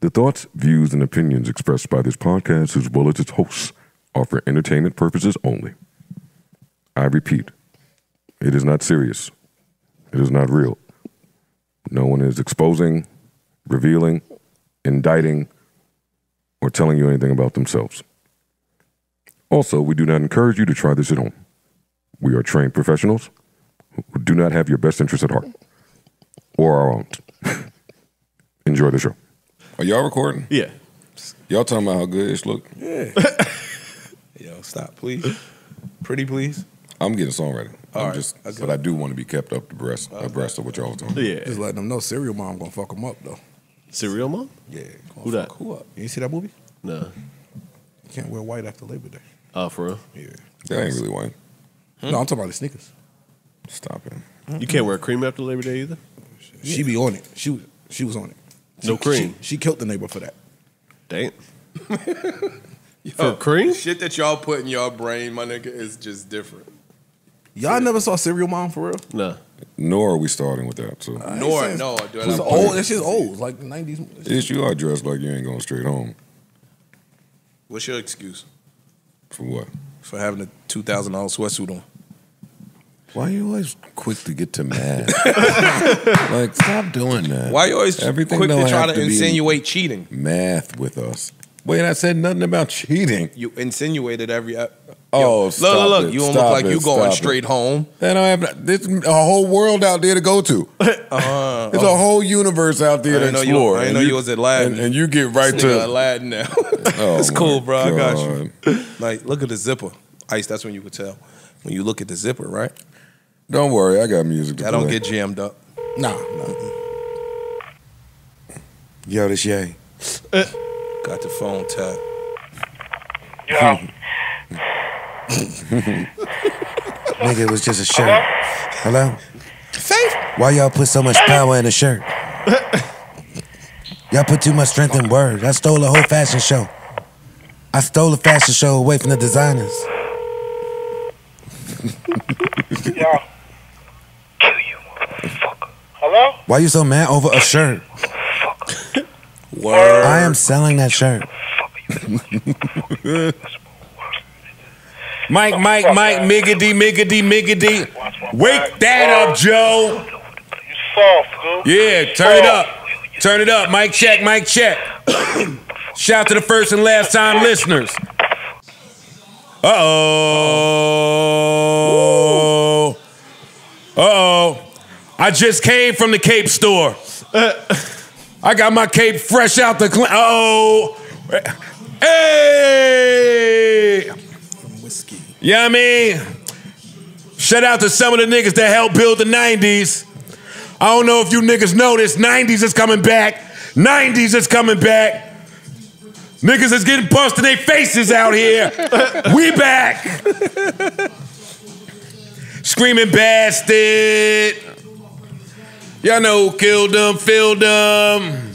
The thoughts, views, and opinions expressed by this podcast, as well as its hosts, are for entertainment purposes only. I repeat, it is not serious. It is not real. No one is exposing, revealing, indicting, or telling you anything about themselves. Also, we do not encourage you to try this at home. We are trained professionals who do not have your best interests at heart or our own. Enjoy the show. Are y'all recording? Yeah. Y'all talking about how good it's look? Yeah. Yo, stop, please. Pretty, please. I'm getting songwriting. All I'm right, just, that's but I do want to be kept up to abreast, uh-huh. abreast of what y'all doing. Yeah. Just letting them know Serial Mom gonna fuck them up, though. Serial mom? Yeah. gonna Who that? Who up? You ain't see that movie? No. You can't wear white after Labor Day. Oh, for real? Yeah. That ain't really white. No, I'm talking about the sneakers. Stop it. You can't wear cream after Labor Day either? She be on it. She was she was on it. No She- cream. She, she killed the neighbor for that. Damn. For cream? Shit that y'all put in y'all brain, my nigga, is just different. Y'all never saw Serial Mom for real? No. Nor are we starting with that. So, uh, Nor, saying- no, dude. It's I'm- old. That shit's old. Like nineties. Ish, you are dressed like you ain't going straight home. What's your excuse For what? for having a two thousand dollar sweatsuit on? Why are you always quick to get to mad? like, stop doing that. Why are you always Everything quick to try to, to insinuate cheating? Math with us. Wait, I said nothing about cheating. You insinuated every. ep- Oh, Yo, stop look, look, it! You don't stop look like it, you going stop it. straight home. Then I have there's a whole world out there to go to. Uh, There's a whole universe out there I to know you- explore. I didn't And know you was at Aladdin. And, and you get right this to Aladdin now. Oh, it's cool, bro. I got you. Like, look at the zipper. Ice. That's when you could tell when you look at the zipper, right? Don't worry, I got music to That don't play. get jammed up. Nah, nah. Yo, this Yay. Uh. Got the phone tapped. Nigga, it was just a shirt. Hello? Faith? Why y'all put so much power in a shirt? Y'all put too much strength in words. I stole a whole fashion show. I stole a fashion show away from the designers. Yo. Hello? Why you so mad over a shirt? Word. I am selling that shirt. Mike, Mike, Mike, Miggity, Miggity, Miggity. Wake that up, Joe. You soft, dude. Yeah, turn it up. Turn it up. Mike check, Mike check. Shout to the first and last time listeners. Uh oh. I just came from the Cape store. I got my cape fresh out the. Uh oh. Hey. Whiskey. Yeah, I mean, shout out to some of the niggas that helped build the 90s. I don't know if you niggas know this. 90s is coming back. 90s is coming back. Niggas is getting busted their faces out here. we back. Screaming bastard. Y'all know who killed them, filled them.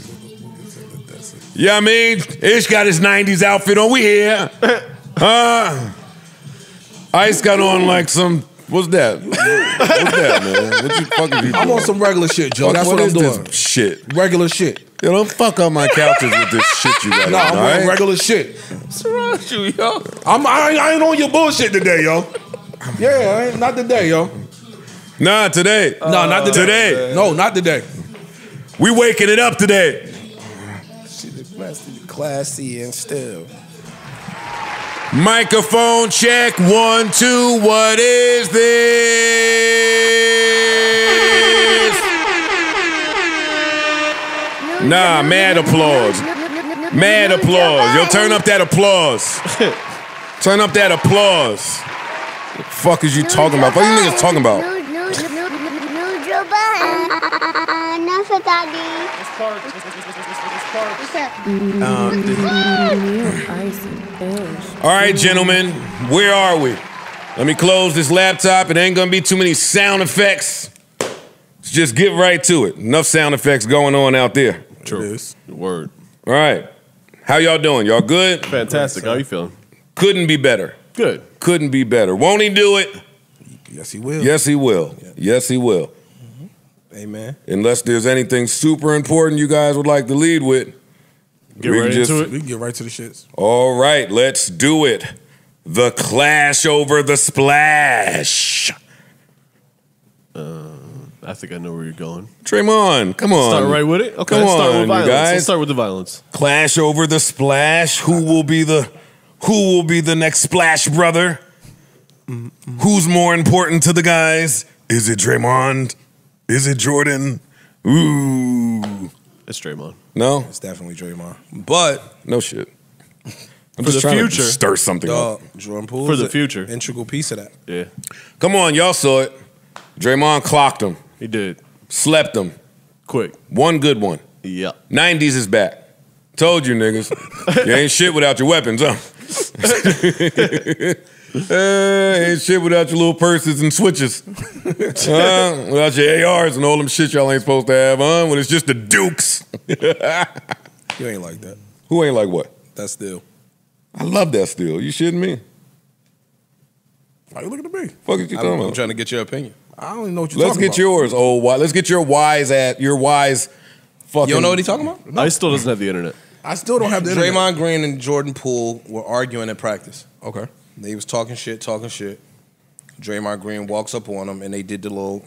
Yeah, I mean, Ish got his 90s outfit on. We here. Huh? Ice got on like some. What's that? What's that, man? What you fucking you I'm on some regular shit, Joe. Fuck, That's what, I'm is doing. this shit. Regular shit. Yo, don't fuck up my couches with this shit you got Nah, on, I'm all on right? regular shit. What's wrong with you, yo? I'm, I, ain't- I ain't on your bullshit today, yo. Yeah, I ain't, not today, yo. Nah, today. no, not uh, today. Today. No, not today. We waking it up today. She requested classy and still. Microphone check. One, two. What is this? Nah, mad applause. Mad applause. Yo, turn up that applause. Turn up that applause. The fuck is you talking about? What are you niggas talking about? Enough of daddy. All right, gentlemen, where are we? Let me close this laptop. It ain't gonna be too many sound effects. Let's just get right to it. Enough sound effects going on out there. True. The word. All right. How y'all doing? Y'all good? Fantastic. How you feeling? Couldn't be better. Good. Couldn't be better. Won't he do it? Yes, he will. Yes, he will. Yes, he will. Mm-hmm. Amen. Unless there's anything super important you guys would like to lead with, Get We right can just- into it. We can get right to the shits. All right, let's do it. The clash over the splash. Uh, I think I know where you're going. Draymond, come on. Start right with it. Okay, Come start on, with you violence. guys. Let's start with the violence. Clash over the splash. Who will be the who will be the next splash brother? Who's more important to the guys? Is it Draymond? Is it Jordan? Ooh. It's Draymond. No? It's definitely Draymond. But No shit. I'm For just the trying future. to stir something dog, up. Jordan Poole For is the future. integral piece of that. Yeah, Come on, y'all saw it. Draymond clocked him, he did. slept him. Quick. One good one. Yeah. 90s is back. Told you niggas. you ain't shit without your weapons, huh? Uh, ain't shit without your little purses and switches. Huh? without your ARs and all them shit y'all ain't supposed to have on when it's just the Dukes. You ain't like that. Who ain't like what? That's still. I love that still. You shitting me? Why you looking at me? Fuck is you I'm, talking I'm trying to get your opinion. I don't even know what you're Let's talking get about. yours, old wi- Let's get your wise at your wise fucking. You don't know what he's talking about? I still doesn't have the internet. I still don't have the internet. Draymond Green and Jordan Poole were arguing in practice. Okay. They was talking shit, talking shit. Draymond Green walks up on him and they did the little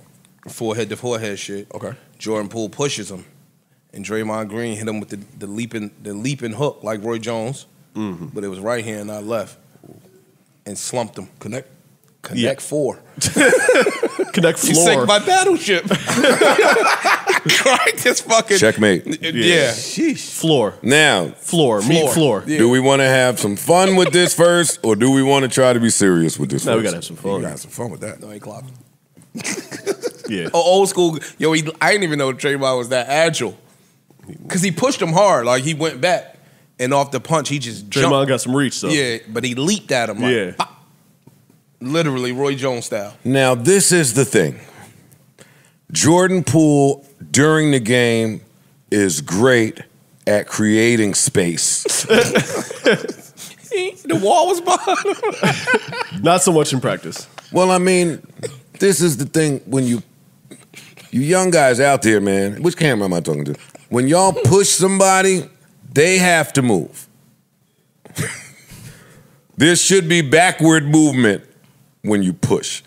forehead to forehead shit. Okay. Jordan Poole pushes him, and Draymond Green hit him with the, the leaping the leaping hook like Roy Jones, Mm-hmm. but it was right hand, not left, and slumped him. Connect. Connect Yeah. four. Connect He floor. sank my battleship. Cracked his fucking Checkmate. Yeah. Sheesh. floor. Now, Floor. Meat floor. Yeah. do we want to have some fun with this first, or do we want to try to be serious with this? Now we first? gotta have some You fun. gotta have some fun with that. No, he clocked. Yeah. Oh, old school. Yo, he, I didn't even know Draymond was that agile. Cause he pushed him hard. Like he went back, and off the punch, he just Draymond jumped. got some reach though. Yeah, but he leaped at him. Like, Yeah. pop. Literally Roy Jones style. Now, this is the thing. Jordan Poole during the game is great at creating space. the wall was behind him. Not so much in practice. Well, I mean, this is the thing when you you young guys out there, man. Which camera am I talking to? When y'all push somebody, they have to move. there should be backward movement when you push.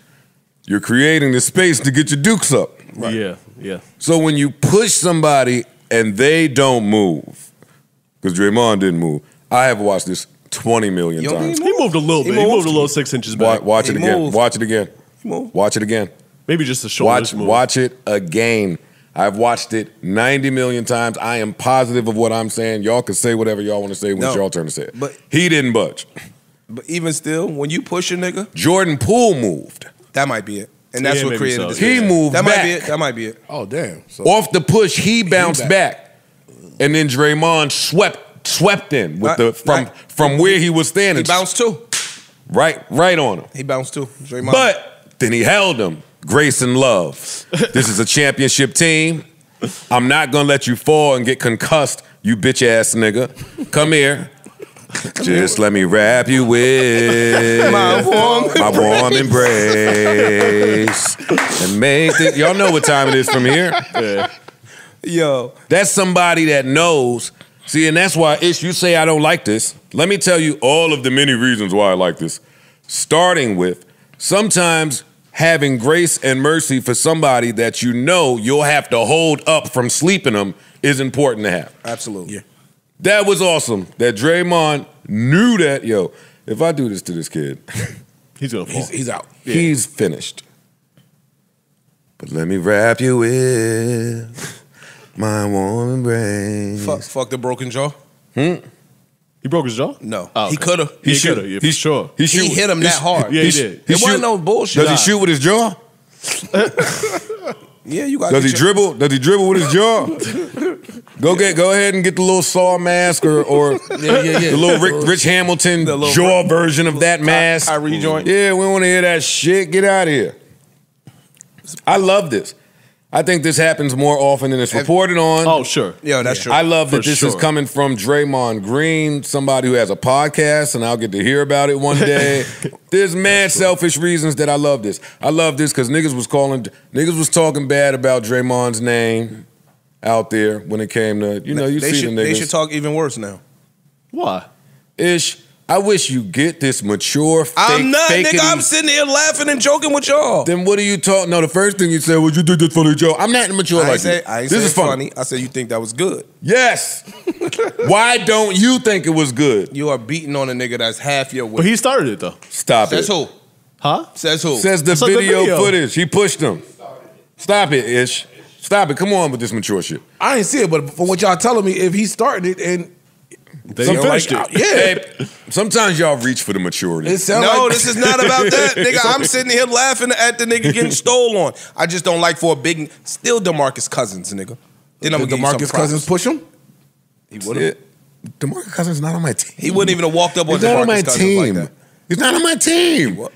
You're creating the space to get your dukes up. Yeah. Yeah. So when you push somebody and they don't move, because Draymond didn't move, I have watched this 20 million You don't times. He moved a little He bit. He moved. moved a little six inches back. Watch it He again. moved. Watch it again. Watch it again. Maybe just the shoulders Watch, move. watch it again. I've watched it 90 million times. I am positive of what I'm saying. Y'all can say whatever y'all want to say when No, it's y'all turn to say it. but- he didn't budge. But even still, when you push a nigga, Jordan Poole moved. that might be it. And that's Yeah, what maybe created so. this. He moved That might be back. it. That might be it. Oh damn. So Off the push, he bounced back. back. And then Draymond swept swept in with Right, the from right. from where he was standing. He standing. bounced too. Right, right on him. He bounced too. Draymond. But then he held him. Grace and love. this is a championship team. I'm not gonna let you fall and get concussed, you bitch ass nigga. Come here. Just let me wrap you with My warm my warm embrace and make it. Y'all know what time it is from here. yo, That's somebody that knows. See, and that's why Ish, you say I don't like this. Let me tell you all of the many reasons why I like this. Starting with sometimes having grace and mercy for somebody that you know you'll have to hold up from sleeping them is important to have. absolutely. Yeah. That was awesome. That Draymond knew that, yo, if I do this to this kid, He's gonna fall. he's, he's out. he's finished. But let me wrap you with my warm embrace. Fuck, fuck the broken jaw. Hmm. He broke his jaw. No, Oh, he could have. He shoot- could have. Yeah, for sure. He, He shoot- hit him that hard. Yeah, he sh- did. It wasn't no bullshit. Does he shoot with his jaw? Yeah, you got. Does he dribble? Does he dribble with his jaw? go get, go ahead and get the little saw mask or, or Yeah, yeah, yeah. the little Rick, Rip Hamilton The little jaw version of that mask. I joint. Yeah, we want to hear that shit. Get out of here. I love this. I think this happens more often than it's reported on. Oh, sure. Yeah, that's true. I love that For this is coming from Draymond Green, somebody who has a podcast, and I'll get to hear about it one day. There's mad selfish reasons that I love this. I love this because niggas was calling, niggas was talking bad about Draymond's name. Out there when it came to you know you they see should, the niggas. They should talk even worse now. Why? Ish. I wish you get this mature. Fake, I'm not, fakety- nigga. I'm sitting here laughing and joking with y'all. Then what are you talking? No, the first thing you said was you think that's funny joke. I'm not mature I like say, this. I ain't this say is funny. funny. I said you think that was good. Yes. Why don't you think it was good? You are beating on a nigga that's half your weight. But he started it though. Stop Says it. Says who? Huh? Says who? Says the That's like the video, video. footage. He pushed him. Stop it, Ish. Stop it. Come on with this mature shit. I ain't see it, but from what y'all telling me, if he started it and They Some- finished like, it. yeah, sometimes y'all reach for the maturity. it sounds No, like this is not about that, nigga. I'm sitting here laughing at the nigga getting stole on. I just don't like for a big, still Demarcus Cousins, nigga. Then I'm Did gonna DeMarcus Cousins push him. He would have. DeMarcus Cousins not on my team. He wouldn't even have walked up on He's not on my DeMarcus Cousins team. like that. He's not on my team.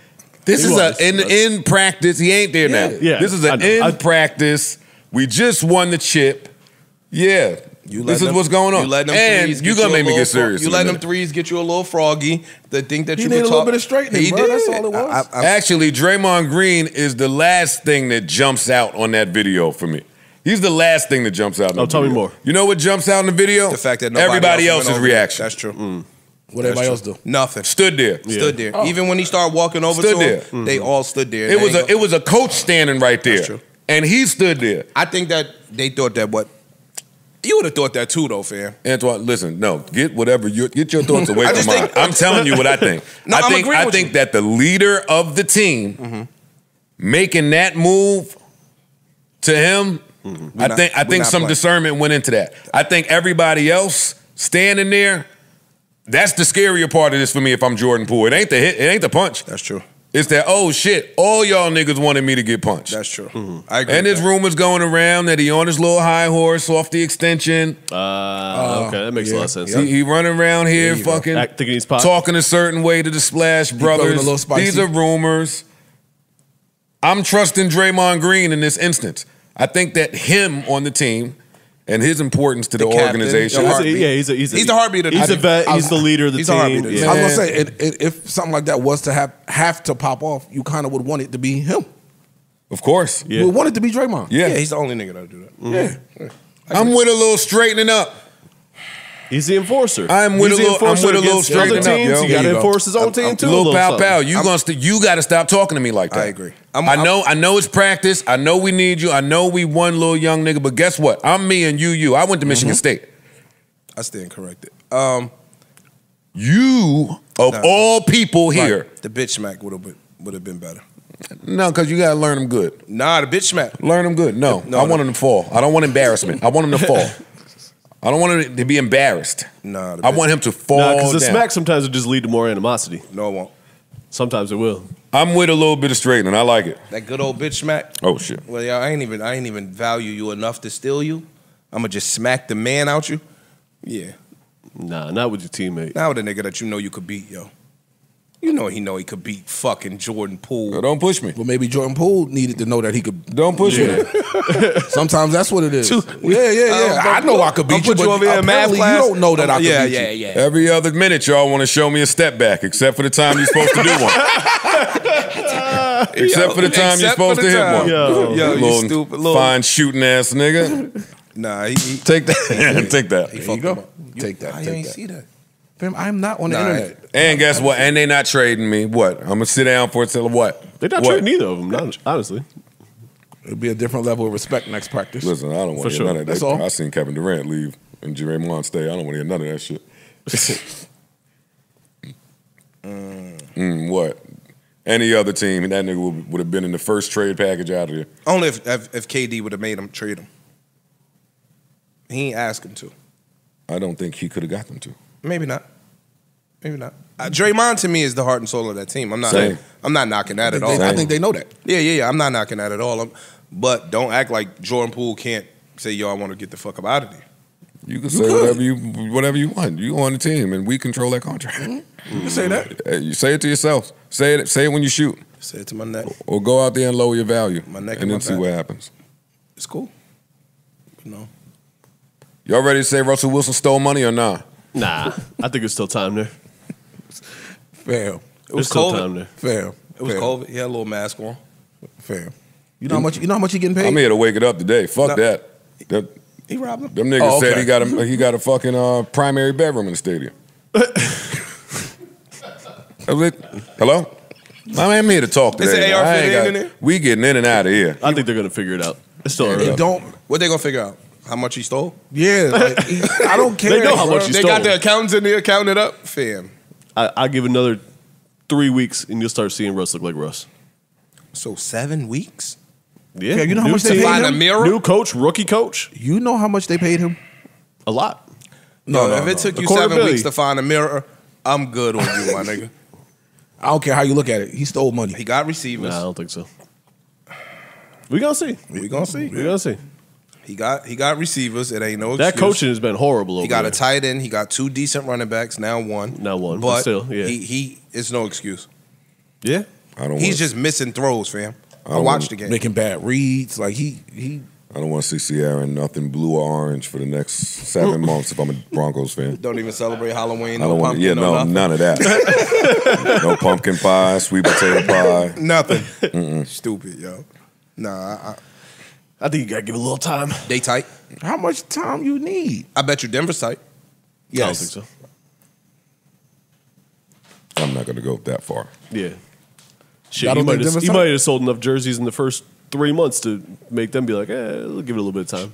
This He is was. a in in practice. He ain't there now. Yeah. This is an in practice. We just won the chip. Yeah. You this letting is them- what's going on. You let them and threes you get gonna a make me get serious. fro- You in let them threes get you a little froggy. They think that He you need can a little bit of straightening, He bro. That's did. all it was. I- I- Actually, Draymond Green is the last thing that jumps out on that video for me. He's the last thing that jumps out. In Oh, the tell me video. more. You know what jumps out in the video? the fact that nobody everybody else went else's reaction That's true. Mm. What everybody else do? Nothing. stood there. Stood there. Oh. Even when he started walking over Stood to there. him, they all stood there. It was a it was a coach standing right there, That's true. And he stood there. I think that they thought that what you would have thought that too, though, fam. Antoine, listen, no, get whatever you get your thoughts away from mine. I'm telling you what I think. No, I I'm think I think you. that the leader of the team making that move to him, mm-hmm. I not- think I think some playing. discernment went into that. I think everybody else standing there, that's the scarier part of this for me. If I'm Jordan Poole, it ain't the hit, it ain't the punch. That's true. It's that oh shit, all y'all niggas wanted me to get punched. That's true. I agree. and with there's that. rumors going around that he on his little high horse off the extension. Uh, okay, that makes a lot of sense. He, he running around here you go. fucking Act- thinking he's pop. talking a certain way to the Splash Brothers. a spicy. These are rumors. I'm trusting Draymond Green in this instance. I think that him on the team and his importance to the, The organization. He's a, yeah, he's a, he's a, He's the heartbeat of the He's a vet. He's was- the leader of the he's team. heartbeat the Yeah. team. I was gonna say, it, it, if something like that was to have have to pop off, you kind of would want it to be him. Of course. Yeah. You would want it to be Draymond. Yeah. Yeah, he's the only nigga that'll do that. Mm-hmm. Yeah. I'm with a little straightening up. He's the enforcer. I'm with He's a little- I'm with a little against other straightening up, teams. yo. You got to go. enforce his own team I'm- too. Little a pow something. pow. You gonna st- you got to stop talking to me like that. I agree. I'm- i know. I know it's practice. I know we need you. I know we one little young nigga. But guess what? I'm me and you. You. I went to Michigan State. I stand corrected. Um, You of Nah. all people here. the bitch smack would have been would have been better. No, because you gotta learn them good. Nah, the bitch smack. Learn them good. No, No, I want them to fall. I don't want embarrassment. I want them to fall. I don't want him to be embarrassed. Nah, the I want him to fall Nah, because the down. smack sometimes will just lead to more animosity. No, it won't. Sometimes it will. I'm with a little bit of straightening. I like it. That good old bitch smack. Oh shit. Well, yeah, I ain't even I ain't even value you enough to steal you. I'm gonna just smack the man out you. Yeah. Nah, not with your teammate. Now with a nigga that you know you could beat, yo. You know he know he could beat fucking Jordan Poole. Don't push me. But maybe Jordan Poole needed to know that he could. Don't push me. Sometimes that's what it is. Yeah, yeah, yeah. Uh, I know I could beat you, but you over here math apparently class. you don't know that I could yeah, beat yeah, you. yeah, Every other minute, y'all want to show me a step back, except for the time you're supposed to do one. except for the time you're except for supposed the to hit time. one. Yo. Yo, you little stupid little- fine shooting ass nigga. Nah, he, he Take that. Take that. he There you fucked go. him. Take that. I take ain't that. see that. Fam, I'm not on the Nah, internet. And guess what? And they not trading me. What? I'm gonna sit down for it till what? They're not What? trading either of them, not, honestly. It'll be a different level of respect next practice. Listen, I don't want to hear sure. none of that. That's all. I seen Kevin Durant leave and Draymond stay. I don't want to hear none of that shit. Mm, what? Any other team, and that nigga would, would have been in the first trade package out of there. Only if if, if KD would have made him trade him. He ain't ask him to. I don't think he could have got them to. Maybe not. Maybe not. Uh, Draymond to me is the heart and soul of that team. I'm not. Same. I'm not knocking that at all. they, I think they know that. Yeah, yeah, yeah. I'm not knocking that at all. I'm- but don't act like Jordan Poole can't say, "Yo, I want to get the fuck up out of here." You can say whatever you whatever you want. You on the team, and we control that contract. You can say that. Hey, You say it to yourself. Say it. Say it when you shoot, Say it to my neck. or go out there and lower your value, My neck and and then my see back. what happens. It's cool. No. Y'all ready to say Russell Wilson stole money or not? Nah, I think it's still time there. Fam. It was still COVID. time there. Fam. It was fam, COVID. He had a little mask on. Fam. You know how much you know how much he getting paid? I'm here to wake it up today. Fuck No. that. That He robbed him. Them niggas Oh, said he got a he got a fucking uh, primary bedroom in the stadium. That was it. Hello? I'm here to talk Is today. the AR I ain't 15 got- in there? We getting in and out of here. I think they're gonna figure it out. It's still early. They don't. What they gonna figure out? How much he stole? Yeah, like, he- I don't care. They know how much he They stole. got the accountants in there counting it up, fam. I, I give another three weeks, and you'll start seeing Russ look like Russ. So seven weeks. Yeah, Yeah, you know how New much they team, paid Find a him? mirror. New coach, rookie coach, You know how much they paid him? a lot. No, No, if no, it took you seven seven billion. weeks to find a mirror, I'm good on you, my nigga. I don't care how you look at it. He stole money. He got receivers. Nah, I don't think so. We gonna see. We gonna see. We gonna see. He got he got receivers. It ain't no excuse. That excuse. coaching has been horrible. Over He got there. a tight end. He got two decent running backs. Now one. Now one, but But still, yeah. he he. It's no excuse. Yeah, I don't. He's wanna, just missing throws, fam. I, don't watched the game. Making bad reads. Like he he. I don't want to see Ciara in nothing blue or orange for the next seven months if I'm a Broncos fan. Don't even celebrate Halloween. I don't want. pumpkin. Yeah, no, no, none of that. no pumpkin pie, sweet potato pie. Nothing. Stupid, yo. Nah, I, I, I think you gotta give it a little time. they tight. How much time you need? I bet you Denver's tight. I don't think so. I'm not going to go that far. Yeah. Shit, Y'all he might, have, Denver's he tight? might have sold enough jerseys in the first three months to make them be like, eh, we'll give it a little bit of time.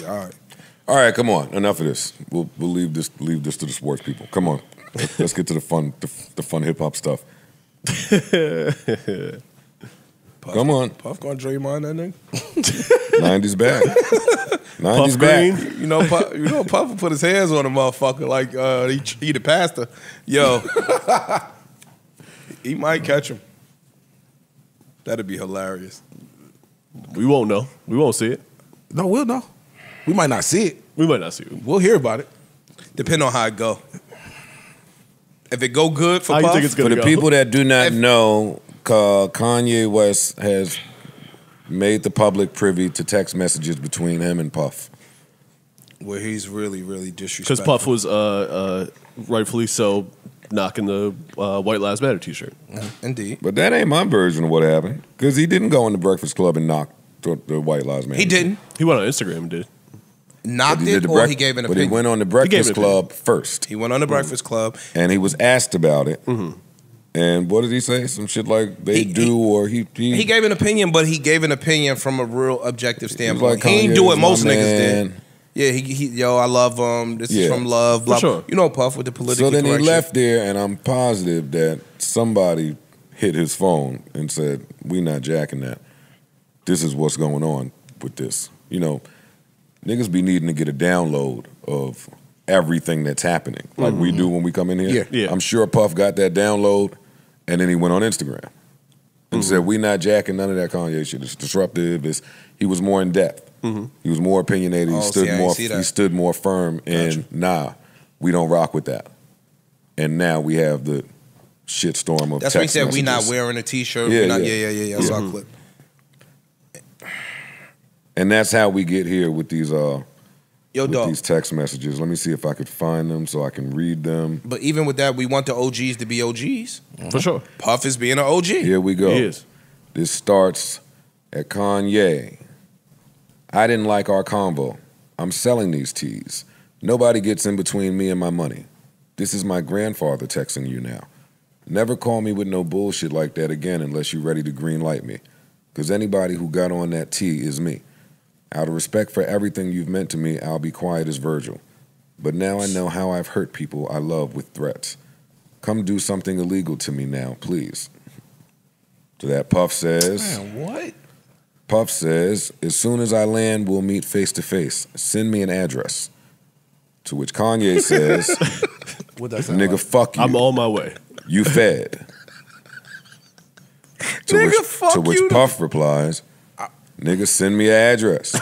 Yeah, all right. All right, come on. Enough of this. We'll, we'll leave this leave this to the sports people. Come on, let's get to the fun the, the fun hip hop stuff. come on, Puff gonna Draymond that nigga. nineties back. Nineties Puff back. Green. You know, Puff, you know, Puff will put his hands on a motherfucker like uh, he, he the pastor. Yo, he might catch him. That'd be hilarious. We won't know. We won't see it. No, we'll know. We might not see it. We might not see it. We'll hear about it. Depend on how it go. If it go good for How you Puff, think it's For the go? people that do not If- know, uh, Kanye West has made the public privy to text messages between him and Puff. where he's really, really disrespectful. Because Puff was uh, uh, rightfully so knocking the uh, White Lives Matter T-shirt. Indeed, But that ain't my version of what happened. Because he didn't go in the Breakfast Club and knock the, the White Lives Matter. he didn't He went on Instagram and did. knocked But he, it, did the or brec- he gave an but he went on the Breakfast. Club first. He went on the Breakfast Club. and he was asked about it. Mm-hmm. And what did he say? Some shit like they He- do, he- or he he, He gave an opinion, but he gave an opinion from a real objective standpoint. like, he ain't Kanye do what most niggas man. did. Yeah, he, he yo, I love him. This Yeah. is from love. Blah, sure. You know, Puff with the political. So then he left there, and I'm positive that somebody hit his phone and said, "We not jacking that. This is what's going on with this." You know, niggas be needing to get a download of everything that's happening, like we mm-hmm. do when we come in here. Yeah. Yeah. I'm sure Puff got that download, and then he went on Instagram and said, mm-hmm. "We not jacking none of that Kanye shit. It's disruptive. It's he was more in depth. Mm-hmm. He was more opinionated. Oh, he stood ain't more. He stood more firm. And nah, we don't rock with that. And now we have the shitstorm of That's when he text said we not wearing a t-shirt. Yeah, not, yeah. yeah, yeah, yeah, yeah. I saw a clip. And that's how we get here with these uh Yo, with dog. these text messages. Let me see if I could find them so I can read them. But even with that, we want the OGs to be OGs. For sure. Puff is being an OG. Here we go. He is. This starts at Kanye. I didn't like our convo. I'm selling these teas. Nobody gets in between me and my money. This is my grandfather texting you now. Never call me with no bullshit like that again unless you're ready to green light me. Because anybody who got on that T is me. Out of respect for everything you've meant to me, I'll be quiet as Virgil. But now I know how I've hurt people I love with threats. Come do something illegal to me now, please. To that Puff says. Man, what? Puff says, as soon as I land, we'll meet face to face. Send me an address. To which Kanye says, What that sound nigga, like? fuck you. I'm on my way. You fed. to Nigga, which, fuck to which. Puff replies, nigga, send me an address.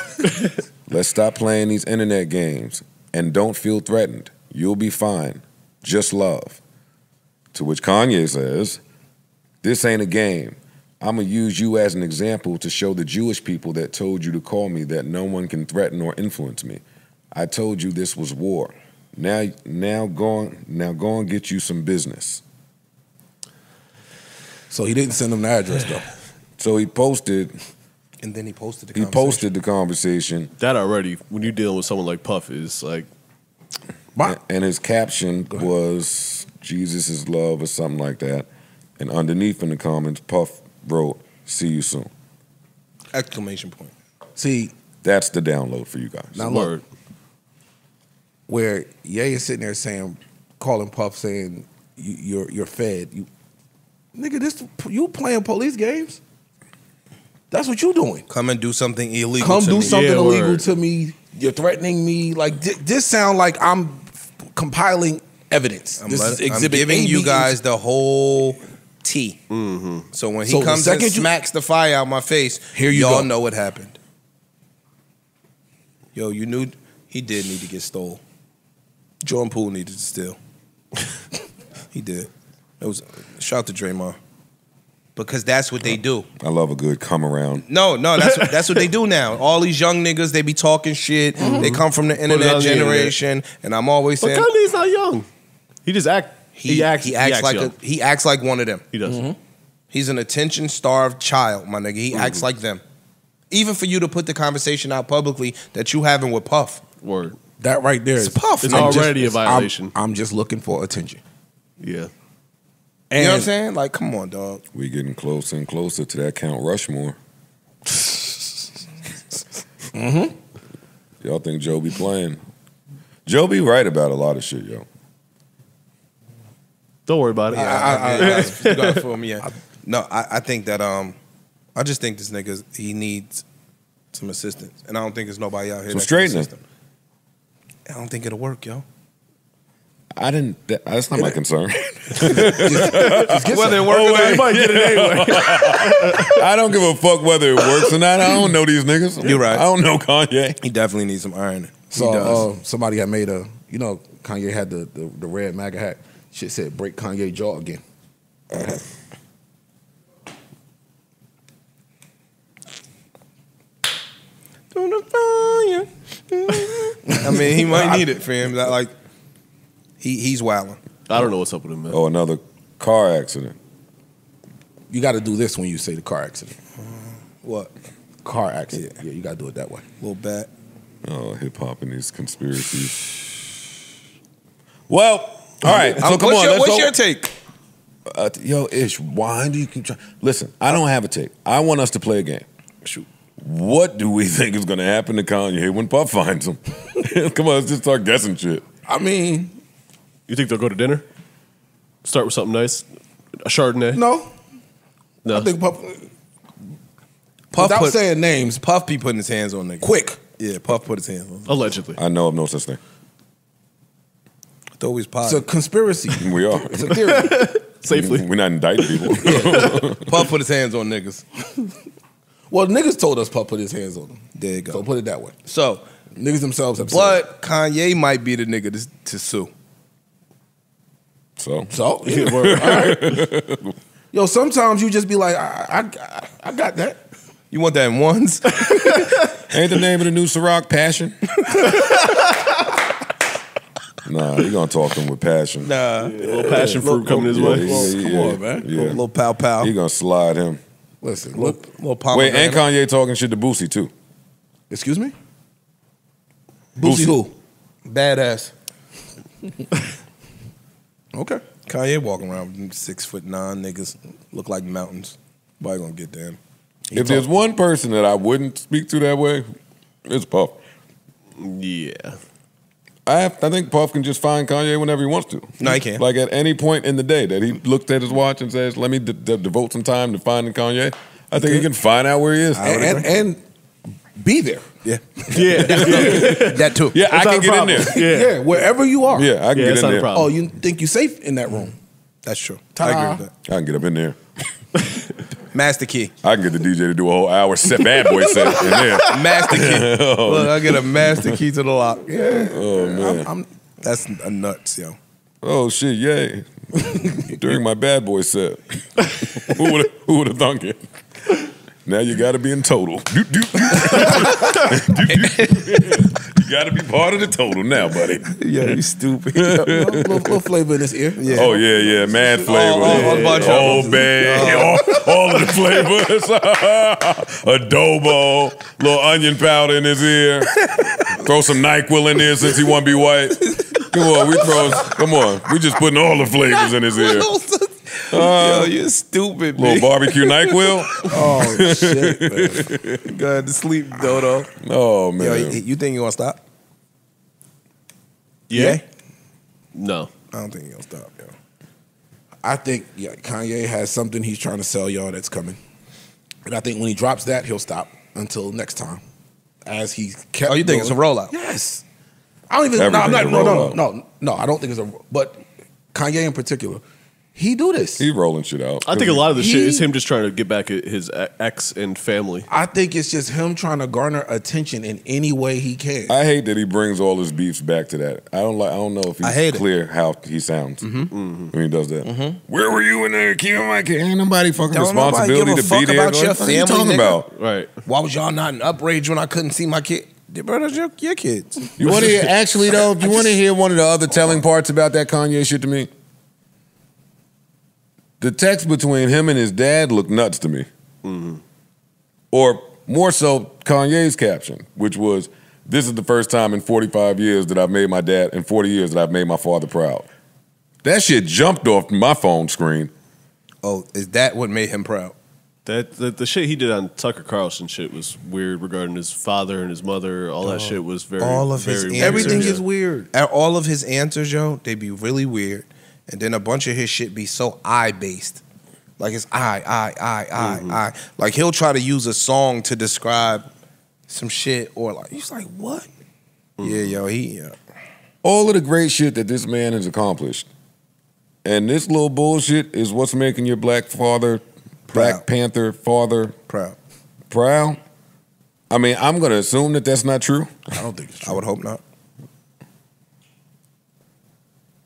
Let's stop playing these internet games and don't feel threatened. You'll be fine. Just love. To which Kanye says, this ain't a game. I'm going to use you as an example to show the Jewish people that told you to call me that no one can threaten or influence me. I told you this was war. Now, now go on, now go and get you some business. So he didn't send him the address though. So he posted And then he posted the He conversation. posted the conversation. That already, when you're dealing with someone like Puff, is like A- And his caption was Jesus is love or something like that. And underneath in the comments, Puff wrote, See you soon. Exclamation point. See, That's the download for you guys. Now look, where Ye is sitting there saying, calling Puff saying, you, "You're you're fed." You, nigga, this you playing police games? That's what you're doing. Come and do something illegal. Come to do me. something illegal to me. You're threatening me. Like thi- this sound like I'm compiling evidence. I'm, this let- is I'm giving A, you B, guys the whole tea. Mm-hmm. So when he So comes and second you- smacks the fire out my face, Here you all know what happened. Yo, you knew he did need to get stole. Jordan Poole needed to steal. he did. It was shout out to Draymond because that's what they do. I love a good come around. No, no, that's that's what they do now. All these young niggas, they be talking shit. They come from the it on internet the internet. generation, and I'm always saying, But saying Kanye's not young. He just act. he, He, acts. he acts like young. a, he acts like one of them. He does. Mm-hmm. He's an attention starved child, my nigga. He acts like them. Even for you to put the conversation out publicly that you having with Puff. Word. That right there is It's Puff. It's I'm already just- a I'm- violation. I'm, just looking for attention. yeah. You know what I'm saying? Like, come on, dog. We getting closer and closer to that Count Rushmore. Mm-hmm. Y'all think Joe be playing? Joe be right about a lot of shit, yo. Don't worry about it. Yeah, I, I, I, you gotta feel me. Yeah. No, I, I think that um, I just think this nigga he needs some assistance, and I don't think there's nobody out here. Some that straightening. him. I don't think it'll work, yo. I didn't. That, that's not my concern. Whether it work or not, you might get it anyway. I don't give a fuck whether it works or not. I don't know these niggas. You're right. I don't know Kanye. He definitely needs some ironing. So he does. uh, somebody had made a, you know, Kanye had the, the, the red MAGA hat. Shit said break Kanye jaw again. Through. I mean, he might need it for him. Like, he he's wilding. I don't know what's up with him, man. Oh, another car accident. You got to do this when you say the car accident. What? Car accident. Yeah, you got to do it that way. Little bat. Oh, hip hop and these conspiracies. Well, all right. So come what's on. Your, let's what's go- your take? Uh, yo, Ish, why do you keep trying? Listen, I don't have a take. I want us to play a game. Shoot. What do we think is going to happen to Kanye when Puff finds him? Come on, let's just start guessing shit. I mean, You think they'll go to dinner? Start with something nice? A Chardonnay? no. No. I think Puff, Puff without put, saying names, Puff be putting his hands on niggas. quick. Yeah, Puff put his hands on. Allegedly. I know of no such thing. I thought he was It's positive. a conspiracy. We are. It's a theory. Safely. We're not indicting people. Puff put his hands on niggas. well, niggas told us Puff put his hands on them. There you go. So put it that way. So, Niggas themselves have said but Kanye might be the nigga to, to sue. So. So, yeah, word. All right. Yo, sometimes you just be like, I, I, I got that. You want that in ones? ain't the name of the new Ciroc Passion? nah, you gonna talk to him with passion. nah. A little passion fruit coming his Yeah, way. yeah, Come yeah, on, man. Yeah. Little pow pow. He gonna slide him. Listen, Little, look. little Wait, and pomegranate. Kanye talking shit to Boosie too. Excuse me? Boosie. Boosie who? Badass. Okay. Kanye walking around with six foot nine niggas look like mountains. Nobody gonna get them. If there's one person that I wouldn't speak to that way, it's Puff. Yeah. I have, I think Puff can just find Kanye whenever he wants to. No, he can't. Like at any point in the day that he looked at his watch and says, "Let me de- de- devote some time to finding Kanye." I think he can find out where he is. And, and, and be there. Yeah. Yeah. that too. yeah, I That's not can a get in there. Yeah. Yeah, wherever you are. Yeah, I can Yeah, get that's in there. problem. Oh, you think you're safe in that room? That's true. Ta-da. I agree with that. I can get up in there. Master Key. I can get the DJ to do a whole hour set, bad boy set in there. Master Key. Oh, Look, I get a master key to the lock. Yeah. Oh man. I'm, that's a nuts, yo. Oh shit! Yay! During my bad boy set, who would who would have thunk it? Now you got to be in total. Doot, doot, doot. Doot, doot. you got to be part of the total now, buddy. Yeah, you stupid. little, little, little flavor in his ear. Yeah. Oh yeah, yeah, mad flavor. all- all a bunch of Old them. Bay, all, all of the flavors. Adobo, little onion powder in his ear. Throw some Nyquil in there since he want to be white. Come on, we throw. Come on, we just putting all the flavors in his ear. Uh, yo, you're stupid, Little man. barbecue Nyquil. Oh shit, man. Go ahead to sleep, Dodo. Oh Yo, man. you, you think you gonna stop? Yeah. No. I don't think you gonna stop, yo. I think yeah, Kanye has something he's trying to sell y'all that's coming, and I think when he drops that, he'll stop until next time. As he kept. Oh, you think it's a rollout? Yes. I don't even. No, I'm not. No, no, no, no, no. I don't think it's a. But Kanye in particular, he do this. He rolling shit out. I think a lot of the shit He- is him just trying to get back at his ex and family. I think it's just him trying to garner attention in any way he can. I hate that he brings all his beefs back to that. I don't like. I don't know if he's I hate it. clear how he sounds mm-hmm. when he does that. Mm-hmm. Where were you in there? Keeping my kid? Ain't nobody fucking Don't nobody responsibility give a to fuck be there. about Like, your what are you family, talking nigga. about? Right. Why was y'all not in uprage when I couldn't see my kid? Bro, that's your, your kids. You want to hear? Actually, though, if you want to hear one of the other telling parts about that Kanye shit to me, the text between him and his dad looked nuts to me. Mm-hmm. Or more so, Kanye's caption, which was, "This is the first time in 45 years that I've made my dad, in 40 years that I've made my father proud." That shit jumped off my phone screen. Oh, is that what made him proud? That the, the shit he did on Tucker Carlson shit was weird regarding his father and his mother. All that oh. shit was very all of his very answers. Everything weird. is weird. And all of his answers, yo, they'd be really weird. And then a bunch of his shit be so I based. Like it's I, I, I, I, mm-hmm. I. Like he'll try to use a song to describe some shit or like he's like, what? Mm-hmm. Yeah, yo, he yeah. all of the great shit that this man has accomplished. And this little bullshit is what's making your black father, Black Panther father proud. proud. I mean, I'm going to assume that that's not true. I don't think it's I would hope not.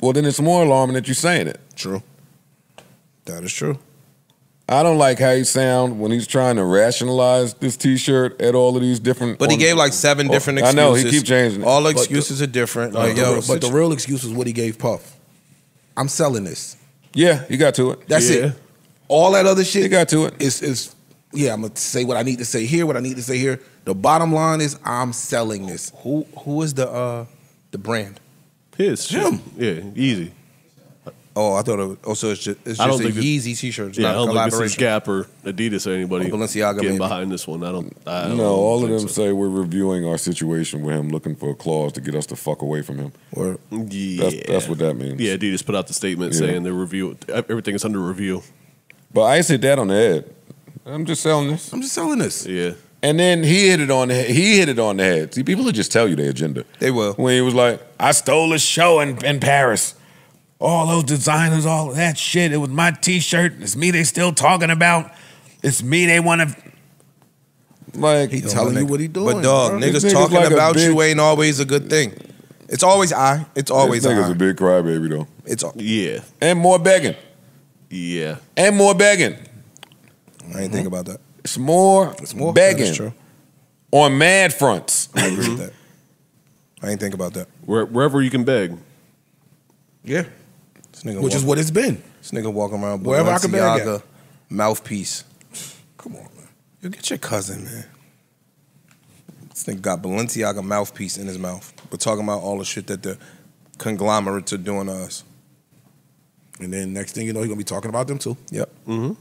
Well, then it's more alarming that you're saying it. True. That is true. I don't like how he sound when he's trying to rationalize this T-shirt at all of these different. But he on- gave like seven Oh, different I excuses. know he keep changing. it. All the But the- excuses are different. But Like the yo, real- but the real excuse was what he gave Puff. I'm selling this. yeah, he got to it. That's Yeah. it. All that other He shit got to it. is is yeah. I'm gonna say what I need to say here. What I need to say here. The bottom line is I'm selling this. who who is the uh the brand? His shit. Him. Yeah, easy. Oh, I thought it was, oh, so it's just it's I don't a think it- Yeezy t-shirt. It's Yeah, I not a don't think this is collaboration. Gap or Adidas or anybody Or Balenciaga, getting maybe. behind this one. I don't. I don't No, all of them so. say we're reviewing our situation with him, looking for a clause to get us the fuck away from him. Or Yeah, That's that's what that means. Yeah, Adidas put out the statement Yeah. saying the review, everything is under review. But I said that on the head. I'm just selling this. I'm just selling this. Yeah, And then he hit it on the head. He hit it on the head. See, people will just tell you their agenda. They will. When he was like, I stole a show in, in Paris. All those designers, all that shit. It was my t-shirt. It's me they still talking about. It's me they want to. Like, He telling you what he doing. But dog, bro. niggas nigga's talking like about big- you ain't always a good thing. It's always I. It's always this nigga's I. a big crybaby though. It's al- yeah, And more begging. yeah. And more begging. I ain't think about that. It's more, It's more begging true. on mad fronts. I agree with that. I ain't think about that. Where, wherever you can beg. Yeah. This nigga Which is what it's been. this nigga walking around Wherever I can bag Balenciaga mouthpiece. Come on, man. You get your cousin, man. This nigga got Balenciaga mouthpiece in his mouth. We're talking about all the shit that the conglomerates are doing to us. And then next thing you know, he's gonna be talking about them too. Yep. Mm-hmm.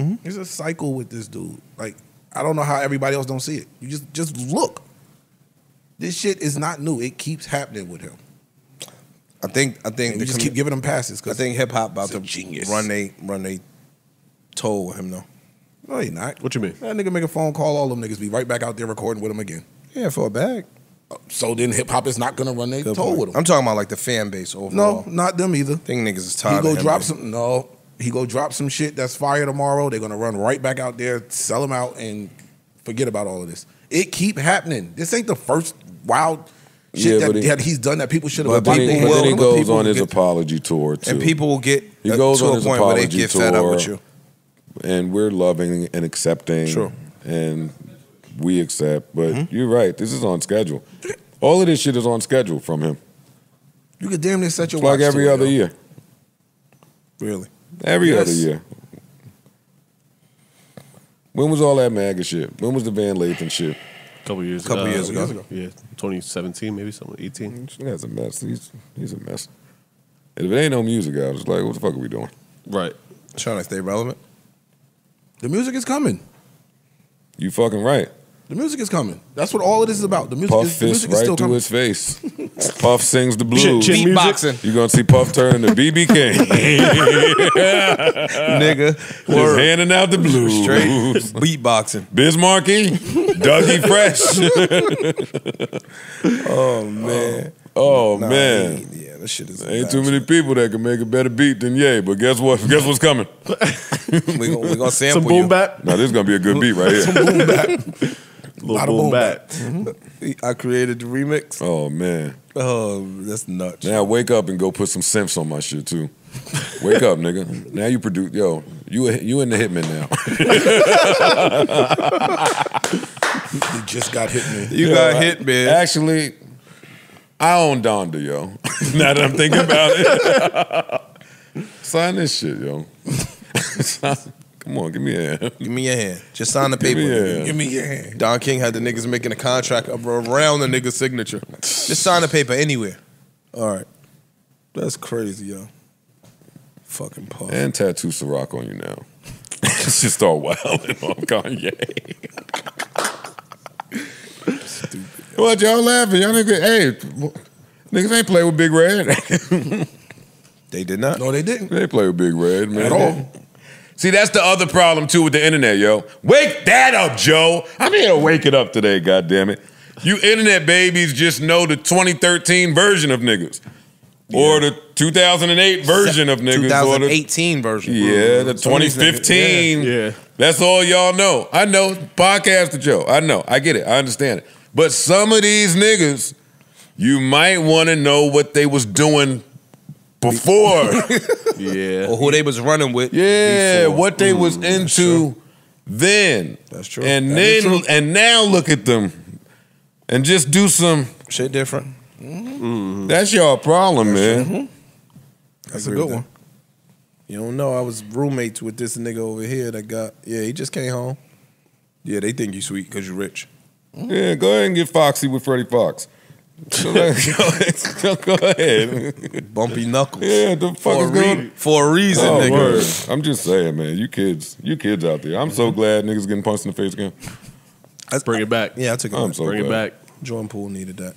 Mm-hmm. It's a cycle with this dude. Like I don't know how everybody else don't see it. You just just look. This shit is not new. It keeps happening with him. I think I think And you just commu- keep giving him passes. I think hip hop about He's a to genius. run they run they toll with him though. no, he not. What you mean? That nigga make a phone call. All them niggas be right back out there recording with him again. Yeah, for a bag. Uh, so then hip hop is not gonna run their Good toll point. with him. I'm talking about like the fan base overall. no, not them either. I think niggas is tired. He go of him, drop man. some. No, he go drop some shit that's fire tomorrow. They're gonna run right back out there, sell them out, and forget about all of this. It keep happening. This ain't the first wild shit Yeah, that, but he- that he's done that people should But have. then, people but then he goes people on his get- apology tour too. And people will get He uh, goes to on a his point where they apology get fed up tour. with you. and we're loving and accepting. Sure. And we accept. But Mm-hmm. you're right. This is on schedule. All of this shit is on schedule from him. You could damn near set your It's like watch every to it, other yo. year. Really? Every Yes. other year. When was all that MAGA shit? When was the Van Lathan shit? A couple years A Couple uh, years ago. Yeah, 2017, maybe something, 18. That's a mess. He's he's a mess. And if it ain't no music out, it's like, what the fuck are we doing? Right. Trying to stay relevant. The music is coming. You fucking right. The music is coming. That's what all of this is about. The music Puff is the music is still right through coming. his face. Puff sings the blues. Chin- chin? Beatboxing. You're gonna see Puff turn to BB King. Nigga. Just Word. handing out the blues. Straight beatboxing. Biz Markie, Dougie Fresh. oh man. Oh, oh Nah, man. he- yeah, that shit is. Ain't too many people that can make a better beat than Ye, but guess what? Guess what's coming? we gonna, we gonna sample Some boom you. bap. Now this is gonna be a good beat right here. Some boom bap. Little Bada boom boom bap. Mhm. I created the remix. Oh man. Oh, that's nuts. Now wake up and go put some synths on my shit too. Wake up, nigga. Now you produce. Yo, you a- you in the hitman now. You just got hitman. You Yo, got I- hit, man. Actually, I own Donda, yo. now that I'm thinking about it, sign this shit, yo. Come on, give me a hand. Give me a hand. Just sign the Give paper. me. Give me your hand. Don King had the niggas making a contract around the nigga's signature. Just sign the paper anywhere. All right. That's crazy, yo. Fucking Puff. And tattoo Ciroc on you now. Let's just start wilding on Kanye. Stupid. What y'all laughing? Y'all niggas, hey, niggas ain't play with Big Red. They did not. No, they didn't. they play with Big Red, man. At all. See, that's the other problem too with the internet, yo. Wake that up, Joe. I'm here to wake it up today, God damn it. You internet babies just know the 2013 version of niggas. Or the 2008 version of niggas. Or the, 2018 version. yeah, the Some of these niggas- 2015. Yeah. That's all y'all know. I know. Podcast Joe. I know. I get it. I understand it. But some of these niggas, you might want to know what they was doing before. Yeah. Or who they was running with. Yeah, before. what they was mm, into then. That's true. And That is then true. and now look at them and just do some. Shit different. Mm-hmm. That's your problem, man. That's a good with one. You don't know. I was roommates with this nigga over here that got. Yeah, he just came home. Yeah, they think you sweet because you're rich. Yeah, go ahead and get foxy with Freddie Foxxx. Go, ahead. go ahead. Bumpy knuckles. Yeah, the fuck For is a, going? re- for a reason, Oh, nigga. word. I'm just saying, man. You kids, you kids out there. I'm so mm-hmm. glad niggas getting punched in the face again. Let's Bring it back. Yeah, I took it. I'm back. so Bring it glad. back. Jordan Poole needed that.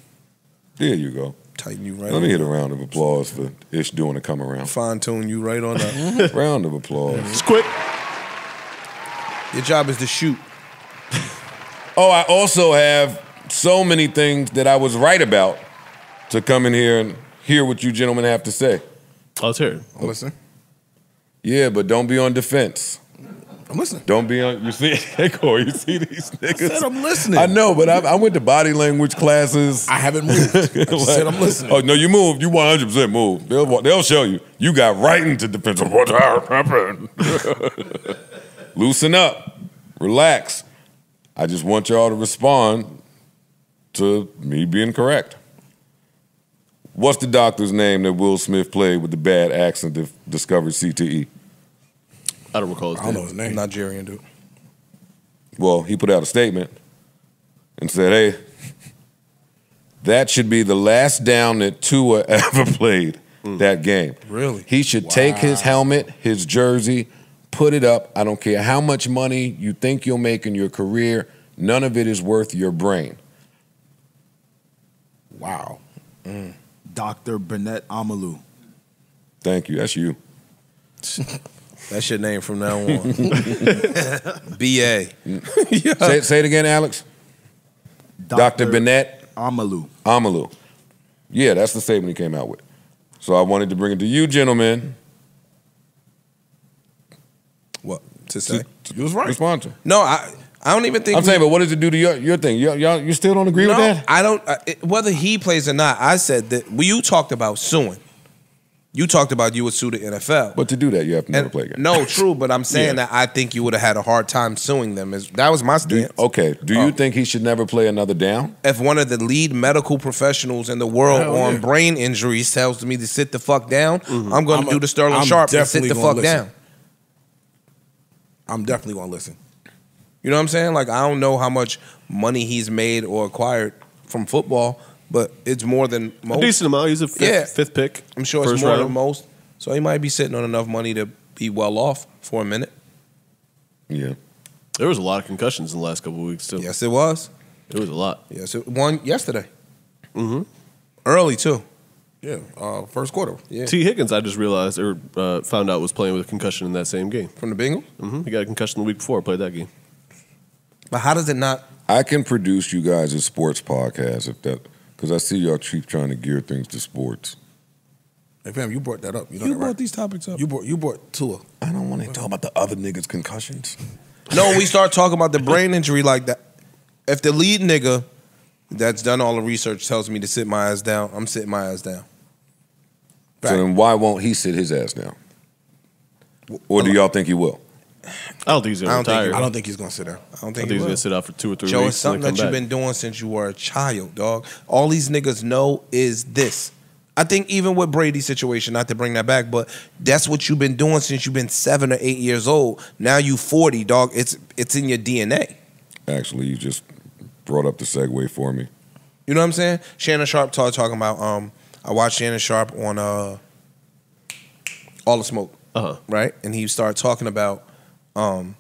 There you go. Tighten you right. Let me on hit a round of applause for Ish doing a come around. Fine tune you right on up. round of applause. It's quick. Your job is to shoot. Oh, I also have so many things that I was right about to come in here and hear what you gentlemen have to say. Let's hear it. I'm listening. Yeah, but don't be on defense. I'm listening. Don't be on. You see, hey Corey, you see these niggas? said I'm listening. I know, but I, I went to body language classes. I haven't moved. I just said I'm listening. Oh no, you moved. You 100 percent moved. They'll they'll show you. You got right into defense of what happened. Loosen up, relax. I just want y'all to respond to me being correct. What's the doctor's name that Will Smith played with the bad accent that discovered CTE? I don't recall his I don't name. know his name. Nigerian dude. Well, he put out a statement and said, hey, that should be the last down that Tua ever played hmm. that game. Really? He should take his helmet, his jersey, put it up. I don't care how much money you think you'll make in your career, none of it is worth your brain. Wow. Mm. Dr. Bennet Omalu. Thank you. That's you. That's your name from now on. B.A. Say, say it again, Alex. Dr. Bennet Omalu. Omalu. Yeah, that's the statement he came out with. So I wanted to bring it to you, gentlemen. What to say? You was right. Respond to. No, I. I don't even think. I'm we- saying, but what does it do to your, your thing? Y'all, y'all, you still don't agree no, with that? I don't. Uh, it- whether he plays or not, I said that. Well, you talked about suing. You talked about you would sue the NFL. But to do that, you have to never And- play again. No, true, but I'm saying Yeah. that I think you would have had a hard time suing them. Is that was my stance. Okay. Do you think he should never play another down? if one of the lead medical professionals in the world Hell on yeah. brain injuries tells me to sit the fuck down, I'm going to do the Sterling I'm Sharpe and sit the fuck listen. down. I'm definitely gonna listen. You know what I'm saying? Like I don't know how much money he's made or acquired from football, but it's more than most. decent amount. He's a fifth- yeah. fifth pick, I'm sure it's more round. than most. So he might be sitting on enough money to be well off for a minute. Yeah. There was a lot of concussions in the last couple of weeks too. Yes, it was. It was a lot. Yes, it one yesterday. Mm-hmm. Early too. Yeah, uh, first quarter. Yeah. Tee Higgins, I just realized or uh, found out was playing with a concussion in that same game from the Bengals. Mm-hmm. He got a concussion the week before. Played that game. But how does it not? I can produce you guys a sports podcast if that because I see y'all keep trying to gear things to sports. Hey fam, you brought that up. You, know You that, brought right? these topics up. You brought you brought Tua. I don't want to talk about the other niggas' concussions. No, we start talking about the brain injury like that. If the lead nigga that's done all the research tells me to sit my ass down, I'm sitting my ass down. So then why won't he sit his ass down? Or do y'all think he will? I don't think he's gonna don't retire. he- I don't think he's gonna sit there. I don't I think, think he he's will. gonna sit out for two or three Joe, weeks. it's something that you've back. been doing since you were a child, dog. All these niggas know is this. I think even with Brady's situation, not to bring that back, but that's what you've been doing since you've been seven or eight years old. Now you forty, dog. It's it's in your DNA. Actually, you just brought up the segue for me. You know what I'm saying? Shannon Sharpe started talking about. Um, I watched Shannon Sharpe on uh, All the Smoke, uh-huh. right? And he started talking about. Um,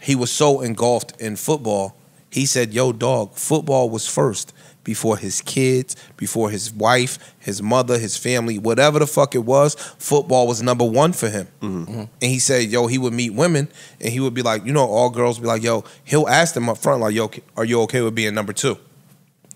he was so engulfed in football. He said, "Yo, dog, football was first before his kids, before his wife, his mother, his family, whatever the fuck it was. Football was number one for him." And he said, "Yo, he would meet women, and he would be like, you know, all girls be like, yo, he'll ask them up front, like, yo, are you okay with being number two?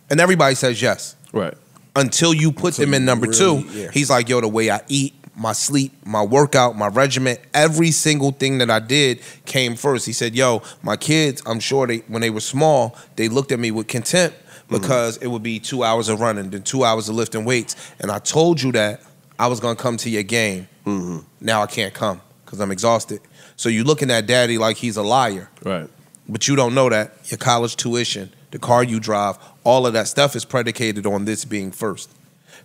And everybody says yes. Right. Until you put them in number really- two, yeah. he's like, yo, the way I eat, my sleep, my workout, my regimen, every single thing that I did came first. He said, yo, my kids, I'm sure they when they were small, they looked at me with contempt mm. because it would be two hours of running, then two hours of lifting weights. And I told you that I was gonna come to your game. Mm-hmm. Now I can't come because I'm exhausted. So you're looking at daddy like he's a liar. Right. But you don't know that your college tuition, the car you drive, all of that stuff is predicated on this being first.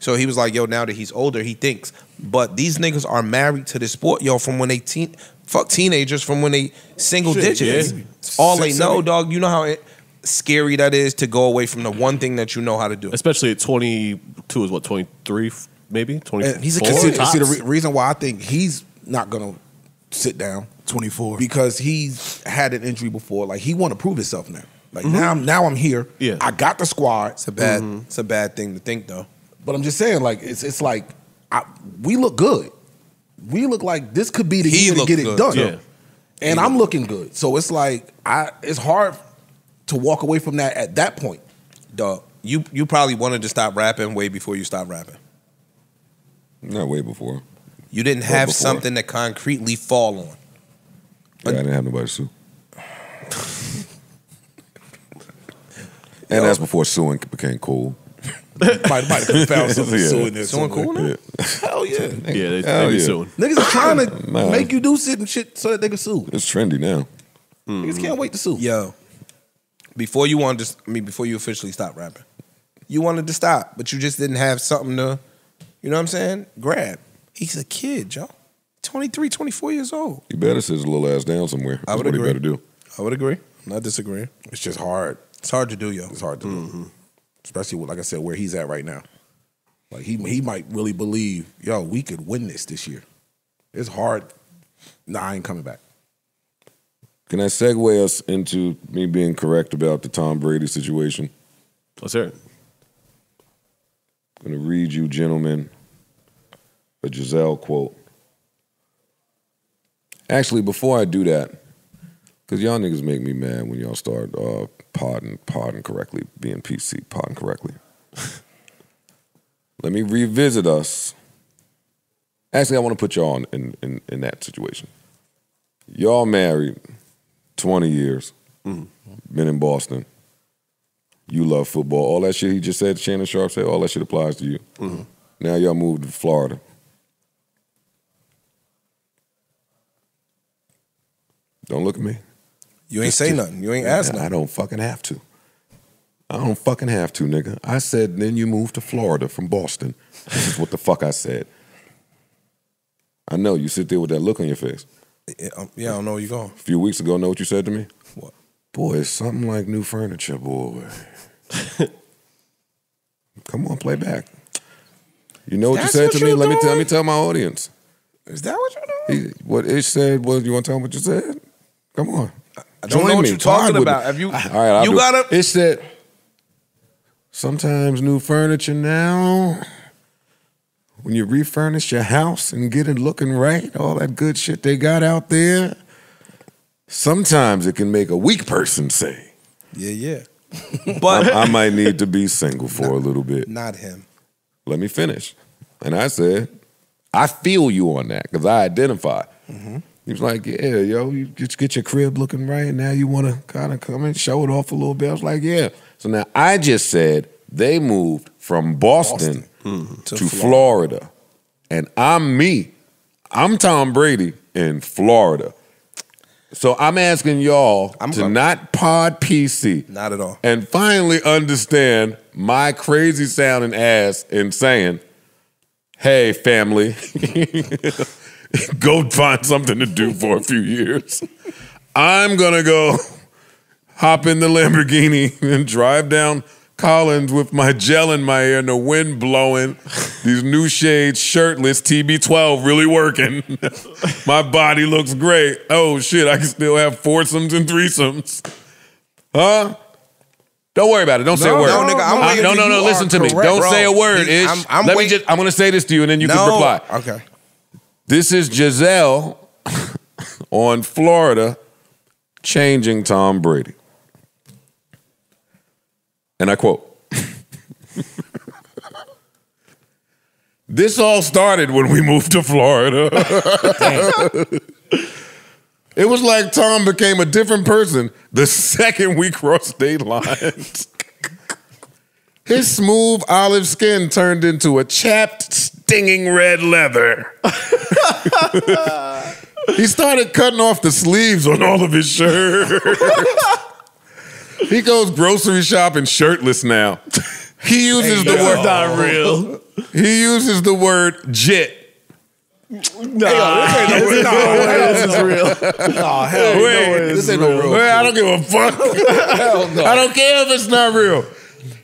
So he was like, yo, now that he's older, he thinks. But these niggas are married to the sport, yo, from when they teen, fuck teenagers from when they single Shit, digits. yeah. It's all they know, seven. dog. You know how it, scary that is to go away from the one thing that you know how to do. Especially at 22 is what 23 maybe uh, 24. And he's a see, see the re- reason why I think he's not gonna sit down. Twenty four. because he's had an injury before. Like he want to prove himself now. Like mm-hmm. now, I'm now I'm here. Yeah. I got the squad. It's a bad, mm-hmm. it's a bad thing to think though. But I'm just saying, like it's it's like I, we look good. We look like this could be the He year to looked get it good, done. yeah. And I'm looking good. So it's like I it's hard to walk away from that at that point. Dog, you you probably wanted to stop rapping way before you stopped rapping. Not way before. You didn't Well, have before. something to concretely fall on. Yeah, I didn't have nobody to sue. And that's before suing became cool. Might might have found something Yeah. suing there. Suing somewhere. cool now? Yeah. Hell yeah. Yeah, they, Hell they be yeah. suing. Niggas are trying to Man. make you do shit and shit so that they can sue. It's trendy now. Niggas can't wait to sue. Yo, before you wanted to, I mean, before you officially stopped rapping, you wanted to stop, but you just didn't have something to, you know what I'm saying? Grab. He's a kid, Joe. 23, 24 years old. You better sit his little ass down somewhere. That's I would what agree. he better do. I would agree. I'm not disagreeing. It's just hard. It's hard to do, yo. It's hard to do. Mm-hmm. Especially with, like I said, where he's at right now. Like he he might really believe, yo, we could win this this year. It's hard. Nah, I ain't coming back. Can I segue us into me being correct about the Tom Brady situation? Let's hear it. I'm going to read you, gentlemen, a Gisele quote. Actually, before I do that, because y'all niggas make me mad when y'all start uh, pardon, pardon correctly, being PC, pardon correctly. Let me revisit us. Actually, I want to put y'all in, in, in, in that situation. Y'all married 20 years, mm-hmm. been in Boston. You love football. All that shit he just said, Shannon Sharpe said, all that shit applies to you. Mm-hmm. Now y'all moved to Florida. Don't look at me. You ain't say nothing. You ain't ask I don't fucking have to. I don't fucking have to, nigga. I said then you moved to Florida from Boston. This is what the fuck I said. I know you sit there with that look on your face. Yeah, um, yeah, I don't know where you going. A few weeks ago, know what you said to me? What? Boy, it's something like new furniture, boy. Come on, play back. You know what That's you said what to me? Let me tell me tell my audience. Is that what you're doing? He, what Ish said was, you want to tell me what you said? Come on. I don't know what you're talking about. Have you? All right, I'll you do it. gotta. It said, sometimes new furniture now, when you refurnish your house and get it looking right, all that good shit they got out there, sometimes it can make a weak person say, Yeah, yeah. I, I might need to be single for a little bit. Not him. Let me finish. And I said, I feel you on that because I identify. Mm-hmm. He was like, Yeah, yo, you get, get your crib looking right. Now you want to kind of come and show it off a little bit. I was like, Yeah. So now I just said they moved from Boston, hmm. To to, Florida. And I'm me. I'm Tom Brady in Florida. So I'm asking y'all I'm to gonna- not pod PC Not at all. and finally understand my crazy sounding ass in saying, hey, family, go find something to do for a few years. I'm going to go hop in the Lamborghini and drive down Collins with my gel in my ear and the wind blowing, these new shades, shirtless, TB12 really working. my body looks great. Oh shit, I can still have foursomes and threesomes. Huh? Don't worry about it. Don't say a word. no, nigga, I'm waiting no, no, no. Listen to me. Don't bro. say a word. Ish. I'm- I'm Let wait- me just. I'm gonna say this to you, and then you no. can reply. Okay. This is Gisele on Florida changing Tom Brady. And I quote This all started when we moved to Florida. it was like Tom became a different person the second we crossed state lines. His smooth olive skin turned into a chapped, stinging red leather. he started cutting off the sleeves on all of his shirts. he goes grocery shopping shirtless now. He uses the word not real. He uses the word jit. Nah, this is real. Oh hell, Wait, this ain't no real. Wait, I don't give a fuck. hell no. I don't care if it's not real.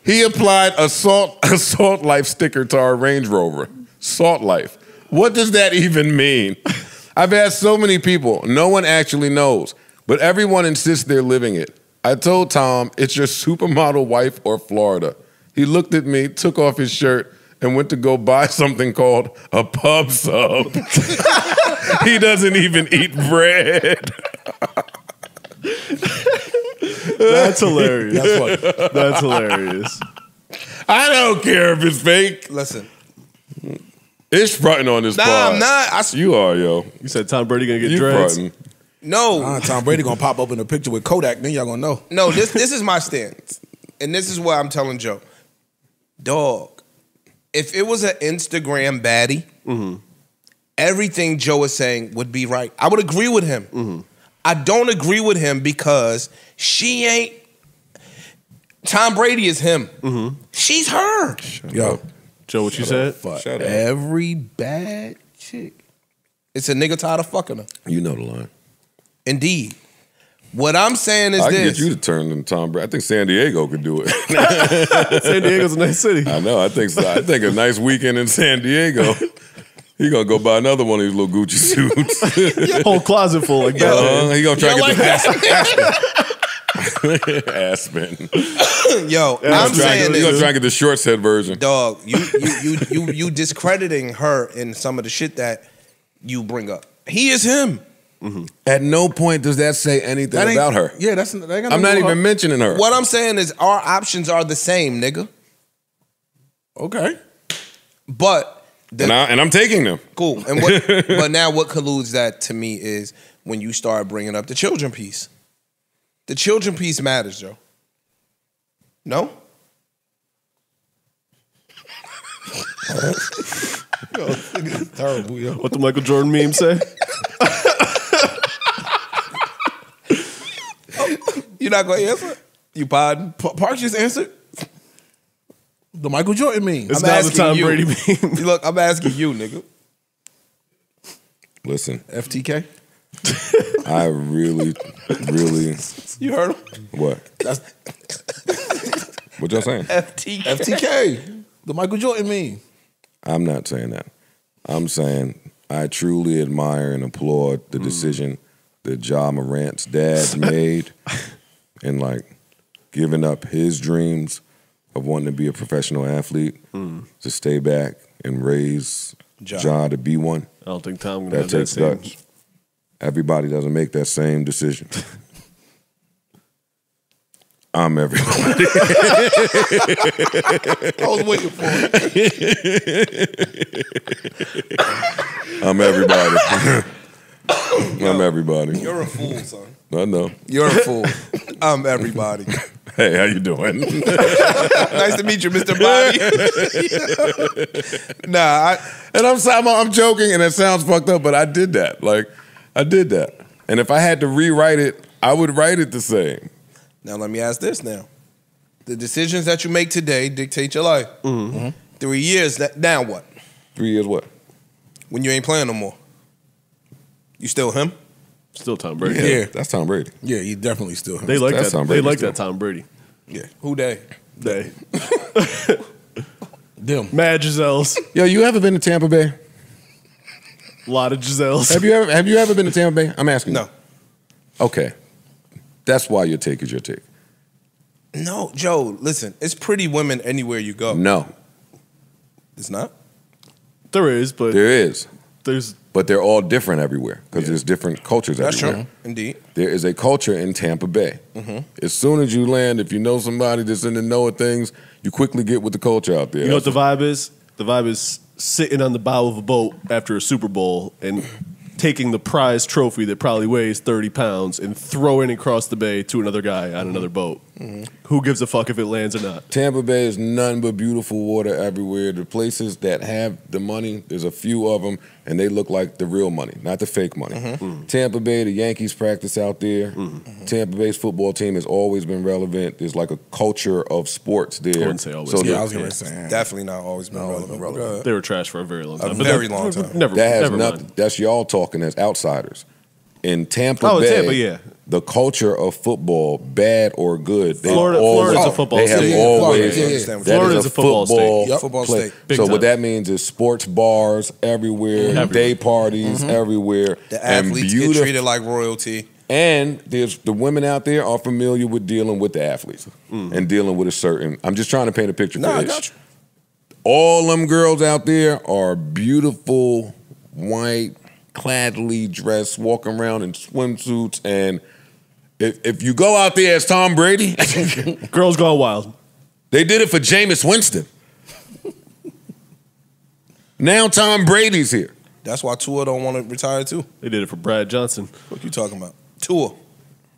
He applied a salt a salt life sticker to our Range Rover. Salt life. What does that even mean? I've asked so many people. No one actually knows, but everyone insists they're living it. I told Tom, it's your supermodel wife or Florida. He looked at me, took off his shirt, and went to go buy something called a pub sub. he doesn't even eat bread. That's hilarious. That's. That's hilarious. I don't care if it's fake. Listen, It's fronting on this nah, pod. I'm not. I s- You are, yo. You said Tom Brady gonna get You dreads. fronting. no, Tom Brady gonna pop up in a picture with Kodak, then y'all gonna know. no. This this is my stance, and this is what I'm telling Joe. Dog, if it was an Instagram baddie, mm-hmm. everything Joe is saying would be right. I would agree with him. Mm-hmm. I don't agree with him because she ain't. Tom Brady is him. Mm-hmm. She's her. Yo, Joe, what you said? fuck. Shut up. Every bad chick. It's a nigga tired of fucking her. You know the line. Indeed. What I'm saying is I can this. get you to turn into Tom Brady. I think San Diego could do it. San Diego's a nice city. I know. I think so. I think a nice weekend in San Diego. He gonna go buy another one of these little Gucci suits. Whole closet full like that. Uh, he gonna try Yo, to like get the Aspen. Yo, Yeah, I'm Try saying this. gonna try to get the short set version. Dog, you you you you you discrediting her in some of the shit that you bring up. He is him. Mm-hmm. At no point does that say anything That about her. Yeah, that's. That ain't I'm not to do with even mentioning her. What I'm saying is our options are the same, nigga. Okay. But the, And, I, and I'm taking them. cool. And what, but now what colludes that to me is when you start bringing up the children piece. The children piece matters, Joe. No? Terrible, yo. What the Michael Jordan meme say? You're not gonna answer? You pardon? Pa- Parks just answered. The Michael Jordan meme. It's I'm not the asking Tom you. Brady meme. Look, I'm asking you, nigga. Listen, FTK. I really, really, You heard him? what? That's What y'all saying? FTK. FTK. The Michael Jordan meme. I'm not saying that. I'm saying I truly admire and applaud Mm. the decision that Ja Morant's dad made and like giving up his dreams of wanting to be a professional athlete to stay back and raise Ja. Ja, to be one. I don't think Tom can That have that takes same. Everybody doesn't make that same decision. I'm everybody. I was waiting for it. I'm everybody. I'm everybody. You're a fool, son. I know. You're a fool. I'm everybody. Hey, how you doing? nice to meet you, Mr. Body. nah, I, And I'm, I'm I'm joking, and it sounds fucked up, but I did that. Like, I did that. And if I had to rewrite it, I would write it the same. now let me ask this now. The decisions that you make today dictate your life. Mm-hmm. Three years, that, now what? Three years what? When you ain't playing no more. You still him? Still Tom Brady. Yeah. That's Tom Brady. Yeah, you definitely still him. They like That's that. Tom Brady They like still. that Tom Brady. yeah. Who they? They Them. mad Giseles. Yo, you ever been to Tampa Bay? A lot of Giseles. Have you ever Have you ever been to Tampa Bay? I'm asking. No. You. Okay. That's why your take is your take. No, Joe, listen, it's pretty women anywhere you go. No, It's not? There is, but there is, there's but they're all different everywhere because there's different cultures That's everywhere. true. Indeed. There is a culture in Tampa Bay. Mm-hmm. As soon as you land, if you know somebody that's in the know of things, you quickly get with the culture out there. You know what the vibe is? The vibe is sitting on the bow of a boat after a Super Bowl and taking the prize trophy that probably weighs 30 pounds and throwing it across the bay to another guy on mm-hmm. another boat. Mm-hmm. Who gives a fuck if it lands or not? Tampa Bay is none but beautiful water everywhere. The places that have the money, there's a few of them, and they look like the real money, not the fake money. Mm-hmm. mm-hmm. Tampa Bay, the Yankees practice out there. Mm-hmm. Mm-hmm. Tampa Bay's football team has always been relevant. There's like a culture of sports there. I wouldn't say always. So Yeah, the- I was gonna say. Definitely not always been relevant. Go They were trash for a very long A time. but very that- long time. Never, that has never nothing. mind. That's y'all talking as outsiders. In Tampa Oh, in Bay, Tampa, yeah. The culture of football, bad or good, they Florida- always, Florida's a football they have state. Yeah, yeah, Florida, always. yeah, yeah. that Florida's is a football state. football Yep. Football state. Big so time. what that means is sports bars everywhere, Everywhere. day parties mm-hmm. everywhere, The and athletes get treated like royalty. And there's the women out there are familiar with dealing with the athletes mm-hmm. and dealing with a certain. I'm just trying to paint a picture. No, for I Ish. got you. All them girls out there are beautiful, white, cladly dressed, walking around in swimsuits. And if, if you go out there as Tom Brady, Girls Gone Wild. they did it for Jameis Winston. now Tom Brady's here. That's why Tua don't want to retire too. They did it for Brad Johnson. What are you talking about? Tua.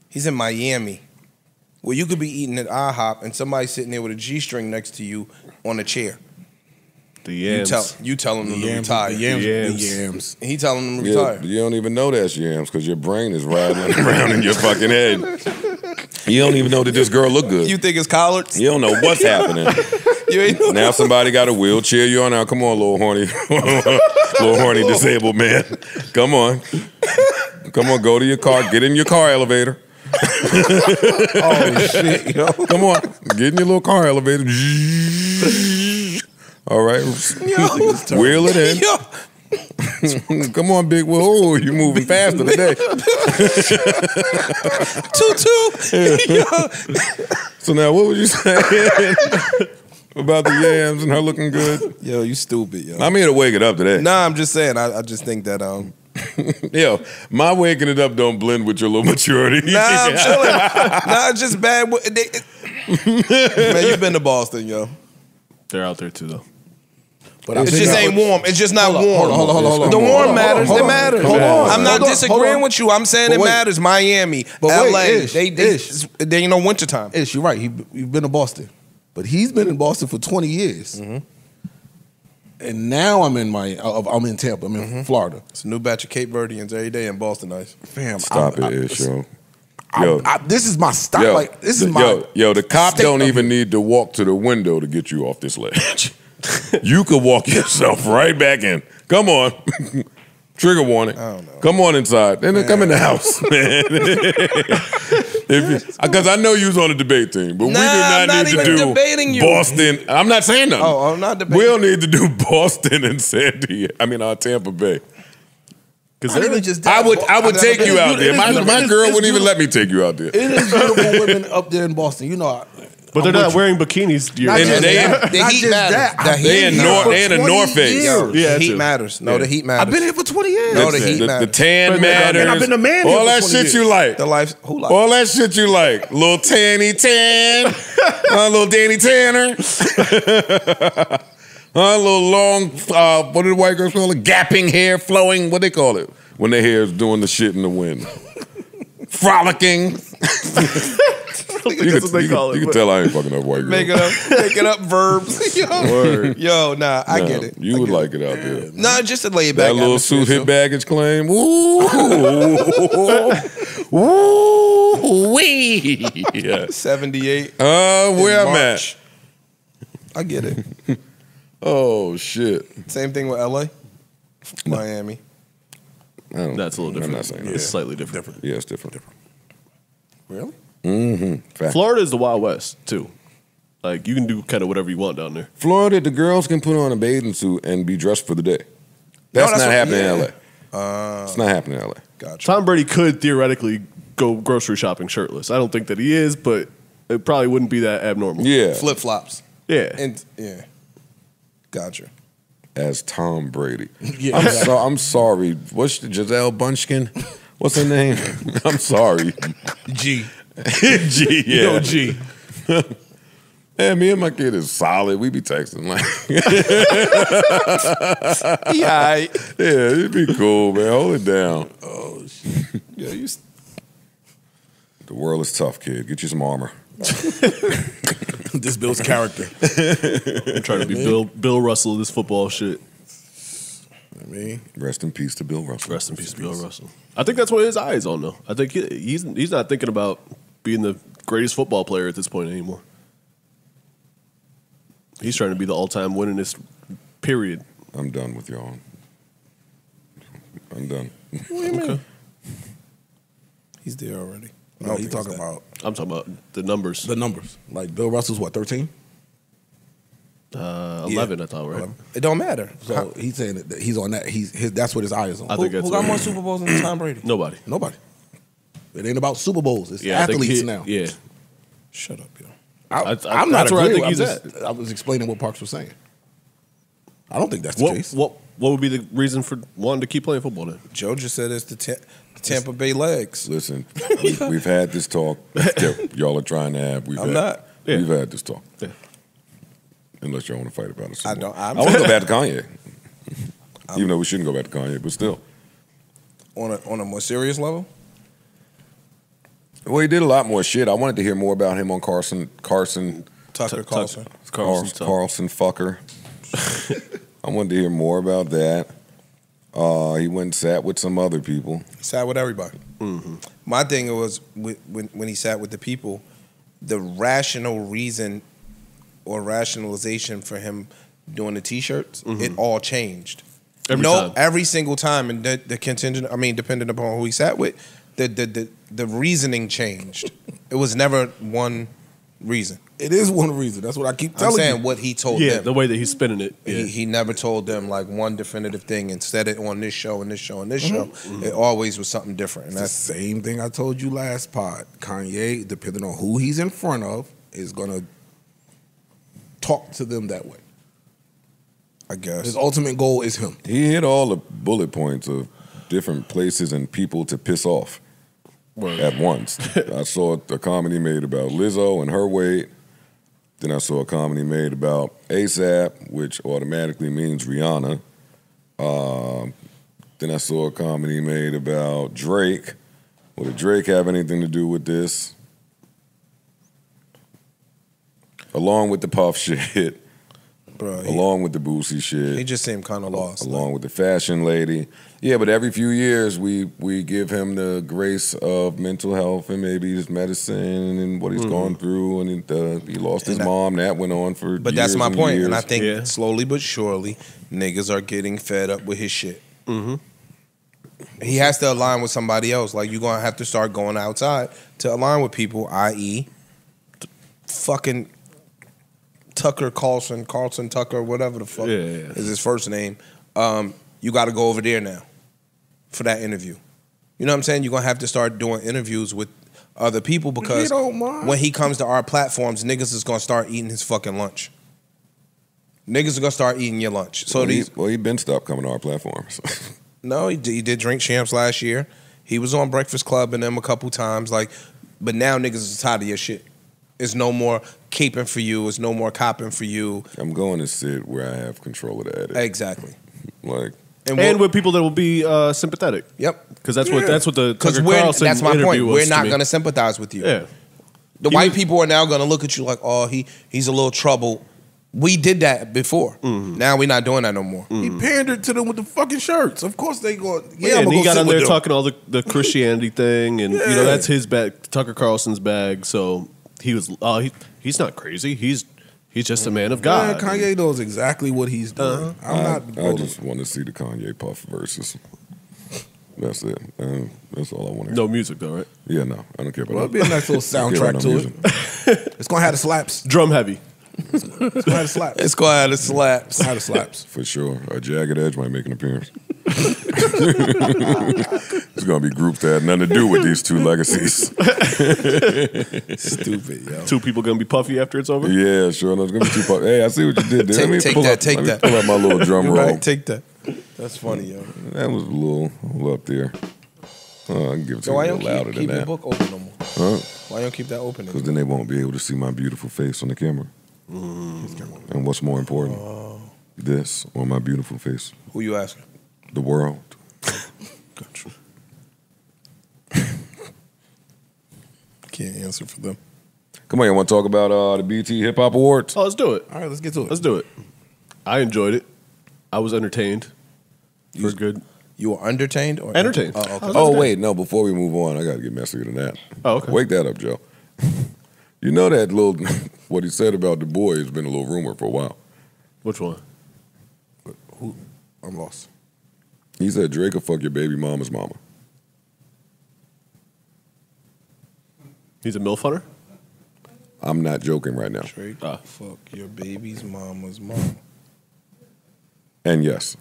He's in Miami. Where you could be eating at IHOP and somebody sitting there with a G string next to you on a chair. The You tell you telling them The to yams, retire. the yams, Yams. the yams. He telling them to You, retire. you don't even know that's yams because your brain is riding around in your fucking head. You don't even know that this girl look good. You think it's collards? You don't know what's happening. You ain't know. Now somebody got a wheelchair you on now. Come on, little horny, little horny disabled man. Come on, come on. Go to your car. Get in your car elevator. Oh shit, yo. Come on, get in your little car elevator. All right, wheel it in. Yo, Come on, big Will. Oh, you moving faster today. tutu. Yo. So now, what was you saying about the yams and her looking good? Yo, you stupid, yo. I'm here to wake it up today. Nah, I'm just saying. I, I just think that um. Yo, my waking it up don't blend with your little maturity. Nah, I'm chilling. nah, it's just bad. Man, you've been to Boston, yo. They're out there too, though. But It just ain't warm. It's just not warm. hold on, hold on, hold on, hold on. The warm on, matters. hold It on, matters. hold on, I'm not hold disagreeing on. with you. I'm saying But it wait. matters. Miami, But wait, LA. Ish, they, they, Ish. they ain't no wintertime. Ish, you're right. He, you've been to Boston, but he's been in Boston for 20 years. Mm-hmm. And now I'm in my, uh, I'm in Tampa. I'm in Mm-hmm. Florida. It's a new batch of Cape Verdeans every day in Boston. Ice. Fam, Stop I'm- it, I- Ish, yo. Yo. I, this is my stop. Yo, like this the, is my yo, yo, the cop don't of even need to walk to the window to get you off this ledge. you could walk yourself right back in. Come on. Trigger warning. Come on inside. And then come in the house, man. Because I know you was on the debate team, but we do Nah, not I'm not need to even do debating you. Boston. I'm not saying nothing. Oh, I'm not debating. We'll need to do Boston and San Diego. I mean, uh, Tampa Bay. Because Not even just I would, I would I've take you been- out there. My, my girl wouldn't even let me take you out there. It is beautiful women up there in Boston. You know, I- But they're I'm not with wearing bikinis. You're Not And just they- that. The Not heat just matters. that. The I've heat They in here Nor- they in the North Face. Yeah, the heat too. matters. No, Yeah. the heat matters. I've been here for 20 years. No, the the, heat the, matters. the tan Been there, done matters. that. I've been a man here all for that 20 shit you like. the life. Who like? All that shit you like. Little Tanny Tan. uh, little Danny Tanner. uh, little long, uh, what do the white girls call it? Gapping hair, flowing, what they call it? When their hair is doing the shit in the wind. Frolicking. you That's can, what they you call can, it. you can tell I ain't fucking up white girls. Make it up. Make it up verbs. yo, Word. yo, nah, I Nah, get it. You I would get like it out there. it. Nah, just a laid back. That little atmosphere, suit hit so- baggage claim. Woo. Woo. Wee. Yeah. 78. Uh, where I'm March. at. I get it. Oh, shit. Same thing with LA, Miami. I don't, That's a little I'm different. not saying It's that. slightly different. Yeah, it's different. Really? Mm-hmm. Fact. Florida is the Wild West too. Like you can do kind of whatever you want down there. Florida, the girls can put on a bathing suit and be dressed for the day. That's, that's not what- happening yeah. in LA. Uh, It's not happening in LA. gotcha. Tom Brady could theoretically go grocery shopping shirtless. I don't think that he is, but it probably wouldn't be that abnormal. Yeah. Flip flops. Yeah. And yeah. Gotcha. As Tom Brady. Yeah. I'm, so, I'm sorry. What's the Gisele Bündchen? What's her name? I'm sorry. G. G, yeah. Yo, G. Yeah, me and my kid is solid. We be texting like, Yeah. yeah, it'd be cool, man. Hold it down. Oh, shit. Yeah, you The world is tough, kid. Get you some armor. this builds character. I'm trying to be Bill Bill Russell of this football shit. I mean, Rest in peace to Bill Russell. Rest in peace, to Bill Russell. I think that's what his eyes is on though. I think he, he's he's not thinking about being the greatest football player at this point anymore. He's trying to be the all-time winningest. Period. I'm done with y'all. I'm done. Okay. He's there already. I no, don't he think talking about I'm talking about the numbers. the numbers. Like Bill Russell's what, 13? Uh, Eleven, I thought, right? It don't matter. So he's saying that- that he's on that. He's his, that's what his eye is on. I Who, think that's who got more Super Bowls than Tom Brady? Nobody. Nobody. It ain't about Super Bowls. It's Yeah, athletes he- now. Yeah. Shut up, yo. I, I- I- am not that's where I think I'm he's just- I was explaining what Parks was saying. I don't think that's the What, case. what what would be the reason for wanting to keep playing football then? Joe just said it's the, Ta- the Tampa Bay legs. Listen, we, we've had this talk that y'all are trying to have. We've I'm had, not. Yeah. We've had this talk. Yeah. Unless y'all want to fight about it. I don't- I'm- I want to go back to Kanye. Even though we shouldn't go back to Kanye, but still. On a, on a more serious level? Well, he did a lot more shit. I wanted to hear more about him on Carson Carson Tucker Carlson. Tuck- Carlson, Carlson Carlson fucker. I wanted to hear more about that. Uh, he went and sat with some other people. Sat with everybody. Mm-hmm. My thing was when, when he sat with the people, the rational reason or rationalization for him doing the T-shirts, it all changed. Mm-hmm. Every no, time. every single time, and the, the contingent. I mean, depending upon who he sat with, the the the, the reasoning changed. it was never one reason. it is one reason. That's what I keep telling I'm telling saying you. what he told Yeah, them. the way that he's spinning it. Yeah. He, he never told them like one definitive thing and said it on this show and this show and this Mm-hmm. show. It always was something different. And It's the same thing I told you last pod. Kanye, depending on who he's in front of, is gonna talk to them that way. I guess. His ultimate goal is him. He hit all the bullet points of different places and people to piss off at once. I saw a comedy made about Lizzo and her weight. Then I saw a comedy made about ASAP, which automatically means Rihanna. Um, then I saw a comedy made about Drake. Well, did Drake have anything to do with this? Along with the Puff shit. Bro, he- along with the Boosie shit. He just seemed kind of lost. along with the fashion lady. Yeah, but every few years we we give him the grace of mental health and maybe his medicine and what he's gone through. And it, uh, he lost his. And that- mom. That went on for. But that's my and point, years. and I think Yeah. slowly but surely, niggas are getting fed up with his shit. Mm-hmm. He has to align with somebody else. Like you're gonna have to start going outside to align with people, i.e., fucking Tucker Carlson, Carlson Tucker, whatever the fuck Yeah, yeah, yeah. is his first name. Um, you got to go over there now for that interview. You know what I'm saying? You're gonna have to start doing interviews with other people because when he comes to our platforms, niggas is gonna start eating his fucking lunch. Niggas are gonna start eating your lunch. So well, he, these well, he been stopped coming to our platforms. no, he did, he did drink champs last year. He was on Breakfast Club and them a couple times. Like, but now niggas is tired of your shit. It's no more caping for you. It's no more copping for you. I'm going to sit where I have control of the edit. Exactly. Like, And, and we'll- with people that will be uh, sympathetic. yep. Because that's what that's what the Tucker Carlson that's my interview point. was We're not me. gonna sympathize with you. Yeah. The He white was- people are now gonna look at you like, oh, he he's a little trouble. We did that before. Mm-hmm. Now we're not doing that no more. He pandered to them with the fucking shirts. Of course they go. Yeah, Yeah, I'm and gonna he go got on there them. talking all the, the Christianity thing, and you know that's his bag, Tucker Carlson's bag. So he was, oh, he, he's not crazy. He's he's just a man of Yeah, God. Kanye knows exactly what he's doing. I'm not. I just want to see the Kanye Puff versus. That's it. Um, that's all I want to. No music though, right? Yeah, no, I don't care about. Well, that. it'd be a nice little I don't care soundtrack about to it. It's gonna have the slaps. Drum heavy. It's gonna have the slaps. It's gonna have the slaps. It's gonna have the slaps. For sure. A jagged edge might make an appearance. There's gonna be groups that had nothing to do with these two legacies. Stupid, yo. Two people gonna be puffy after it's over. Yeah, sure. No, it's gonna be two part. Hey, I see what you did there. Take- Let me take pull that, up- take let me that. Pull out my little drum roll. Right, take that. That's funny, yo. That was a little, a little up there. Oh, I can give it to So you why a little louder keep, than keep your that. book open no more? Huh? Why don't keep that open? Because then they won't be able to see my beautiful face on the camera. Mm. And what's more important, this or my beautiful face? Who you asking? The world. Gotcha. Can't answer for them. Come on, you want to talk about uh, the BET Hip Hop Awards? Oh, let's do it. All right, let's get to it. Let's do it. I enjoyed it. I was entertained. For good. You were entertained or Entertained. Oh, okay. Oh wait, no. Before we move on, I got to get messier than that. Oh, okay. Wake that up, Joe. you know that little what he said about the boy has been a little rumor for a while. Which one? Who? I'm lost. He said Drake will fuck your baby mama's mama. He's a milf hunter. I'm not joking right now. Drake, Ah. fuck your baby's mama's mom. And yes,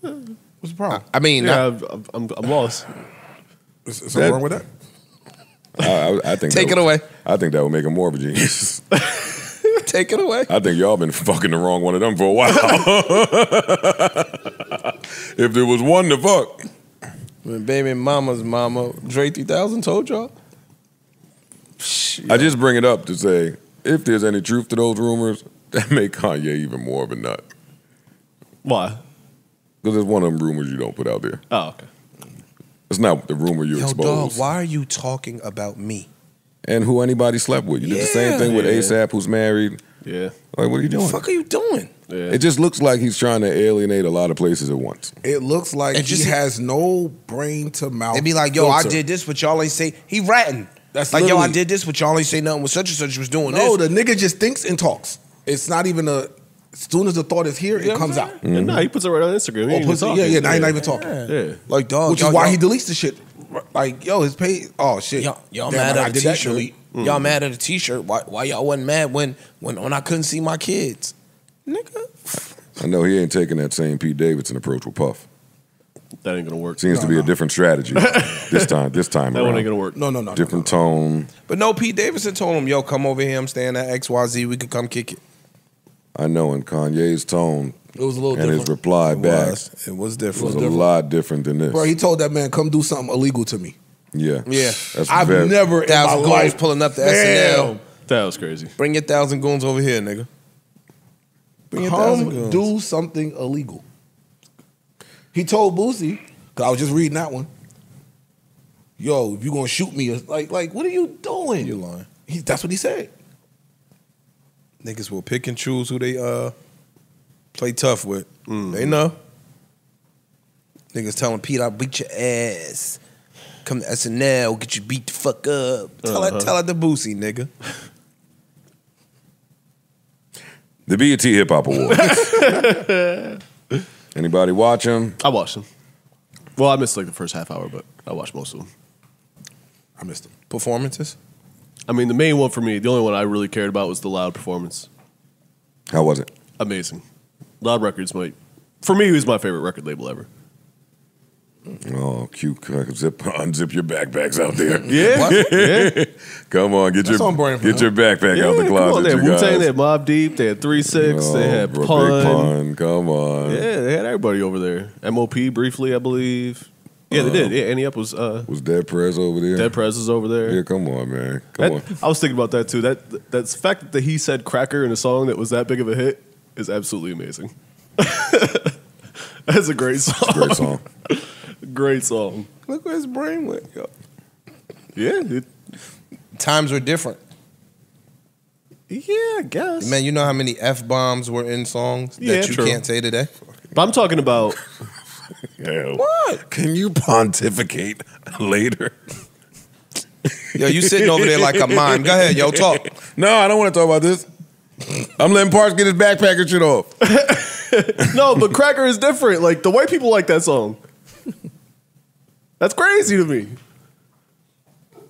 What's the problem? I mean, Yeah, not- I'm, I'm, I'm lost. Is, is something wrong with that? I, I, I think Take that it would- away. I think that would make him more of a genius. take it away. I think y'all been fucking the wrong one of them for a while. if there was one to fuck, When baby mama's mama, Dre 3000 told y'all. I just bring it up to say if there's any truth to those rumors, that make Kanye even more of a nut. Why? Because it's one of them rumors you don't put out there. Oh, okay. It's not the rumor you Yo, dog, expose. why are you talking about me? And who anybody slept with. You did the same thing with Yeah. ASAP, who's married. Yeah. Like, what are you The doing? fuck are you doing? Yeah. It just looks like he's trying to alienate a lot of places at once. It looks like And he just- has no brain to mouth. They be like, yo, I filter. did this, but y'all ain't say he ratting. That's like, yo, I literally- did this, but y'all ain't say nothing when such and such was doing No, this. the nigga just thinks and talks. It's not even a. As soon as the thought is here, it comes out. And no, he puts it right on Instagram. He Oh, ain't even pussy- talking. yeah, yeah. Now he's not even talking. Yeah. like, dog, Which is y'all- why he y'all- deletes the shit. Like, yo, his page. Oh shit. Y'all, y'all Damn, mad I at a did that t-shirt. delete. Y'all mm. mad at a t-shirt. Why, why y'all wasn't mad when, when when I couldn't see my kids? Nigga. I know he ain't taking that same Pete Davidson approach with Puff. That ain't gonna work. Seems to be a different strategy this time. This time That around. one ain't gonna work. No, no, no. no, different tone. But no, Pete Davidson told him, yo, come over here. I'm staying at XYZ. We could come kick it. I know in Kanye's tone It was a little and different. his reply It back was. It was different. It was different. a lot different than this. Bro, he told that man, come do something illegal to me. yeah, Yeah. That's I've very, never in my Thousand goons life pulling up the Damn. SNL. That was crazy. Bring your thousand goons over here, nigga. Bring your thousand Come goons. do something illegal. He told Boosie, because I was just reading that one. Yo, if you gonna shoot me, like, like, what are you doing? You're lying. He, that's what he said. Niggas will pick and choose who they uh Play tough with. They know. Niggas telling Pete, I'll beat your ass. Come to SNL, get you beat the fuck up. Tell Uh-huh. it, tell it to Boosie, nigga. The BET Hip Hop Awards. Anybody watch them? I watched them. Well, I missed like the first half hour, but I watched most of them. I missed them. Performances? I mean, the main one for me, the only one I really cared about was the Loud performance. How was it? Amazing. Loud Records might, for me, it was my favorite record label ever. Oh, cute. Zip, unzip your backpacks out there. Yeah, yeah. Come on, get That's your on brand get your backpack out the come on, closet. they had you Wu Tang, guys. they had Mobb Deep, they had Three Six, Oh, they had bro, Pun. Big Pun. Come on. Yeah, they had everybody over there. MOP briefly, I believe. Yeah, they did. Yeah, Annie Up was uh, Was Dead Prez over there? Dead Prez was over there. Yeah, come on, man. Come That- on. I was thinking about that too. That that's fact that he said "cracker" in a song that was that big of a hit is absolutely amazing. That's a great song. Great song. Great song. Look where his brain went. Yo. Yeah, it, Times were different. yeah, I guess. Man, you know how many F bombs were in songs Yeah, that you true. can't say today? But I'm talking about Hell. What? Can you pontificate later? Yo, you sitting over there like a mime. Go ahead, yo, talk. No, I don't want to talk about this. I'm letting Parks get his backpack and shit off. no, but "cracker" is different. Like the white people like that song. That's crazy to me.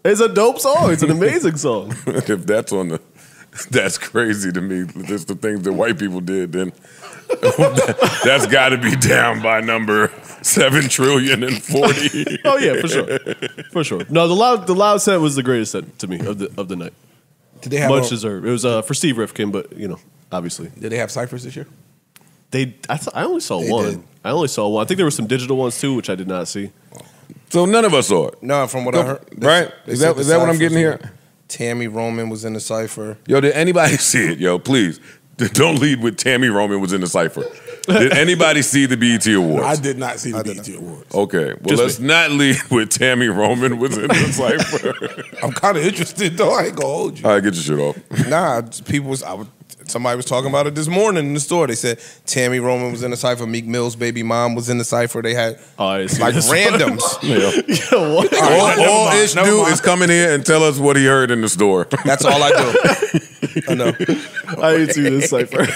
It's a dope song. It's an amazing song. if that's on the, that's crazy to me. Just the things that white people did, then that's got to be down by number seven trillion and forty. Oh yeah, for sure, for sure. No, the loud the loud set was the greatest set to me of the of the night. Did they have Much a- deserved. It was uh, for Steve Rifkin, but you know, obviously Did they have ciphers this year? they. I, th- I only saw They one. did. I only saw one. I think there were some digital ones too, which I did not see. So none of us saw it. No, from what I heard. they- Right? they Is said that- the is that what I'm ciphers getting were- here? Tami Roman was in the cipher. Yo, did anybody see it? Yo, please don't lead with Tami Roman was in the cipher. Did anybody see the BET Awards? I did not see the BET Awards. Okay, well Just let's not leave with Tami Roman was in the cipher. I'm kind of interested though. I ain't gonna hold you. All right, get your shit off. Nah, people was I would, somebody was talking about it this morning in the store. They said Tami Roman was in the cipher. Meek Mill's baby mom was in the cipher. They had Oh, I didn't see like randoms. Yeah. Yo, what? all all mind, Ish do is come in here and tell us what he heard in the store. That's all I do. I know. I didn't see this cipher.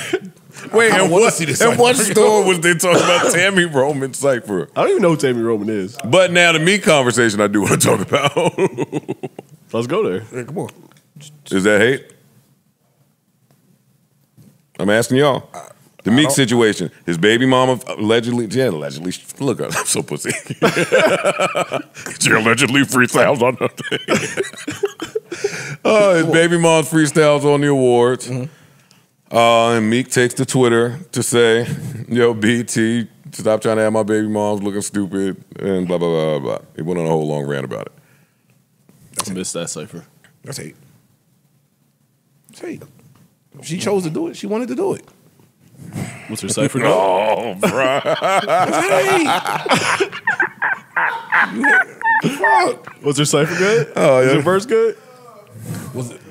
Wait, and what, see this and what cipher. store was they talking about Tami Roman cipher? I don't even know who Tami Roman is. But now the Meek conversation I do want to talk about. Let's go there. Hey, come on. is that hate? I'm asking y'all. The Meek situation. His baby mama allegedly, yeah, allegedly. Look, I'm so pussy. she allegedly freestyles on the thing. uh, his baby mom's freestyles on the awards. Uh, and Meek takes to Twitter to say, yo, BT, stop trying to have my baby moms looking stupid and blah, blah, blah, blah. He went on a whole long rant about it. I missed that cipher. That's hate. That's hate. She chose to do it. She wanted to do it. What's her cipher? good? Oh, bro. Was her cipher good? Oh, Was yeah. her verse good? Was it?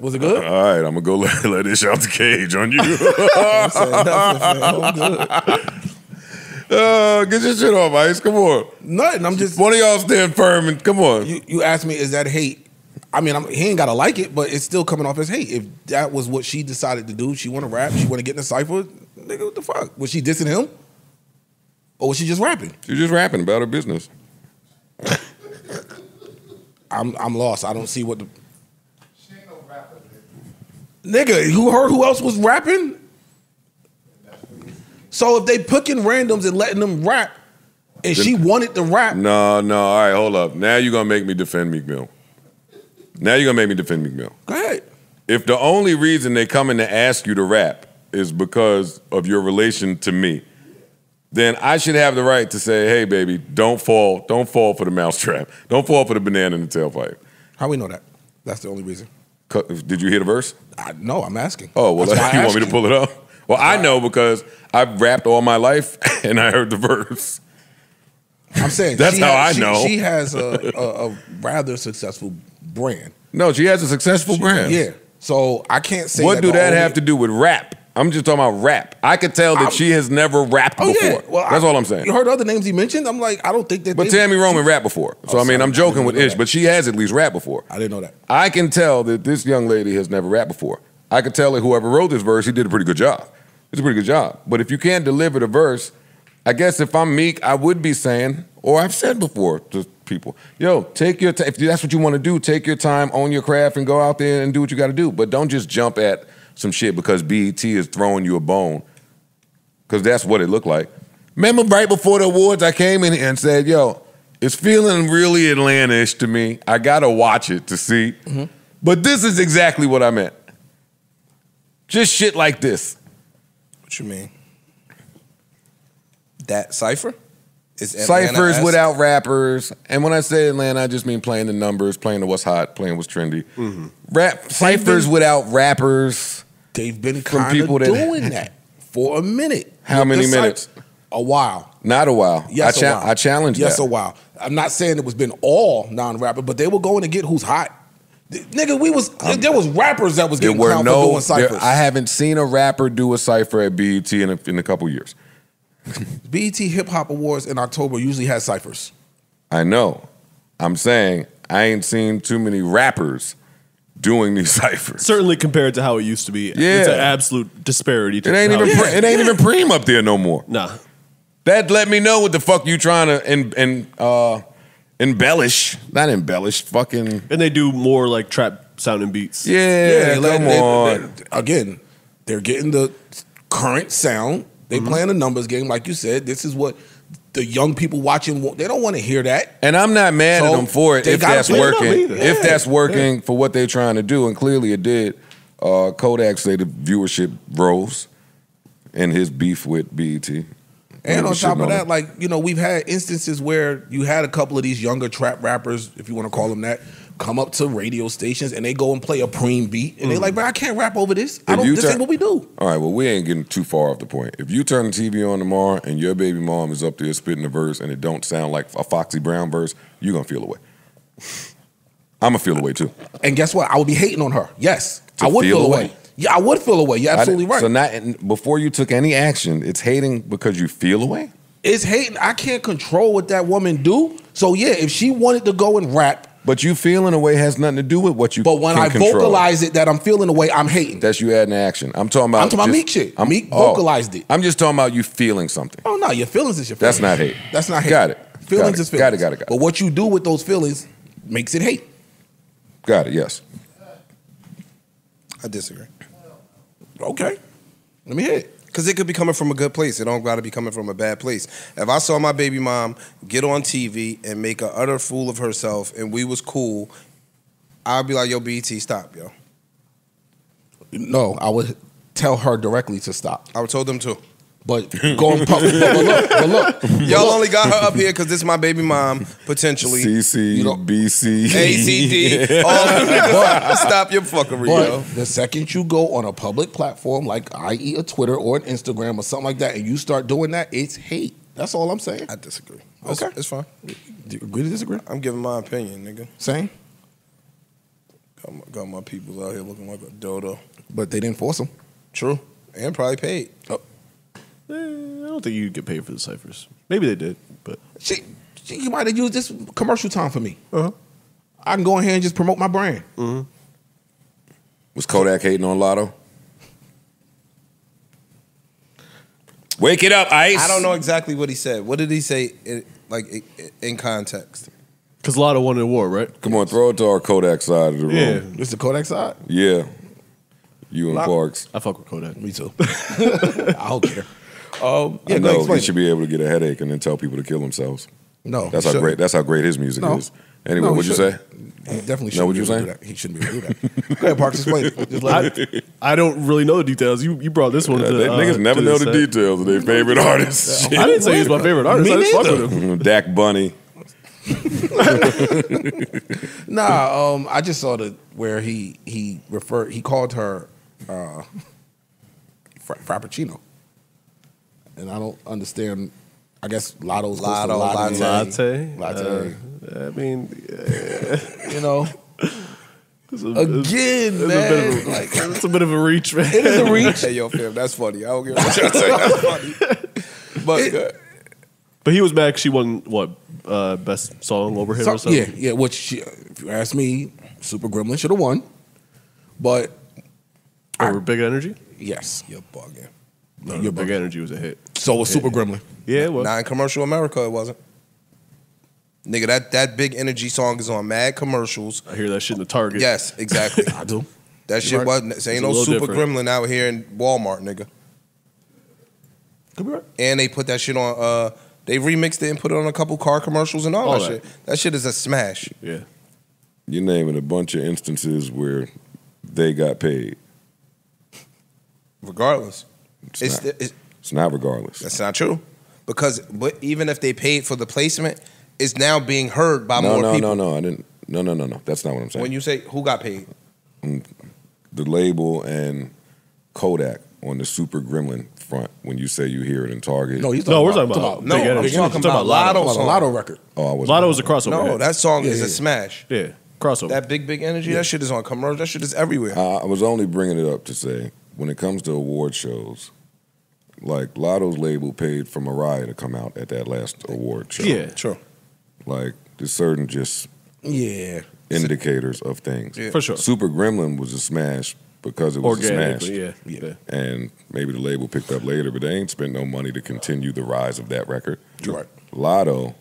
Was it good? All right, I'm gonna go let, let this out the cage on you. uh, get your shit off, Ice. Come on. Nothing. I'm just. One of y'all stand firm and come on. You, you asked me, is that hate? I mean, I'm, he ain't gotta like it, but it's still coming off as hate. If that was what she decided to do, she want to rap, she want to get in the cipher. Nigga, what the fuck? Was she dissing him, or was she just rapping? She's just rapping about her business. I'm I'm lost. I don't see what the. Nigga, who heard who else was rapping? So if they picking randoms and letting them rap, and she wanted to rap, No, no. All right, hold up. Now you're gonna make me defend Meek Mill. Now you're gonna make me defend Meek Mill. go ahead. If the only reason they come in to ask you to rap is because of your relation to me, then I should have the right to say, "Hey, baby, don't fall, don't fall for the mousetrap. Don't fall for the banana in the tailpipe." How we know that? That's the only reason. Did you hear the verse? I, no, I'm asking. Oh well, That's you want me to pull it up? Well, I know because I've rapped all my life and I heard the verse. I'm saying That's she how has- I she- know. She has a, a, a rather successful brand. No, she has a successful brand. Yeah. So I can't say. What do that only- have to do with rap? I'm just talking about rap. I could tell that I'm- she has never rapped Oh before. yeah, well, That's I- all I'm saying. You heard other names he mentioned. I'm like, I don't think that. But Tami Roman rapped before. So Oh, I mean, sorry. I'm joking with Ish, that. but she has at least rapped before. I didn't know that. I can tell that this young lady has never rapped before. I can tell that whoever wrote this verse, he did a pretty good job. It's a pretty good job. But if you can't deliver the verse, I guess if I'm meek, I would be saying, or I've said before to people, yo, take your time. If that's what you want to do, take your time, own your craft, and go out there and do what you got to do. But don't just jump at some shit because BET is throwing you a bone. Because that's what it looked like. Remember right before the awards, I came in and said, yo, it's feeling really Atlanta-ish to me. I got to watch it to see. Mm-hmm. But this is exactly what I meant. Just shit like this. What you mean? That cipher? Is Ciphers without rappers. And when I say Atlanta, I just mean playing the numbers, playing the what's hot, playing what's trendy. Mm-hmm. Rap ciphers without rappers. They've been kind of people that- doing that for a minute. How many minutes? A while. Not a while. Yes, I, cha- a while. I challenge yes, that. a while. I'm not saying it was been all non-rapper, but they were going to get who's hot. Nigga, we was there was rappers that was getting were no. for doing there- I haven't seen a rapper do a cipher at BET in a, in a couple years. BET Hip Hop Awards in October usually has ciphers. I know. I'm saying I ain't seen too many rappers doing these ciphers. Certainly compared to how it used to be. Yeah. It's an absolute disparity. It ain't even pre- it ain't even Preem up there no more. Nah. That let me know what the fuck you trying to in, in, uh, embellish. Not embellish, fucking And they do more like trap sounding beats. Yeah, they- come they- on. they- again, they're getting the current sound. They Mm-hmm. playing a numbers game, like you said. This is what the young people watching they don't want to hear that. And I'm not mad at them for it if that's play it up working. either. If that's working for what they're trying to do, and clearly it did. Uh, Kodak say the viewership rose and his beef with BET. And on top of that, like you know, we've had instances where you had a couple of these younger trap rappers, if you want to call them that, come up to radio stations and they go and play a preem beat, and they're mm. like, "Man, I can't rap over this. I If don't. This ain't what we do." All right, well, we ain't getting too far off the point. If you turn the TV on tomorrow and your baby mom is up there spitting a verse and it don't sound like a Foxy Brown verse, you're gonna feel away. I'm gonna feel away too. And guess what? I would be hating on her. Yes, To I would feel feel, away? away. Yeah, I would feel away. You're absolutely right. So not before you took any action, it's hating because you feel away. it's hating. I can't control what that woman do. So yeah, if she wanted to go and rap, But you feeling away has nothing to do with what you. but when I control. vocalize it that I'm feeling away, I'm hating. that's you adding action. I'm talking about. I'm talking about just- Meek shit. I'm- Meek oh, vocalized it. I'm just talking about you feeling something. Oh no, your feelings is your feelings. That's not hate. That's not hate. Got it. Feelings Got it. is feelings. Got it, got it, got it. But what you do with those feelings makes it hate. Got it. Yes. I disagree. Okay. Let me hear it. Because it could be coming from a good place. It don't got to be coming from a bad place. If I saw my baby mom get on TV and make a utter fool of herself and we was cool, I'd be like, yo, BT, stop, yo. No, I would tell her directly to stop. I would told them to. But going public. but look, but look. Y'all only got her up here because this is my baby mom, potentially. CC, you know, BC, ACD. All Stop your fuckery, But yo. the second you go on a public platform like i.e. a Twitter or an Instagram or something like that, and you start doing that, it's hate. That's all I'm saying. I disagree. It's, Okay. it's fine. Do you agree to disagree? I'm giving my opinion, nigga. Same. Got my, got my peoples out here looking like a dodo. But they didn't force them. True. And probably paid. Eh, I don't think you get paid for the ciphers. Maybe they did, but She, she you might have used this commercial time for me. uh-huh. I can go in here and just promote my brand. Hmm. Was Kodak hating on Latto? Wake it up, Ice. I don't know exactly what he said. What did he say, in, like i- i- in context? because Latto won the war, right? Come on, throw it to our Kodak side of the room. Yeah. This the Kodak side? Yeah. You and Lot- Parks. I fuck with Kodak. Me too. I don't care. Um, yeah, I know explain he should be able to get a headache and then tell people to kill themselves. No, That's how shouldn't. great. That's how great his music No. is. Anyway, No, what'd you say? He definitely Know shouldn't what you able saying? He shouldn't be able to do that. Go ahead, Parks, explain. Just let it. I, I don't really know the details. You you brought this one. Yeah, to, they- uh, niggas never to know the set. details of their favorite artists. I didn't say he's my favorite artist. Me I just fuck neither. with him. Dak Bunny. Nah, um, I just saw the where he he referred he called her uh, fra- Frappuccino, and I don't understand. I guess Latto's close to Latto, latte. Latte. Latte. Uh, I mean, you know, Again, It's a man. bit of a, like, it's a bit of a reach, man. it is a reach. Hey, yo, fam, that's funny. I don't give a shit. That's funny. But uh, But he was back. she won what uh, best song over him So- or something. yeah, yeah. Which, she, if you ask me, Super Gremlin should have won. But over Big Energy. yes, you're bugging. No, You're Big bugging. Energy was a hit. So was Super Gremlin. Yeah, it was. Not in commercial America, it wasn't. Nigga, that, that big energy song is on mad commercials. I hear that shit in the Target. Yes, exactly. I do. That shit right. wasn't. This It's ain't no super different. gremlin out here in Walmart, nigga. Could be right. And they put that shit on. uh They remixed it and put it on a couple car commercials and all, All that, that. shit. That shit is a smash. Yeah. You're naming a bunch of instances where they got paid. Regardless, It's, it's, not, it's it's not regardless. that's not true. Because but even if they paid for the placement, it's now being heard by no, more no, people. no, no. I didn't. No, no, no, no. That's not what I'm saying. When you say who got paid, mm, the label and Kodak on the Super Gremlin front. When you say you hear it in Target. No, he's No, we're talking talking about, about no, Big I'm talking Talking about about Latto about a song. Latto record. oh, I was. Latto was a crossover. No, hit. that song is Yeah, a smash. yeah crossover. That big big energy, that shit is on commercial. That shit is everywhere. I, I was only bringing it up to say when it comes to award shows, like Latto's label paid for Mariah to come out at that last award show. yeah, Sure. Like there's certain just Yeah. indicators of things. Yeah. for sure. Super Gremlin was a smash because it was a smash. Yeah, yeah. And maybe the label picked up later, but they ain't spent no money to continue the rise of that record. Right. Latto,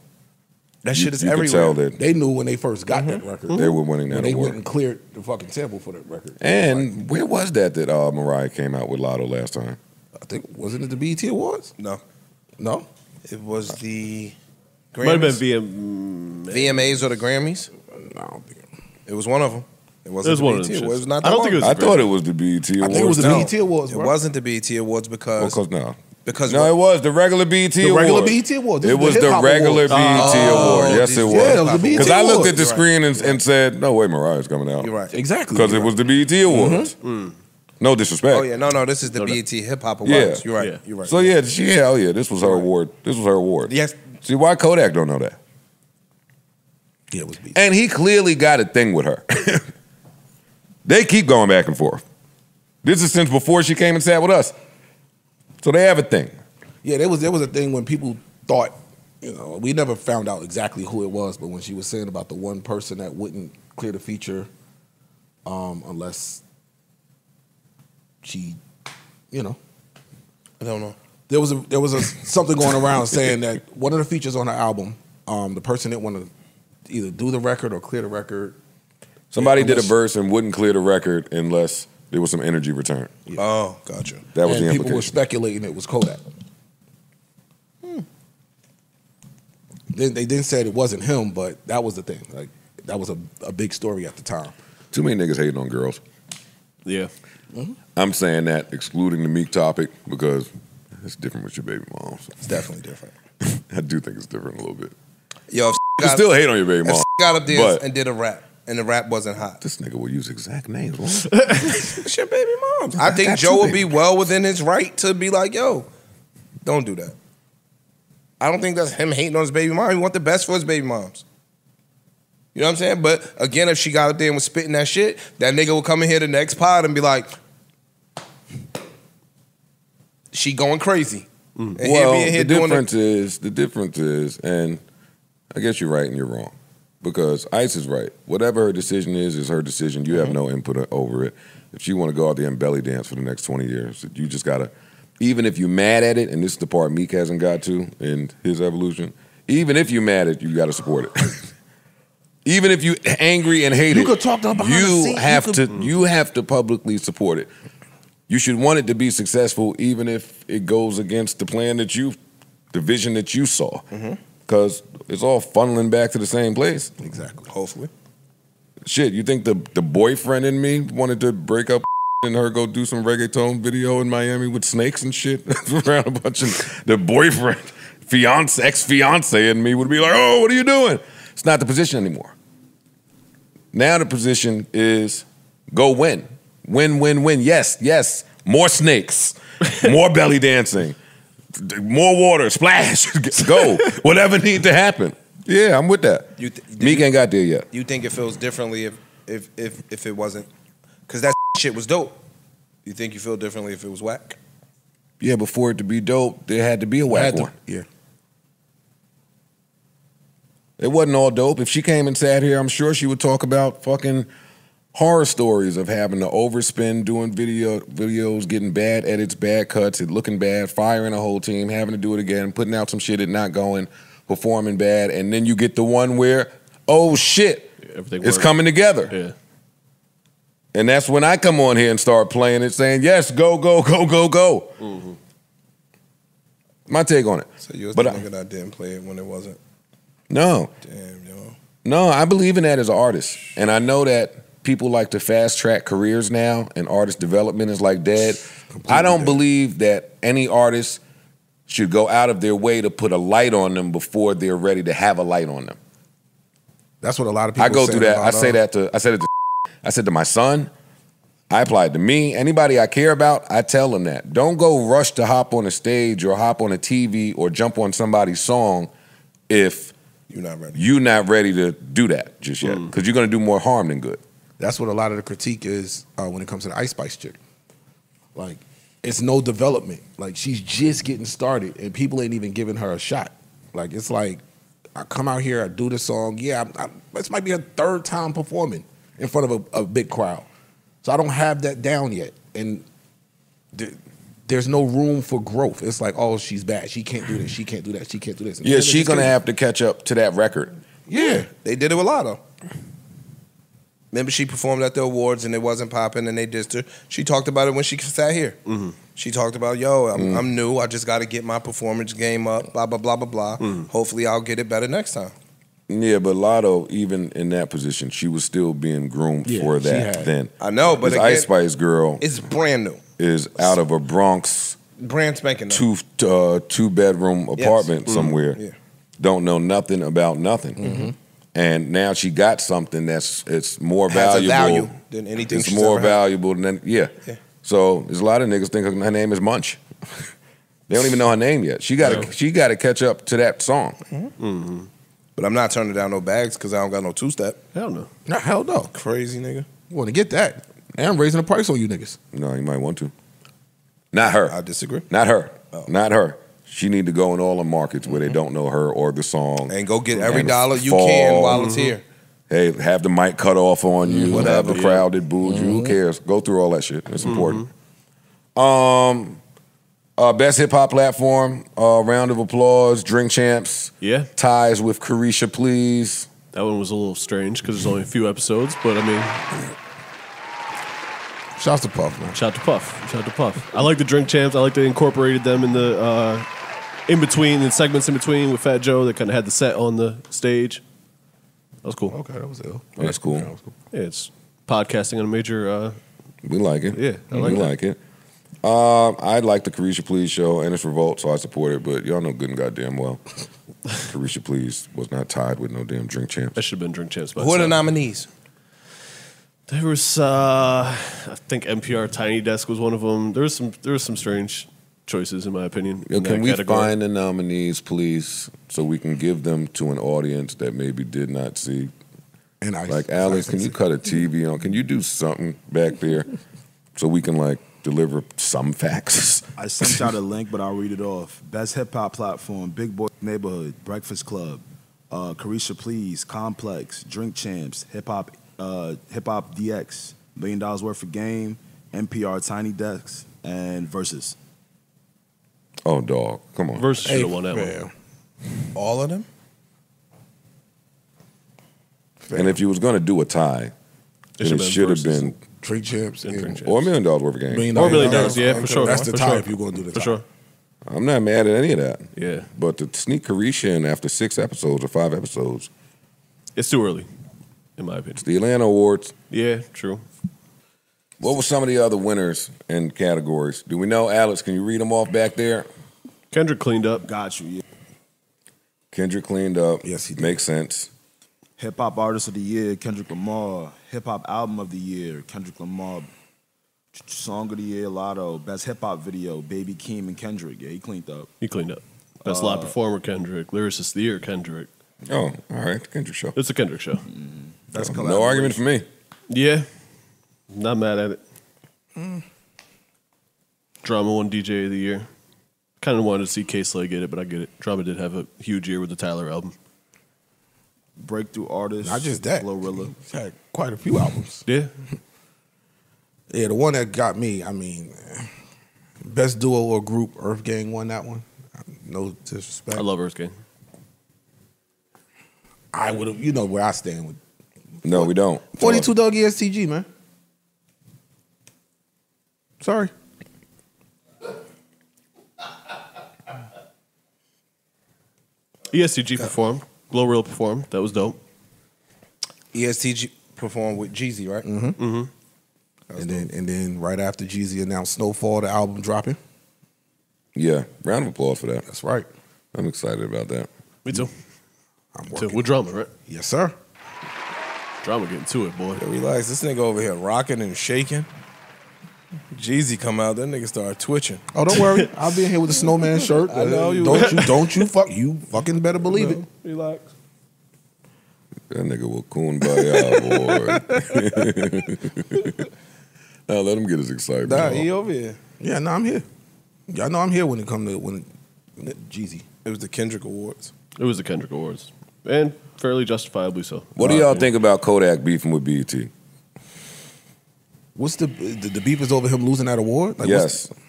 That you, shit is you could everywhere. tell that They knew when they first got that record. they were winning When that they award. went and cleared the fucking sample for that record. And where was that that uh, Mariah came out with Latto last time? I think wasn't it the BET Awards? No, No. it was the Might have been Grammys. VM. VMAs or the Grammys. No, I don't think. It was one of them. It It wasn't was the one of BET them. Awards. It was shits. not I don't think it was. I thought it was the BET Awards. I think it was the No, BET Awards, It bro. wasn't the BET Awards because Because no. because No, it was the regular BET The Award. regular BET Awards. This It is the was the hip-hop regular awards. BET Oh, Award. Yes, it was. Yeah, it was the BET Because I looked at the screen and, and said, "No way, Mariah's coming out." You're right. Exactly. Because it was the BET Awards. No disrespect. Oh yeah, no, no, this is the No, no. BET Hip Hop Yeah. Awards. You're right. Yeah. You're right. So yeah, she, yeah, oh yeah, this was her award. This was her award. yes, See why Kodak don't know that? Yeah, it was BET. And he clearly got a thing with her. they keep going back and forth. This is since before she came and sat with us. So they have a thing. Yeah, there was there was a thing when people thought, you know, we never found out exactly who it was, but when she was saying about the one person that wouldn't clear the feature, um, unless she, you know, I don't know. there was a there was a something going around saying that one of the features on her album, um, the person didn't want to either do the record or clear the record. Somebody did a verse and wouldn't clear the record unless there was some energy return. Oh, gotcha. That was and the people were speculating it was Kodak. Hmm. Then they then said it wasn't him, but that was the thing. Like that was a, a big story at the time. Too many niggas hating on girls. Yeah. Mm-hmm. I'm saying that excluding the meek topic because it's different with your baby moms. It's definitely different. I do think it's different a little bit. Yo, if You still hate on your baby mom. got up there and did a rap, and the rap wasn't hot. this nigga will use exact names. It's your baby mom. I think Joe would be well within his right to be like, yo, don't do that. I don't think that's him hating on his baby mom. He want the best for his baby moms. You know what I'm saying? But again, if she got up there and was spitting that shit, that nigga will come in here the next pod and be like, she going crazy. Mm. And well, in here the difference is the difference is, and I guess you're right and you're wrong because Ice is right. Whatever her decision is, is her decision. You have mm-hmm. no input over it. If she want to go out there and belly dance for the next 20 years, you just gotta. Even if you're mad at it, and this is the part Meek hasn't got to in his evolution. Even if you're mad at it, you got to support it. even if you angry and hate You it, could talk to her behind the you. You have could- to mm. you have to publicly support it. You should want it to be successful, even if it goes against the plan that you, the vision that you saw, mm-hmm. because it's all funneling back to the same place. Exactly. Hopefully. Shit, you think the the boyfriend in me wanted to break up and her go do some reggaeton video in Miami with snakes and shit around a bunch of the boyfriend, fiance, ex fiance in me would be like, oh, what are you doing? It's not the position anymore. Now the position is go win. Win, win, win. Yes, yes. More snakes, more belly dancing, more water, splash, go. Whatever needs to happen. Yeah, I'm with that. You th- Meek ain't got there yet. You think it feels differently if if if if it wasn't because that shit was dope. You think you feel differently if it was whack? Yeah, before it to be dope, there had to be a whack Had to. one. Yeah. It wasn't all dope. If she came and sat here, I'm sure she would talk about fucking horror stories of having to overspend, doing video videos, getting bad edits, bad cuts, it looking bad, firing a whole team, having to do it again, putting out some shit, it not going, performing bad, and then you get the one where, oh shit, Everything it's worked. coming together. Yeah. And that's when I come on here and start playing it, saying, yes, go, go, go, go, go. Mm -hmm. My take on it. So you was But the I- nigga that didn't play it when it wasn't. No. Damn, yo. No, I believe in that as an artist. And I know that people like to fast track careers now and artist development is like dead. I don't believe that any artist should go out of their way to put a light on them before they're ready to have a light on them. That's what a lot of people. I go through that. I say uh, that to I said it to I said to my son. I applied to me. Anybody I care about, I tell them that. Don't go rush to hop on a stage or hop on a TV or jump on somebody's song if you're not ready. You're not ready to do that just yet because you're going to do more harm than good. That's what a lot of the critique is uh, when it comes to the Ice Spice chick. Like, it's no development. Like, she's just getting started, and people ain't even giving her a shot. Like, it's like, I come out here, I do the song. Yeah, I'm, I'm, this might be her third time performing in front of a, a big crowd. So I don't have that down yet. And there's no room for growth. It's like, oh, she's bad. She can't do this. She can't do that. She can't do this. And Yeah, she's going to crazy. have to catch up to that record. Yeah. They did it with Latto. Remember, she performed at the awards and it wasn't popping, and they dissed her. She talked about it when she sat here. Mm-hmm. She talked about, "Yo, I'm, mm-hmm. I'm new. I just got to get my performance game up. Blah blah blah blah blah. Mm-hmm. Hopefully, I'll get it better next time." Yeah, but Latto, even in that position, she was still being groomed Yeah, for that then. I know, but again, Ice Spice girl It's brand new, is out of a Bronx brand spanking two uh, two bedroom Yes. apartment Mhm. somewhere. Yeah. Don't know nothing about nothing. Mhm. And now she got something that's it's more Has valuable value than anything It's she's more ever had. valuable than yeah. Yeah. So there's a lot of niggas think her name is Munch. they don't even know her name yet. She got to Yeah. she got to catch up to that song. Mm-hmm. But I'm not turning down no bags because I don't got no two step. Hell no. No, hell no. Crazy nigga. You want to get that. And I'm raising the price on you niggas. No, you might want to. Not her. I disagree. Not her. Not her. She need to go in all the markets where they don't know her or the song. And go get every dollar you fall. can while it's here. Hey, have the mic cut off on you. Whatever. Have the crowd that booed you. Who cares? Go through all that shit. It's important. Um, uh, best hip hop platform. Uh, round of applause. Drink champs. Yeah. Ties with Caresha, please. That one was a little strange because there's only a few episodes, but I mean, Shouts to Puff, man. shout to Puff. Shout to Puff. I like the drink champs. I like they incorporated them in the uh, in between, in segments in between with Fat Joe that kind of had the set on the stage. That was cool. Okay, that was ill. That's cool. Yeah, it's podcasting on a major. Uh, We like it. Yeah, I like we that. like it. Um, I like the Caresha Please show and it's Revolt, so I support it. But y'all know good and goddamn well, Caresha Please was not tied with no damn drink champs. that should have been drink champs. by Who are the itself. nominees? There was, uh, I think NPR Tiny Desk was one of them. There was some, there was some strange choices in my opinion. Yo, in can we category. find the nominees, please, so we can give them to an audience that maybe did not see? And I Like Alex, can you cut a TV on? Can you do something back there so we can like deliver some facts? I sent out a link, but I'll read it off. Best hip hop platform: Big Boy Neighborhood, Breakfast Club, uh, Caresha Please, Complex, Drink Champs, Hip Hop, uh, Hip Hop DX, Million Dollars Worth of Game, NPR Tiny Desks, and Verzuz. Oh, dog, come on. Verzuz should have won that man. one. All of them? And if you was gonna do a tie, then it should have been Drink champs. And and- drink champs. or a million dollars worth of game. Million Or dollars. million dollars, yeah, for sure. That's the for tie sure. if you're going to do the For tie. sure. I'm not mad at any of that. Yeah, But to sneak Caresha in after six episodes or five episodes, it's too early, in my opinion. it's the Atlanta Awards. Yeah, true. What were some of the other winners and categories? Do we know, Alex? Can you read them off back there? Kendrick cleaned up. Got you. Yeah. Kendrick cleaned up. Yes, he did. Makes sense. Hip Hop Artist of the Year, Kendrick Lamar. Hip Hop Album of the Year, Kendrick Lamar. Song of the Year, Latto. Best Hip Hop Video, Baby Keem and Kendrick. Yeah, he cleaned up. He cleaned up. Best Uh, live performer, Kendrick. Lyricist of the year, Kendrick. Oh, all right. The Kendrick show. It's a Kendrick show. That's no argument for me. Yeah, not mad at it. Mm. Drama won DJ of the year. Kind of wanted to see Kay Slay get it, but I get it. Drama did have a huge year with the Tyler album. Breakthrough artist. Not just that. Glorilla. He's had quite a few albums. Yeah. Yeah, the one that got me, I mean, best duo or group, Earth Gang won that one. No disrespect. I love Earth Gang. I would have, you know where I stand with No, we don't. 42 Dugg ESTG, man. Sorry. EST Gee performed. Glorilla performed. That was dope. EST Gee performed with Jeezy, right? Mm-hmm. Mm-hmm. And then, and then right after Jeezy announced Snofall, the album dropping. Yeah, round of applause for that. That's right. I'm excited about that. Me too. I'm Too. working. With drama, right? Yes, sir. Drama getting to it, boy. Relax, this nigga over here rocking and shaking. Jeezy come out, that nigga start twitching. Oh, don't worry. I'll be in here with a snowman shirt. I know you Don't you? Don't you? Fuck you. Fucking better believe it. Relax. That nigga will kumbaya, boy. now let him get his excitement. Nah, he over here. Yeah, no, I'm here. Y'all know I'm here when it come to when it, Jeezy. It was the Kendrick Awards. It was the Kendrick Awards. And fairly justifiably so. What do y'all yeah. think about Kodak beefing with BET? What's the the, the beef is over him losing that award? Like, yes. what's-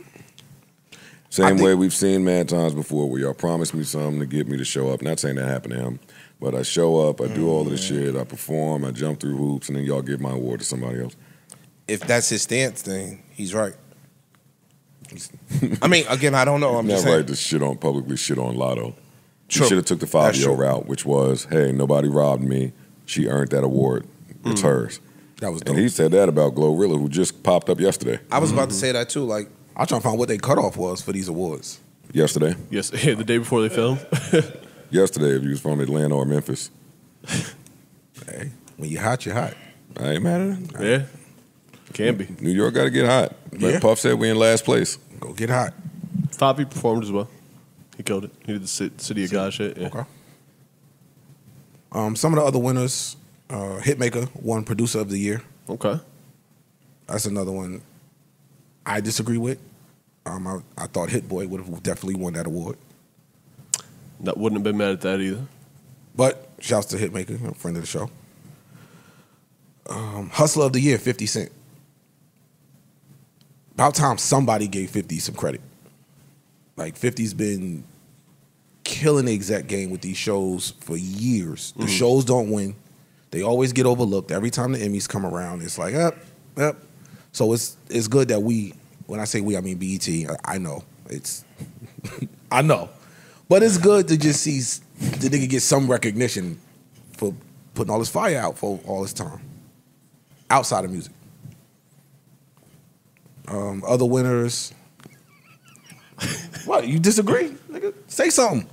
Same think- way we've seen mad times before where y'all promised me something to get me to show up. Not saying that happened to him, but I show up, I do all of the mm. shit, I perform, I jump through hoops, and then y'all give my award to somebody else. If that's his stance, then he's right. I mean, again, I don't know. I'm Not just right saying. to shit on publicly shit on Latto. She True. should have took the That's Fivio true. route, which was, hey, nobody robbed me. She earned that award. It's mm. hers. That was dope. And he said that about Glorilla, who just popped up yesterday. I was about to say that too. Like, I'm trying to find what they cutoff was for these awards. Yesterday. Yes, the day before they filmed. Yesterday, if you was from Atlanta or Memphis. Hey, when you hot, you hot. I ain't mad at it. yeah. Can be. New York got to get hot. Like Yeah. Puff said, we in last place. Go get hot. Fivio performed as well. He killed it. He did the Ci- City of God shit. Yeah. Okay. Um, some of the other winners, uh, Hitmaka won Producer of the Year. Okay. That's another one I disagree with. Um, I, I thought Hit Boy would have definitely won that award. That wouldn't have been mad at that either. But shouts to Hitmaka, a friend of the show. Um, Hustler of the Year, 50 Cent. About time somebody gave 50 some credit. Like 50's been killing the exact game with these shows for years. The shows don't win. They always get overlooked. Every time the Emmys come around, it's like, up, up. So it's it's good that we, when I say we, I mean BET. I, I know. It's I know. But it's good to just see the nigga get some recognition for putting all his fire out for all this time. Outside of music. Um, other winners. what, you disagree? Nigga, say something.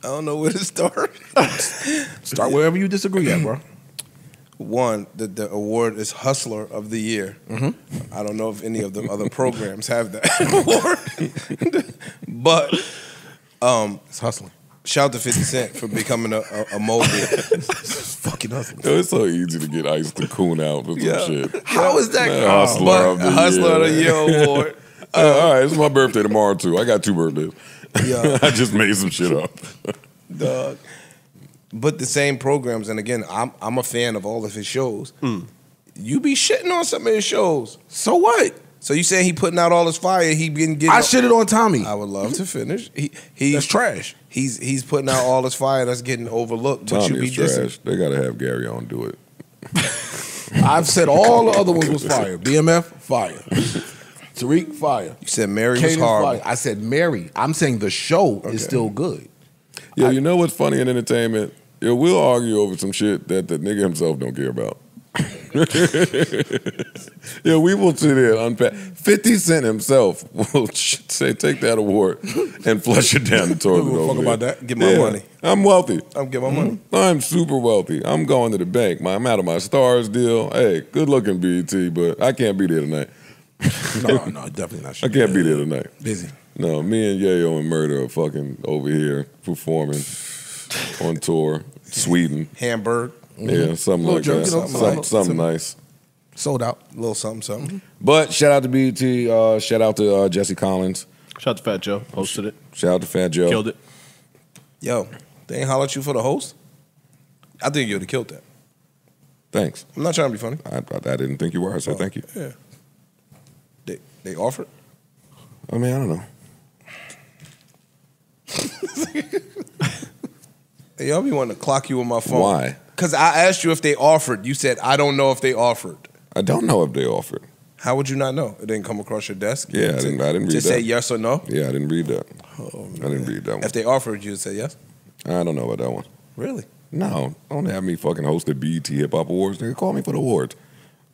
I don't know where to start. Start wherever you disagree at, bro. One, the, the award is Hustler of the Year. Mm-hmm. I don't know if any of the other programs have that award, but um, It's hustling. shout out to 50 Cent for becoming a, a, a mogul. Fucking hustling. Yo, it's so easy to get Ice to coon out for some Yeah. shit. How is that? Man, hustler but of the Hustler of the year. Year award. Uh, all right, it's my birthday tomorrow too. I got two birthdays. Yeah. I just made some shit up. dog. But the same programs, and again, I'm I'm a fan of all of his shows. You be shitting on some of his shows. So what? So you saying he putting out all his fire? He been getting. I shitted on Tommy. I would love to finish. He he That's trash. He's he's putting out all his fire that's getting overlooked. But Tommy you be is dissing. trash. They got to have Gary on do it. I've said all the other ones was fire. BMF, fire. Tariq, fire. You said Mary was horrible. fire. I said Mary. I'm saying the show is still good. Yeah, you know what's funny in entertainment? Yeah, we'll argue over some shit that the nigga himself don't care about. yeah, we will sit there and unpack. Fifty Cent himself will say, "Take that award and flush it down the toilet." Give fuck over about that. Get my Yeah, money. I'm wealthy. I'm getting my money. Mm-hmm. I'm super wealthy. I'm going to the bank. My, I'm out of my Starz deal. Hey, good looking BET, but I can't be there tonight. No, no, definitely not. I can't be there tonight. Busy. No, me and Yayo and Murder are fucking over here performing on tour, Sweden. Hamburg. Yeah, something like joke, that. you know, something something- something nice. Sold out. A little something, something. But shout out to BT. Uh, shout out to uh, Jesse Collins. Shout out to Fat Joe. Hosted it. Shout out to Fat Joe. Killed it. Yo, they ain't holler at you for the host? I think you would have killed that. Thanks. I'm not trying to be funny. I, I, I didn't think you were. so said thank you. Yeah. They they offered. I mean, I don't know. Hey, y'all be wanting to clock you on my phone. Why? Because I asked you if they offered. You said I don't know if they offered. I don't know if they offered. How would you not know? It didn't come across your desk. Yeah, I didn't. I didn't read to that. say yes or no. Yeah, I didn't read that. Oh, I didn't read that one. If they offered, you would say yes. I don't know about that one. Really? No, don't have me fucking host the BET Hip Hop Awards. Nigga, call me for the awards.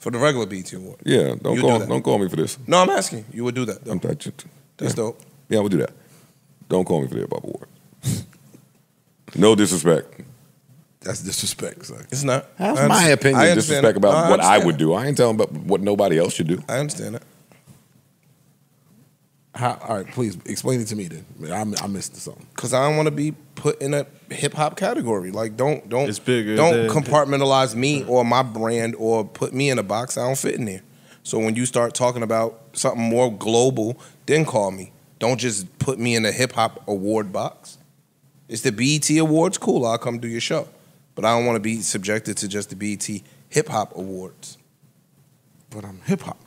For the regular BT award. Yeah, don't You call. do don't call me for this. No, I'm asking. You would do that. Though. I'm that shit. That's yeah. dope. Yeah, I would do that. Don't call me for the Hip Hop Award. no disrespect. That's disrespect. Son. It's not. That's I my understand- opinion. I understand Disrespect that. about No, what I understand would that. do. I ain't telling about what nobody else should do. I understand that. How, all right, please explain it to me then. I, I missed something. Cause I don't want to be put in a hip hop category. Like, don't don't It's bigger don't than- compartmentalize me or my brand or put me in a box. I don't fit in there. So when you start talking about something more global, then call me. Don't just put me in a hip hop award box. It's the BET Awards. Cool, I'll come do your show, but I don't want to be subjected to just the BET Hip Hop Awards. But I'm hip hop.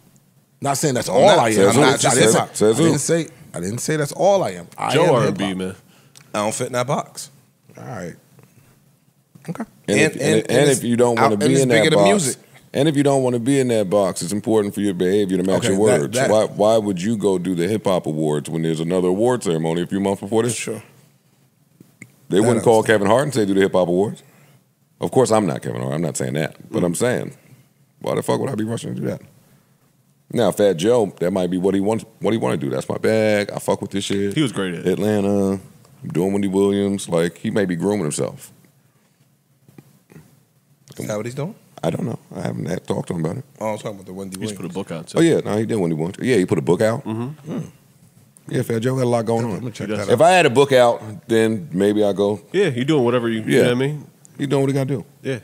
Not saying that's all not- I am. says I'm not, I, didn't, who? I Says who? didn't say. I didn't say that's all I am. I Joe am R&B, man. I don't fit in that box. All right. And, And- if, and- and, and and if you don't want to be in that box, music. and if you don't want to be in that box, it's important for your behavior to match Okay, your words. that- why, why would you go do the hip hop awards when there's another award ceremony a few months before this? Sure. They That wouldn't call. Kevin Hart and say do the hip hop awards. Of course, I'm not Kevin Hart. I'm not saying that, Mm. but I'm saying, why the fuck would I be rushing to do that? Now, Fat Joe, that might be what he wants. What he want to do. That's my bag. I fuck with this shit. He was great at. Atlanta. I'm doing Wendy Williams. Like he may be grooming himself. Is that what he's doing? I don't know. I haven't had talked to him about it. Oh, I was talking about the Wendy He's Williams. put a book out too. Oh yeah, no, he did Wendy Williams. Yeah, he put a book out. Mm-hmm. Yeah, Fat Joe got a lot going on. I'm on. gonna check that out. If I had a book out, then maybe I go. Yeah, he doing whatever you. You Yeah. know what I mean? He doing what he got to do. Yeah.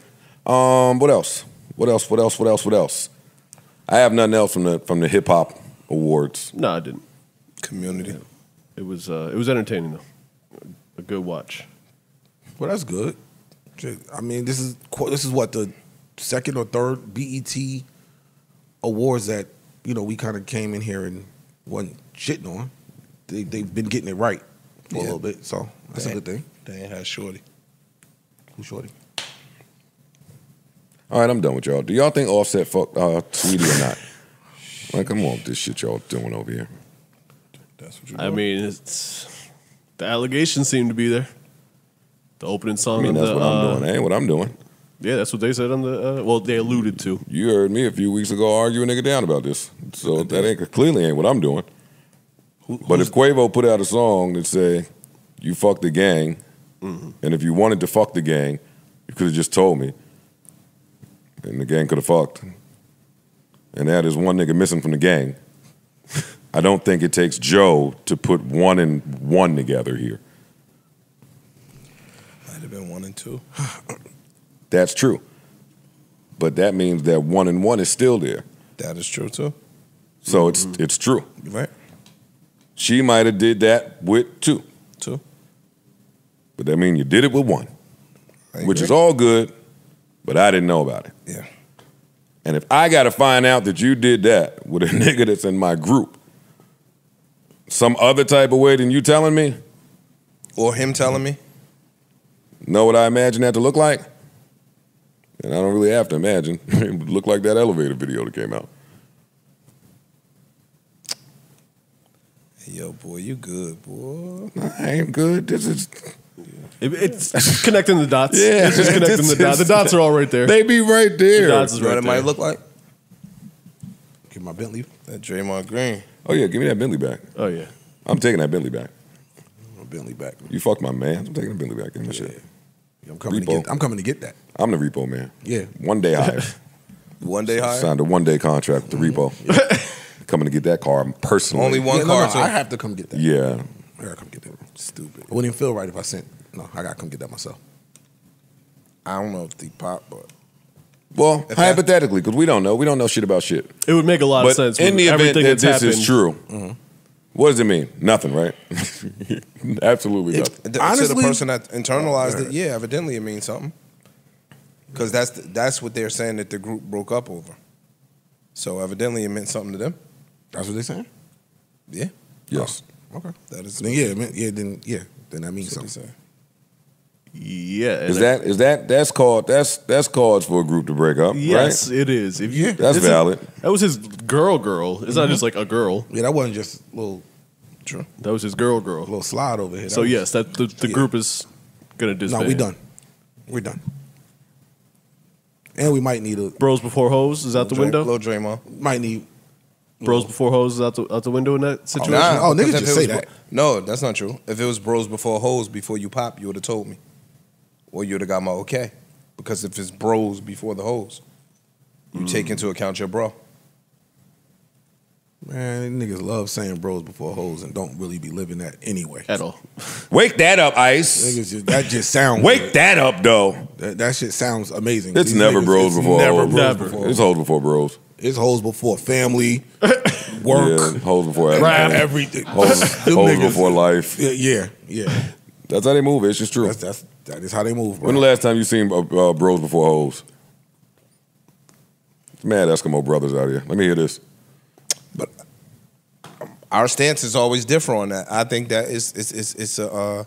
Um, what else? What else? What else? What else? What else? I have nothing else from the from the hip hop awards. No, I didn't. Community. It was uh, it was entertaining though. A good watch. Well, that's good. I mean, this is this is what the second or third BET awards that you know we kind of came in here and wasn't shitting on. They they've been getting it right for a little bit, so that's a good thing. They ain't had Shorty. Who's shorty? All right, I'm done with y'all. Do y'all think Offset fucked uh, Saweetie or not? Like, come on, with this shit y'all doing over here. That's what you're I mean, it's the allegations seem to be there. The opening song. I song. mean, of that's the, what uh, I'm doing. That ain't what I'm doing. Yeah, that's what they said on the. Uh, well, they alluded to. You heard me a few weeks ago argue a nigga down about this. So that ain't clearly ain't what I'm doing. but if Quavo put out a song that say, "You fuck the gang," and if you wanted to fuck the gang, you could have just told me, and the gang could have fucked. And that is one nigga missing from the gang. I don't think it takes Joe to put one and one together here. Might have been one and two. That's true. But that means that one and one is still there. That is true too. So it's mm-hmm. it's true. Right. She might have did that with two. Two. But that means you did it with one. Which is all good, but I didn't know about it. Yeah. And if I gotta find out that you did that with a nigga that's in my group, some other type of way than you telling me, Or him telling me. know what I imagine that to look like? And I don't really have to imagine. it would look like that elevator video that came out. Yo, boy, you good, boy. I ain't good. This is It, it's connecting the dots. Yeah, it's just connecting it's- the dots. The dots are all right there. they be right there. The dots is You know right what it there. might look like? Get my Bentley. That Draymond Green. Oh yeah, give me that Bentley back. Oh yeah. I'm taking that Bentley back. My Bentley back. You fucked my man. I'm taking the Bentley back. Give me that shit. I'm coming to get. I'm coming to get that. I'm the repo man. Yeah. One day hire. One day higher. Signed a one day contract with the repo. Mm-hmm. Coming to get that car personally. Only one Yeah, car. no, too. I have to come get that. Yeah. I gotta come get that. Stupid. It wouldn't even feel right if I sent. No, I gotta come get that myself. I don't know if they pop, but Well, If hypothetically, because we don't know. We don't know shit about shit. It would make a lot but of sense. in the event that that's this is happened. true, mm-hmm. what does it mean? Nothing, right? Absolutely If, nothing. to Honestly- the person that internalized it, yeah, evidently it means something. Because that's the, that's what they're saying that the group broke up over. So evidently it meant something to them. That's what they're saying. Yeah, Yes. Oh, okay. that is. Then yeah, meant- yeah, then yeah, then that means something. They. Yeah. Is that is that that's called that's that's cause for a group to break up? Yes, right? it is. If you, That's this is- valid. that was his girl, girl. It's not mm-hmm. just like a girl. Yeah, that wasn't just a little True. That was his girl, girl. A little slide over here. That So was- yes, that the, the Yeah. group is gonna disband. no, disband. we done. We're done. And we might need a Bros before hoes is out the Dray- window. Lil Draymond. might need. Bros before hoes is out the out the window in that oh, situation. Nah, Oh, niggas just say that. bro- No, that's not true. If it was bros before hoes before you pop, you would have told me. Or you would have got my okay. Because if it's bros before the hoes, you mm. take into account your bro. Man, niggas love saying bros before hoes and don't really be living that anyway. At all. Wake that up, Ice. Niggas just, that just sounds. Wake good. that up, though. That, that shit sounds amazing. It's These never niggas, bros it's before never hoes. bros Never. before It's hoes. hoes before bros. It's hoes before family, work, Yeah, hoes before everything. everything. Hoes, hoes before life. Yeah, yeah, yeah. That's how they move. It's just true. That's that's that is how they move, bro. When the last time you seen uh, uh, bros before hoes? Mad Eskimo brothers out here. Let me hear this. But our stance is always different on that. I think that is it's it's, it's a, uh,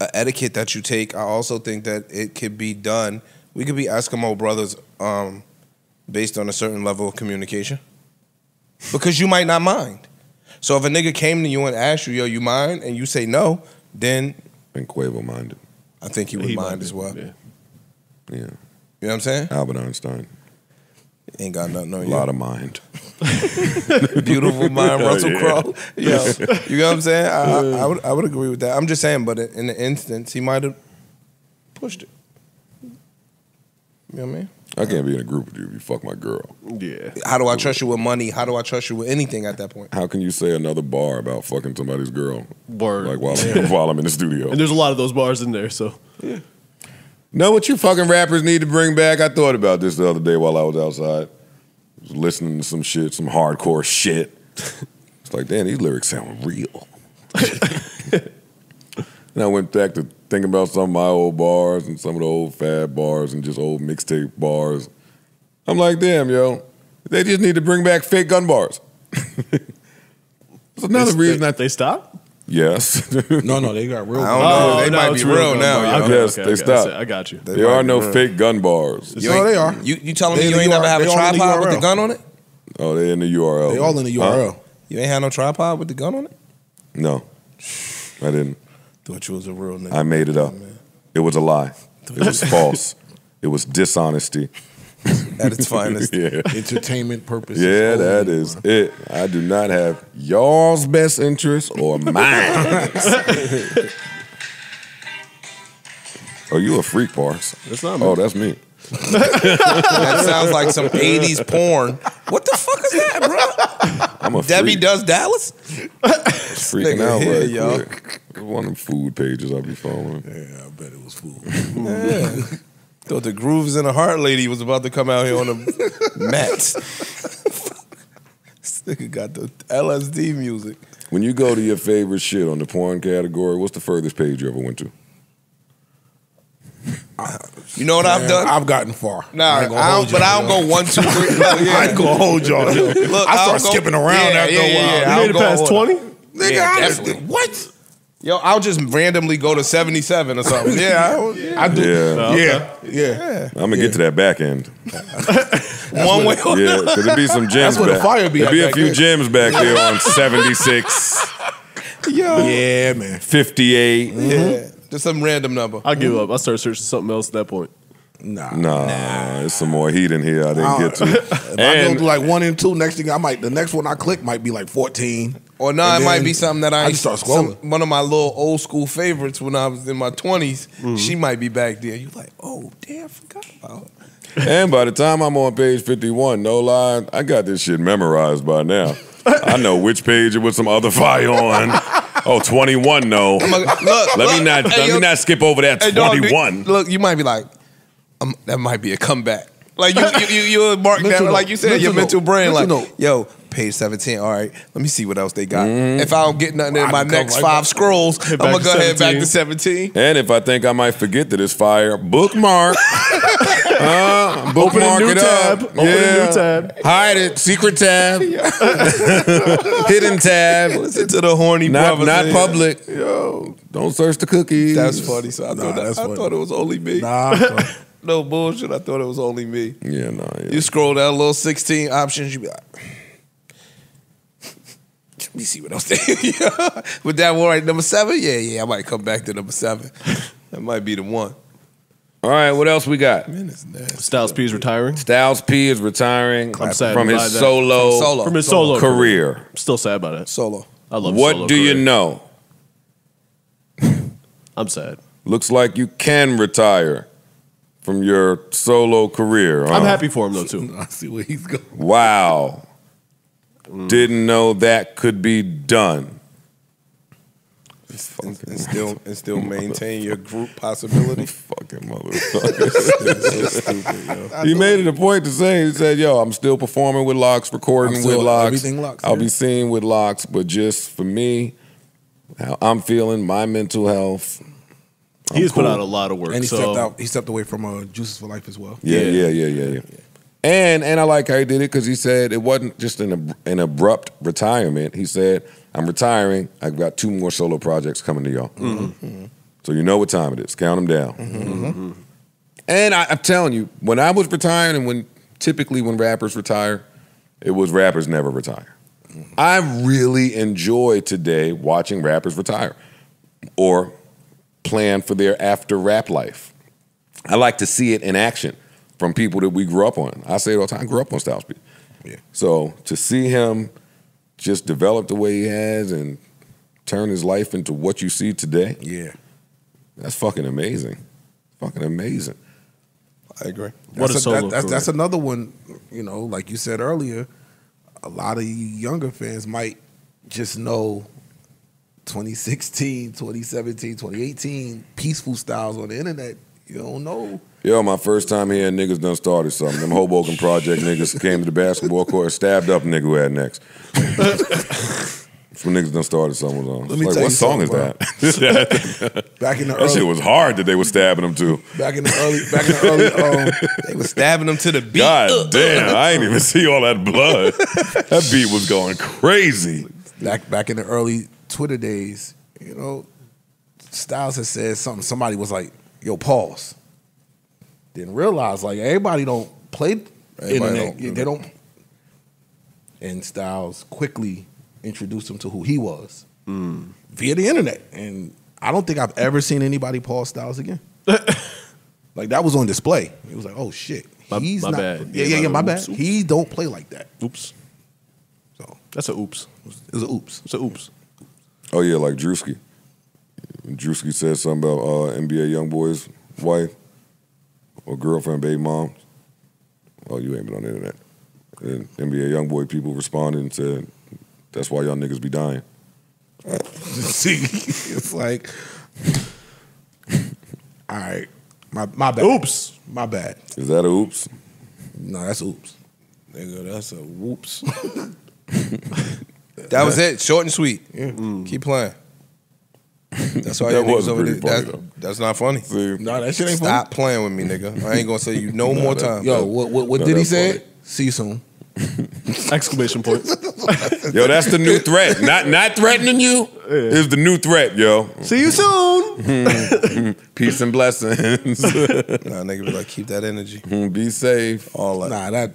a etiquette that you take. I also think that it could be done. We could be Eskimo brothers um, based on a certain level of communication, because you might not mind. So if a nigga came to you and asked you, "Yo, you mind?" and you say no, then And Quavo minded. I think he would He mind minded, as well. yeah. Yeah. You know what I'm saying? Albert Einstein. Ain't got nothing on you. A lot of mind. Beautiful mind, Russell Yeah. Crowe. Yo, you know what I'm saying? I, I, I would I would agree with that. I'm just saying, but in the instance, he might have pushed it. You know what I mean? I can't be in a group with you if you fuck my girl. Yeah. How do I trust you with money? How do I trust you with anything at that point? How can you say another bar about fucking somebody's girl? Word. Like while, I'm, while I'm in the studio. And there's a lot of those bars in there, so Yeah. Know what you fucking rappers need to bring back? I thought about this the other day while I was outside. Was listening to some shit, some hardcore shit. It's like, damn, these lyrics sound real. and I went back to thinking about some of my old bars and some of the old fab bars and just old mixtape bars. I'm like, damn, yo, they just need to bring back fake gun bars. It's another They- reason they, I they stopped. Yes. no, no, they got real. I don't know. Oh, they now might be real gun now, bar. Okay, Yes, okay, they okay. Stopped. I got you. there are no fake gun bars. You No, ain't- they are. You you telling They me you the ain't never have a They the tripod with the gun on it? Oh, they in the URL. They all in the Huh? URL. You ain't had no tripod with the gun on it? No, I didn't. Thought you was a real nigga. I made it up. It was a lie. It was false. It was dishonesty. At its finest. yeah. Entertainment purposes. Yeah, only, that is it. I do not have y'all's best interest or mine. oh, you a freak, Bars. That's not me. Oh, that's me. That sounds like some 80s porn. What the fuck is that, bro? I'm a Debbie freak. does Dallas? freaking out here, right yo. quick. It's One of them food pages I be following. Yeah, I bet it was food. Thought the grooves in a heart lady was about to come out here on the mats. this nigga got the LSD music. When you go to your favorite shit on the porn category, what's the furthest page you ever went to? You know what I've done? I've gotten far. Nah, I ain't gonna don't, hold but I y'all, don't go one, two, three. Look, yeah. I ain't gonna hold y'all. yo. Look, I start go- skipping around yeah, after yeah, a while. yeah, yeah. You made it past twenty. Nigga, Yeah, I definitely. what? Yo, I'll just randomly go to 77 or something. Yeah, I, don't- yeah. I do. Yeah. Yeah, yeah. I'm gonna get to that back end. one way or Yeah, because there be some gems That's where the fire be There'd be a few gems back there on 76, Yeah, man. 58. Yeah, just some random number. I give up. I start searching something else at that point. Nah. Nah, there's some more heat in here I didn't get to. If I go And to like one and two, next thing I might, the next one I click might be like 14. Or no, And it might be something that I, I ain't just start some- scrolling. one of my little old school favorites when I was in my 20s. Mm-hmm. She might be back there. You like, oh, damn, I forgot about her. and by the time I'm on page 51, no lie, I got this shit memorized by now. I know which page it was some other fire on. Oh, 21, no. I'm a- look, let me not Hey, let yo- me not skip over that Hey, dog, 21. look, you might be like, um, that might be a comeback. Like you, you, you, you would mark Mental that, like you said, Mental your mental brain, Mental like, note. yo, page 17. All right, let me see what else they got. If I don't get nothing in my next right five back. scrolls, I'm gonna to go ahead back to 17. And if I think I might forget that it's fire, bookmark. uh, bookmark new it tab. up. Open a new tab. Hide it. Secret tab. Hidden tab. Listen to the horny Not, not public. Yo, don't search the cookies. That's funny. So I Nah, thought that, that's I funny. thought it was only me. Nah, No bullshit. I thought it was only me. Yeah, no. Yeah. You scroll down a little 16 options, you be like, let me see what else they With that one right, number seven? Yeah, yeah, I might come back to number seven. That might be the one. All right, what else we got? Styles P is retiring. Styles P is retiring I'm sad from his that. solo, From solo. From his solo career. I'm still sad about it. Solo. I love What solo do you know? I'm sad. Looks like you can retire from your solo career. huh? I'm happy for him though too. I see where he's going. Wow. Didn't know that could be done. And, and still and still maintain your group possibility. Fucking motherfucker. he made it a point to say, he said, yo, I'm still performing with LOX, recording still with LOX. everything LOX, I'll yeah. be seen with LOX, but just for me, how I'm feeling, my mental health. I'm He's put out a lot of work. And he so stepped out. He stepped away from uh, Juices for Life as well. Yeah, yeah, yeah, yeah, yeah. And and I like how he did it because he said it wasn't just an an abrupt retirement. He said, "I'm retiring. I've got two more solo projects coming to y'all. Mm-hmm. Mm-hmm. So you know what time it is. Count them down." Mm-hmm. And I, I'm telling you, when I was retiring, and when typically when rappers retire, it was rappers never retire. I really enjoy today watching rappers retire or plan for their after rap life. I like to see it in action from people that we grew up on. I say it all the time, I grew up on Styles P. Yeah. So to see him just develop the way he has and turn his life into what you see today, Yeah. that's fucking amazing. Fucking amazing. I agree. What that's a solo that- that's, career. that's another one, you know, like you said earlier, a lot of you younger fans might just know 2016, 2017, 2018 peaceful styles on the internet. You don't know. Yo, my first time here, niggas done started something. Them Hoboken Project niggas came to the basketball court, stabbed up nigga who had next. Some niggas done started something was on. Let me It's tell like, you what song is something, that? Back in the that early, shit was hard that they were stabbing them to. back in the early, back in the early, um, They were stabbing them to the beat. God damn, I ain't even see all that blood. That beat was going crazy. back back in the early Twitter days, you know, Styles had said something. Somebody was like, "Yo, pause." Didn't realize like everybody don't play Everybody internet. don't. They don't. And Styles quickly introduced him to who he was Mm. via the internet, and I don't think I've ever seen anybody pause Styles again. like that was on display. It was like, oh shit, My- he's my not. bad. Yeah, Yeah, yeah, my yeah. My bad. bad. Oops, oops. He don't play like that. Oops. So That's a oops. it was a oops. It's a oops. Oh yeah, like Drewski. Drewski said something about uh, NBA YoungBoy's wife or girlfriend, baby mom. Oh, you ain't been on the internet. And NBA YoungBoy people responded and said, "That's why y'all niggas be dying." See, it's like, all right, my my bad. Oops. my bad. Is that a oops? No, that's oops. Nigga, that's a whoops. that was it. Short and sweet. Keep playing. That's why That you niggas was over pretty there. funny, That's, that's not funny. See, No, that shit ain't Stop playing with me, nigga. I ain't gonna say you no more time. Yo, what what, what No, did he say? funny. See you soon. Exclamation point. yo, that's the new threat. Not not threatening you is the new threat, yo. See you soon. Peace and blessings. Nah, nigga be like, keep that energy. be safe. All that. Nah, that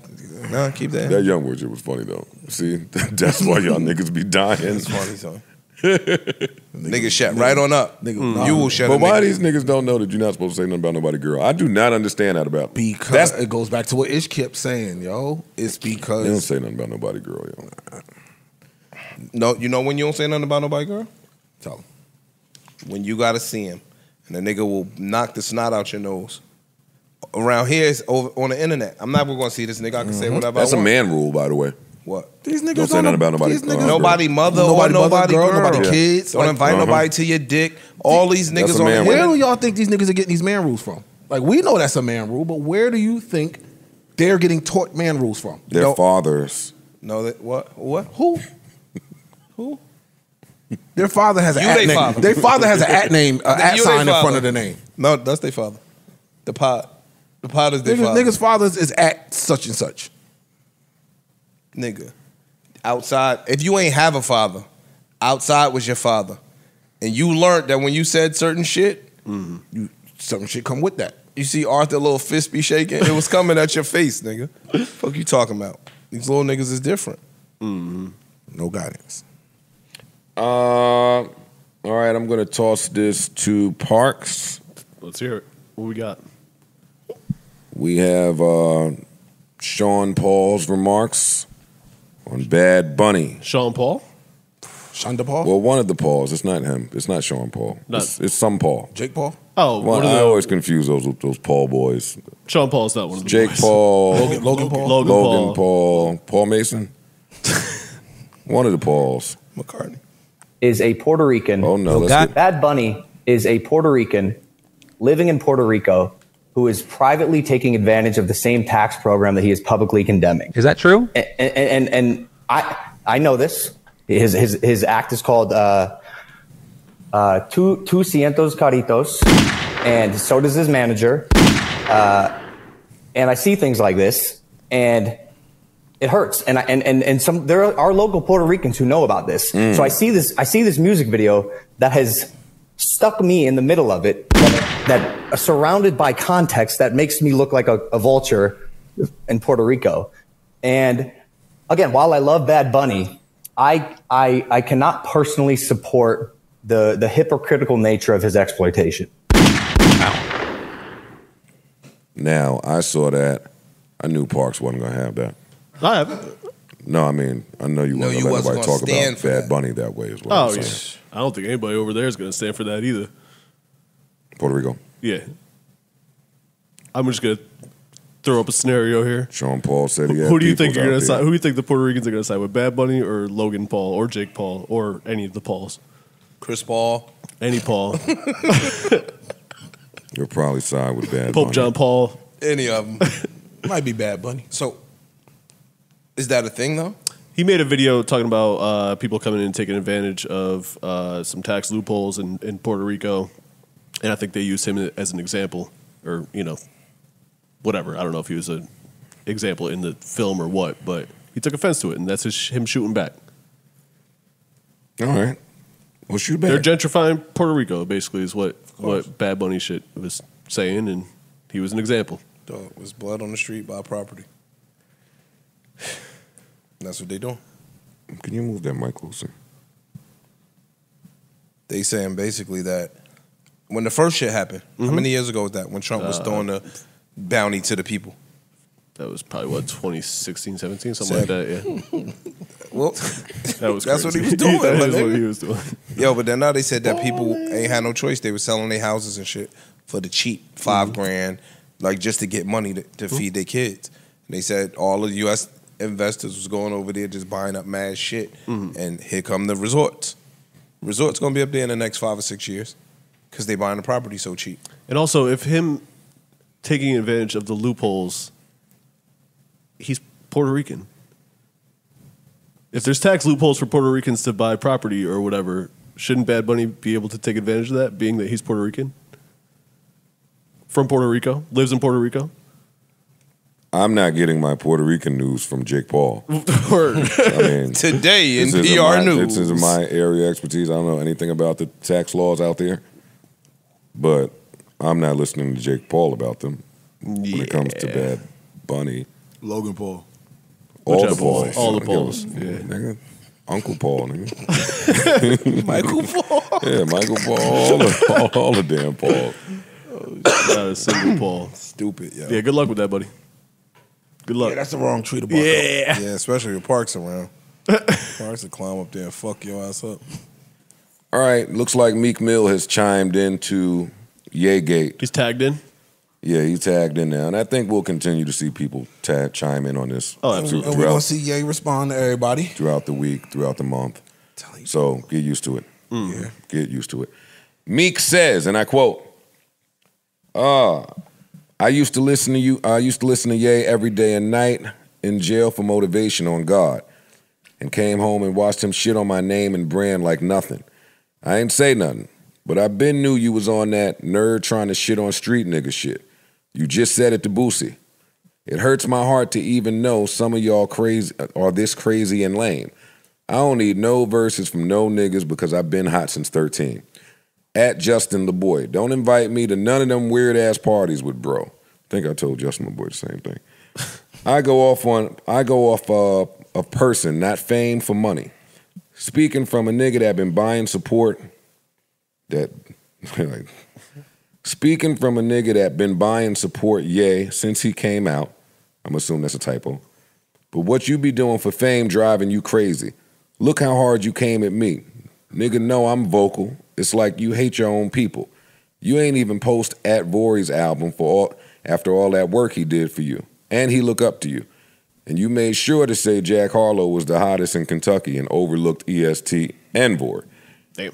Nah, keep that. That young boy shit was funny though. See, that's why y'all niggas be dying. It's funny, son. Nigga, shut right on up. Nigga, Mm. you will shut. But why nigga. these niggas don't know that you're not supposed to say nothing about nobody girl? I do not understand that about because That's, it goes back to what Ish kept saying, yo. It's because. they don't say nothing about nobody girl, yo. No, you know when you don't say nothing about nobody, girl? Tell him. When you gotta see him, and the nigga will knock the snot out your nose. Around here, over on the internet. I'm not gonna see this nigga. I can say whatever That's a man rule, by the way. What? These niggas Don't say on nothing about nobody. these niggas- uh, Nobody mother Nobody or mother, nobody girl, girl. nobody Yeah. kids. Don't Like, invite Uh-huh. nobody to your dick. All these That's niggas on man. Where do y'all think these niggas are getting these man rules from? Like we know that's a man rule, but where do you think they're getting taught man rules from? Their No. fathers. No, that what? What? Who? Who? Their father has an at name. father. Their father has an at name, a at sign in father. front of the name. No, that's their father. The pod. The pod is their Niggas, father. niggas' fathers is at such and such. Nigga. Outside, if you ain't have a father, outside was your father, and you learned that when you said certain shit, You certain shit come with that. you see Arthur little fist be shaking, it was coming at your face, nigga. Fuck you talking about? These little niggas is different. No guidance. Uh, all right, I'm gonna toss this to Parks. Let's hear it. What we got? We have uh, Sean Paul's remarks on Bad Bunny. Sean Paul? Shonda Paul? Well, one of the Pauls. It's not him. It's not Sean Paul. Not- It's, it's some Paul. Jake Paul? Oh, Well, one of I the, always confuse those those Paul boys. Sean Paul's not one of the Jake boys. Paul, Logan, Logan Paul? Logan, Logan Paul. Paul, Paul Mason. one of the Pauls. McCartney. is a Puerto Rican. Oh no, let's Bad, get, Bad Bunny is a Puerto Rican living in Puerto Rico who is privately taking advantage of the same tax program that he is publicly condemning. Is that true? And and, and I I know this. His his his act is called uh, uh, two two cientos caritos, and so does his manager. Uh, and I see things like this, and it hurts. And I, and and and some there are local Puerto Ricans who know about this. So I see this I see this music video that has stuck me in the middle of it. That, that surrounded by context that makes me look like a, a vulture in Puerto Rico. And again, while I love Bad Bunny, I I I cannot personally support the the hypocritical nature of his exploitation. now I saw that. I knew Parks wasn't gonna have that. I have. No, I mean I know you No, weren't gonna let wasn't talk about Bad that. Bunny that way as well. Oh, yeah. I don't think anybody over there is going to stand for that either. Puerto Rico. Yeah. I'm just going to throw up a scenario here. Sean Paul said he had Who do you think you're gonna side? Who do you think the Puerto Ricans are going to side with? Bad Bunny or Logan Paul or Jake Paul or any of the Pauls? Chris Paul. Any Paul. You'll probably side with Bad Pope Bunny. John Paul. Any of them. Might be Bad Bunny. so, is that a thing though? He made a video talking about uh, people coming in and taking advantage of uh, some tax loopholes in, in Puerto Rico, and I think they used him as an example, or you know, whatever. I don't know if he was an example in the film or what, but he took offense to it, and that's his, him shooting back. All right. Well, shoot back. They're gentrifying Puerto Rico, basically, is what what Bad Bunny shit was saying, and he was an example. Dog, was blood on the street by property. That's what they doing. Can you move that mic closer? They saying basically that when the first shit happened, how many years ago was that? When Trump was Uh, throwing the bounty to the people. That was probably what 2016, 17, something like that. Yeah, Well, that was that's what he was doing. that what he was doing. Yo, but then now they said that people ain't had no choice. They were selling their houses and shit for the cheap 5 Mm-hmm. grand, like just to get money to, to feed their kids. And they said all of the U.S. investors was going over there just buying up mad shit. Mm-hmm. And here come the resorts. Resorts gonna be up there in the next five or six years because they buying the property so cheap. And also, if him taking advantage of the loopholes, he's Puerto Rican. If there's tax loopholes for Puerto Ricans to buy property or whatever, shouldn't Bad Bunny be able to take advantage of that, being that he's Puerto Rican? From Puerto Rico, lives in Puerto Rico. I'm not getting my Puerto Rican news from Jake Paul. Word. I mean, Today in this isn't PR my, News. This isn't my area expertise. I don't know anything about the tax laws out there, but I'm not listening to Jake Paul about them when it comes to Bad Bunny. Logan Paul. All Which the are Pauls? Pauls. All the Nigga, Pauls, Nigga. Uncle Paul, nigga. Michael Paul. Yeah, Michael Paul. All the, all, all the damn Paul. Oh, not a single Paul. Stupid, yo. Yeah, good luck with that, buddy. Good luck. Yeah, that's the wrong tree to bark up. Yeah. Yeah, especially with Parks around. Parks will climb up there and fuck your ass up. All right, looks like Meek Mill has chimed into Ye Gate. He's tagged in. Yeah, he tagged in now, and I think we'll continue to see people tag chime in on this. Oh, absolutely. And we're gonna see Ye respond to everybody. throughout the week, throughout the month. So get used to it. Mm. Get used to it. Meek says, and I quote, "Uh, I used to listen to you. I used to listen to Ye every day and night in jail for motivation on God, and came home and watched him shit on my name and brand like nothing. I ain't say nothing, but I been knew you was on that nerd trying to shit on street nigga shit. You just said it to Boosie. It hurts my heart to even know some of y'all crazy are this crazy and lame. I don't need no verses from no niggas because I've been hot since 13. At Justin LaBoy. Don't invite me to none of them weird ass parties with bro. I think I told Justin LaBoy the same thing. I go off on I go off uh, a person, not fame for money. Speaking from a nigga that been buying support that like, speaking from a nigga that been buying support yay since he came out. I'm assuming that's a typo. But what you be doing for fame driving you crazy. Look how hard you came at me. Nigga, know I'm vocal. It's like you hate your own people. You ain't even post at Vory's album for all after all that work he did for you. And he look up to you. And you made sure to say Jack Harlow was the hottest in Kentucky and overlooked EST and Vory. Damn.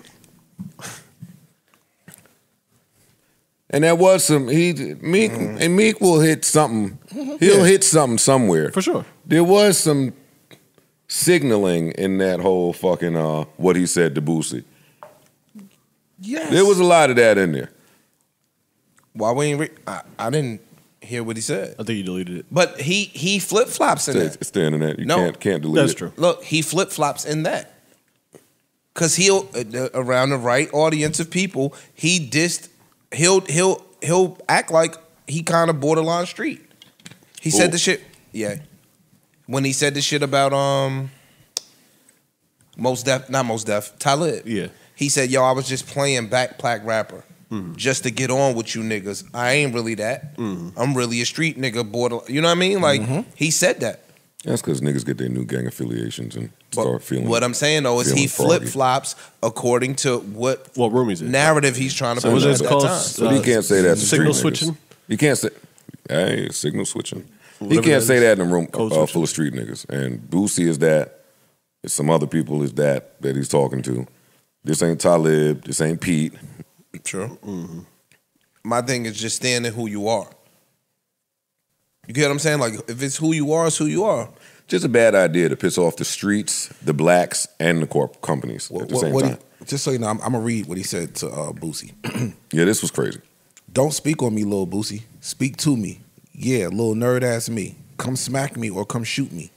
And there was some he Meek and Meek will hit something. He'll hit something somewhere. For sure. There was some signaling in that whole fucking uh what he said to Boosie. Yes. There was a lot of that in there. Why we ain't? Re- I, I didn't hear what he said. I think you deleted it. But he he flip flops in It's, that. it's the internet. You No. can't can't delete That's it. true. Look, he flip flops in that. Cause he'll uh, around the right audience of people, he dissed. He'll he'll he'll act like he kind of borderline street. He Who? said the shit. Yeah, when he said the shit about um, Mos Def, not Mos Def, Talib. Yeah. He said, "Yo, I was just playing backpack rapper." Just to get on with you niggas, I ain't really that. I'm really a street nigga, border. You know what I mean? Like he said that. That's because niggas get their new gang affiliations and But start feeling. what I'm saying though is he flip flops according to what What room he's in? narrative he's trying to So put was at it that called- time. So he Uh, can't say that. Signal street niggas. switching? He can't say. Hey, signal switching. he can't that say is. that in a room uh, full of street niggas. And Boosie is that. There's some other people is that that he's talking to. This ain't Talib. This ain't Pete. Sure. My thing is just standing who you are. You get what I'm saying? Like if it's who you are, it's who you are. Just a bad idea to piss off the streets, the blacks, and the corp companies at the What- same what he- time. just so you know, I'm, I'm gonna read what he said to uh, Boosie. yeah, this was crazy. Don't speak on me, little Boosie. Speak to me. Yeah, little nerd ass me. Come smack me or come shoot me.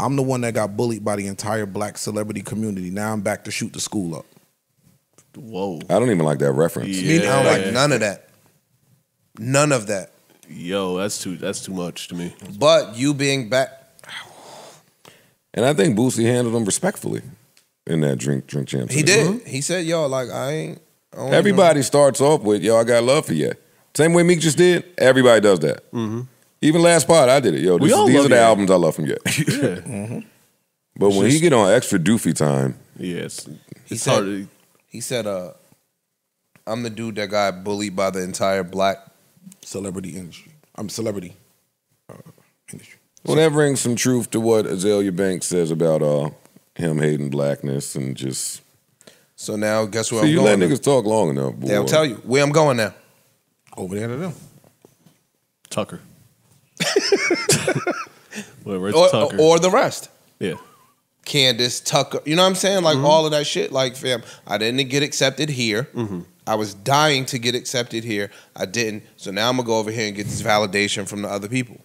I'm the one that got bullied by the entire black celebrity community. Now I'm back to shoot the school up. Whoa. I don't even like that reference. Me, I don't like none of that. None of that. Yo, that's too that's too much to me. But you being back, And I think Boosie handled them respectfully in that drink drink champs. he did. Mm-hmm. He said, "Yo, like I ain't." I don't Everybody starts off with, yo, I got love for you. Same way Meek just did. Everybody does that. Mm-hmm. Even last part, I did it. Yo, this, these are the Ye. albums I love from Ye. Yeah. Mm-hmm. But when he get on extra doofy time, Yes. He It's said, hard to- he said, uh, I'm the dude that got bullied by the entire black celebrity industry. I'm celebrity. Industry. Well, that brings some truth to what Azealia Banks says about uh, him hating blackness and just. So now, guess where See, I'm you going? let niggas talk long enough. Boy. They'll tell you where I'm going now. Over there to them. Tucker. Whatever, it's Or, Tucker. or the rest. yeah. Candace, Tucker. You know what I'm saying? Like mm-hmm. all of that shit. Like, fam, I didn't get accepted here. Mm-hmm. I was dying to get accepted here. I didn't. So now I'm gonna go over here and get this validation from the other people.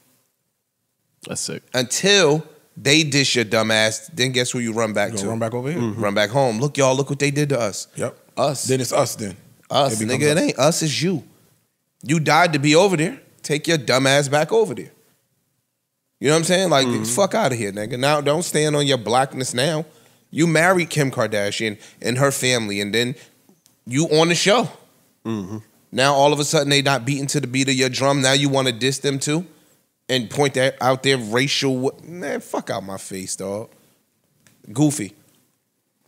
That's sick. Until they dish your dumb ass, then guess who you run back You to? run back over here? Mm-hmm. Run back home. Look, y'all, look what they did to us. Yep. Us. Then it's us. Then Us, It becomes nigga. It ain't us, it's you. You died to be over there. Take your dumb ass back over there. You know what I'm saying? Like, mm-hmm. fuck out of here, nigga. Now, don't stand on your blackness now. You married Kim Kardashian and her family, and then you on the show. Mm-hmm. Now, all of a sudden, they not beating to the beat of your drum. Now you want to diss them too, and point that out their racial. Man, fuck out my face, dog. Goofy.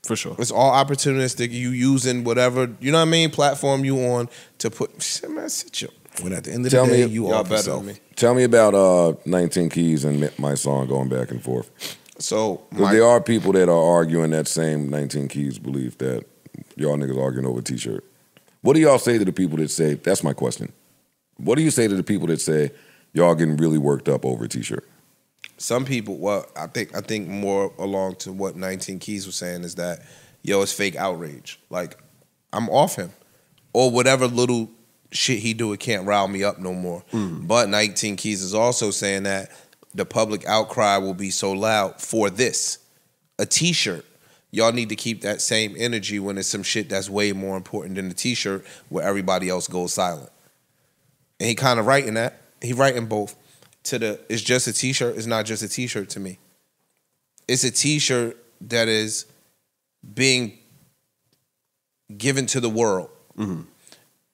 For sure. It's all opportunistic. You using whatever you know what I mean platform you on to put. Shit, man, sit your When at the end of Tell the me, day, you off yourself. Tell me about uh, 19 Keys and my song going back and forth. So my- there are people that are arguing that same 19 Keys belief that y'all niggas arguing over a t-shirt. What do y'all say to the people that say, that's my question. What do you say to the people that say y'all getting really worked up over a t-shirt? some people well i think i think more along to what 19 keys was saying is that yo it's fake outrage like i'm off him or whatever little shit he do it can't rile me up no more. Hmm. But 19 keys is also saying that the public outcry will be so loud for this a t-shirt. Y'all need to keep that same energy when it's some shit that's way more important than the t-shirt where everybody else goes silent. And he kind of writing that. He writing both to the it's just a t-shirt it's not just a t-shirt to me. It's a t-shirt that is being given to the world mm-hmm.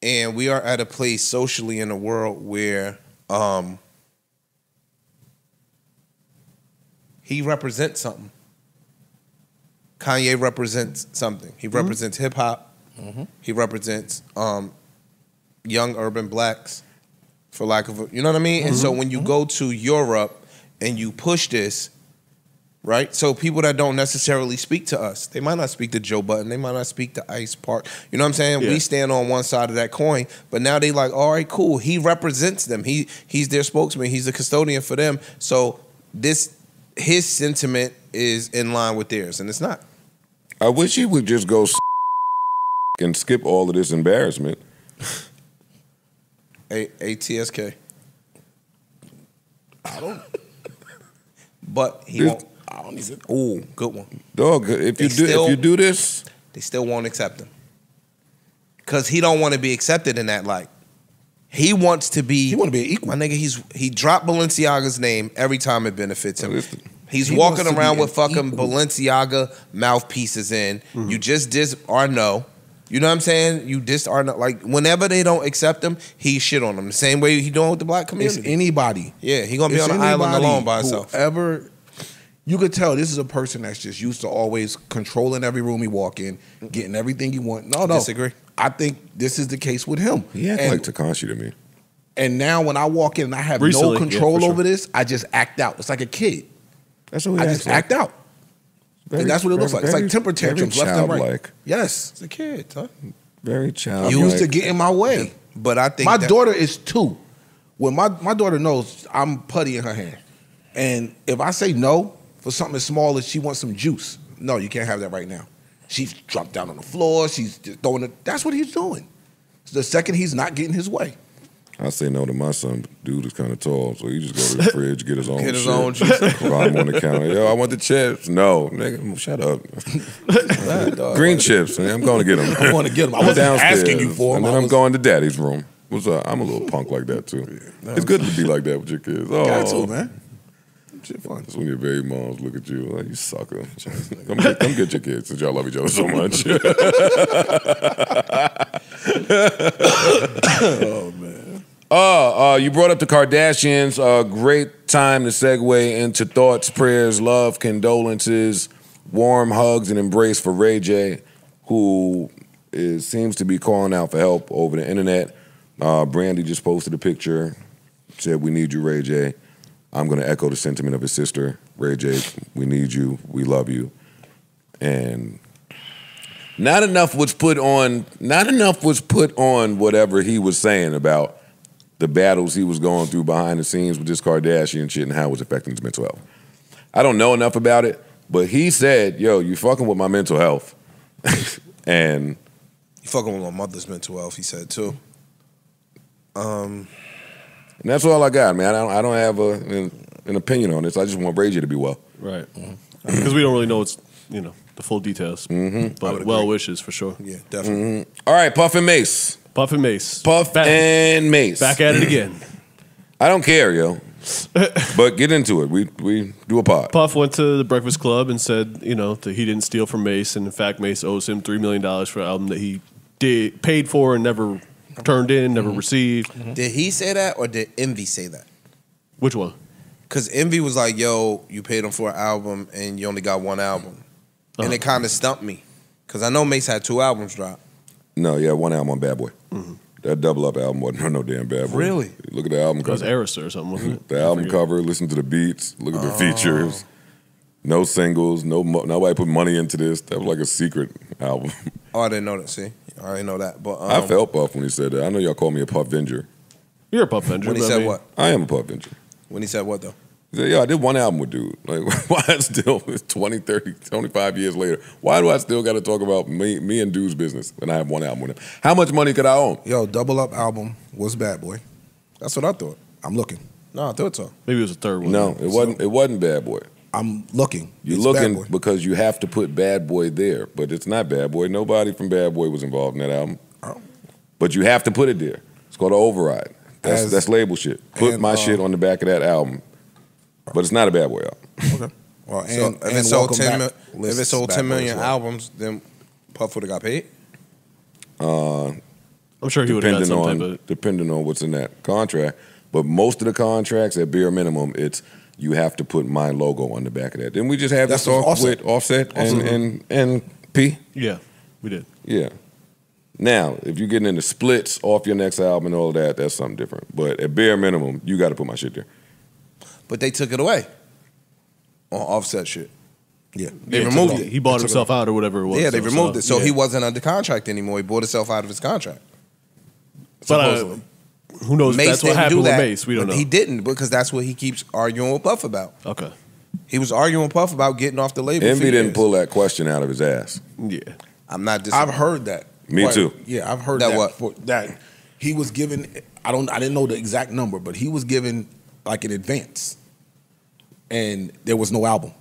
And we are at a place socially in a world where um he represents something. Kanye represents something. He represents hip-hop he represents um young urban blacks for lack of a, you know what I mean? And so when you go to Europe and you push this, right? So people that don't necessarily speak to us, they might not speak to Joe Budden, they might not speak to Ice Park. You know what I'm saying? Yeah. We stand on one side of that coin, but now they like, all right, cool. He represents them. He he's their spokesman. He's the custodian for them. So this his sentiment is in line with theirs, and it's not. I wish he would just go and skip all of this embarrassment. A ATSK. I don't. But he This- won't. I don't even. Oh, good one. Dog, if They you do still- if you do this, They still won't accept him because he don't want to be accepted in that light. He wants to be. He want to be equal. My nigga, he's he dropped Balenciaga's name every time it benefits him. He's He walking around with fucking equal. Balenciaga mouthpieces in. Mm-hmm. You just diss Arno. You know what I'm saying? You diss Arno. Like whenever they don't accept him, he shit on them. The same way he doing with the black It's community. anybody. Yeah, he gonna be It's on an island anybody alone by himself. Whoever, you could tell this is a person that's just used to always controlling every room he walk in, getting everything he want. No, no, Disagree. I think this is the case with him. Yeah, like Takashi to me. and now when I walk in and I have Recently, no control for sure. over this, I just act out. It's like a kid. That's what I he just like. act out. Very- and that's what it looks very- like. It's like temper very tantrums left and right. childlike. Yes. It's a kid, huh? Very childlike. used to get in my way. But I think my that- daughter is two. When my, my daughter knows I'm putty in her hand. And if I say no for something as small as she wants some juice, no, you can't have that right now. She's dropped down on the floor. She's just throwing it. That's what he's doing. The second he's not getting his way. I say no to my son. Dude is kind of tall, so he just go to the fridge, get his own Get his shit. own juice. I'm on the counter. Yo, I want the chips. No, nigga, mm, shut up. Green chips. man, I'm going to get them. I'm going to get 'em. I wasn't asking you for 'em. And then I I'm was- going to daddy's room. What's up? I'm a little punk like that too. It's good to be like that with your kids. Oh, Got to, oh. man. Shit fun. That's when your baby moms look at you like you sucker. Come get, come get your kids since y'all love each other so much. oh man. Uh, uh, you brought up the Kardashians. Uh, great time to segue into thoughts, prayers, love, condolences, warm hugs, and embrace for Ray J, who is seems to be calling out for help over the internet. Uh, Brandy just posted a picture, said, "We need you, Ray J." I'm going to echo the sentiment of his sister, Ray J. We need you. We love you. And not enough was put on. Not enough was put on whatever he was saying about the battles he was going through behind the scenes with this Kardashian shit and how it was affecting his mental health. I don't know enough about it, but he said, "Yo, you fucking with my mental health," and You fucking with my mother's mental health, he said too. Um, and that's all I got, man. I don't, I don't have a, an, an opinion on this. I just want Ray J to be well. Right. Because we don't really know it's you know the full details, Mm-hmm. but well wishes for sure. Yeah, definitely. All right, Puff and Mase. Puff and Mase. Puff and Mase. Back at it again. I don't care, yo. but get into it. We we do a pod. Puff went to the Breakfast Club and said, you know, that he didn't steal from Mase, and in fact, Mase owes him three million dollars for an album that he did paid for and never turned in, Mm-hmm. never received. Did he say that or did Envy say that? Which one? Because Envy was like, "Yo, you paid him for an album and you only got one album," and Uh-huh. it kind of stumped me because I know Mase had two albums drop. No, yeah, one album on Bad Boy. That double up album wasn't on no damn bad boy. Really? Look at the album It was cover. Arista or something, wasn't it? The I album forget. cover. Listen to the beats. Look at the Oh. features. No singles. No mo- nobody put money into this. That was like a secret album. Oh, I didn't know that. See, I didn't know that. But um, I felt Puff when he said that. I know y'all call me a Puff Venger. You're a Puff Venger. When he but I said mean- what? I am a Puff Venger. When he said what though? He said, yeah, I did one album with dude. Like, why I still, it's 20, 30, 25 years later, why do I still got to talk about me, me and dude's business when I have one album with him? How much money could I own? Yo, double up album was Bad Boy. That's what I thought. I'm looking. No, I thought so. Maybe it was a third one. No, it wasn't. It wasn't Bad Boy. I'm looking. You're It's Bad looking Boy. because you have to put Bad Boy there, but it's not Bad Boy. Nobody from Bad Boy was involved in that album. Oh. But you have to put it there. It's called an override. That's As- that's label shit. Put and, my uh, shit on the back of that album, but it's not a Bad Boy album. Okay. Well, and, so if and it sold Welcome ten, Back mil- if it sold Bad ten Boy million as well. albums, then Puff would have got paid. Uh, I'm sure he would've got some on type of- depending on what's in that contract. But most of the contracts, at bare minimum, it's you have to put my logo on the back of that. Didn't we just have That's this off Offset. with Offset and, and and P? Yeah, we did. Yeah. Now, if you're getting into splits off your next album and all of that, that's something different. But at bare minimum, you got to put my shit there. But they took it away on Offset shit. Yeah, They Yeah, removed took it. He bought Took it himself off. out or whatever it was. Yeah, they so- removed it. So yeah. he wasn't under contract anymore. He bought himself out of his contract. But uh, supposedly. Who knows? if Mase that's what didn't happened do with. Mase. We don't but know. He didn't because that's what he keeps arguing with Puff about. Okay. He was arguing with Puff about getting off the label. for Envy didn't years. pull that question out of his ass. Yeah. I'm not. Dis- I've heard that. Me Quite- too. Yeah, I've heard That that. what? for- that he was given. I don't. I didn't know the exact number, but he was given like an advance, and there was no album.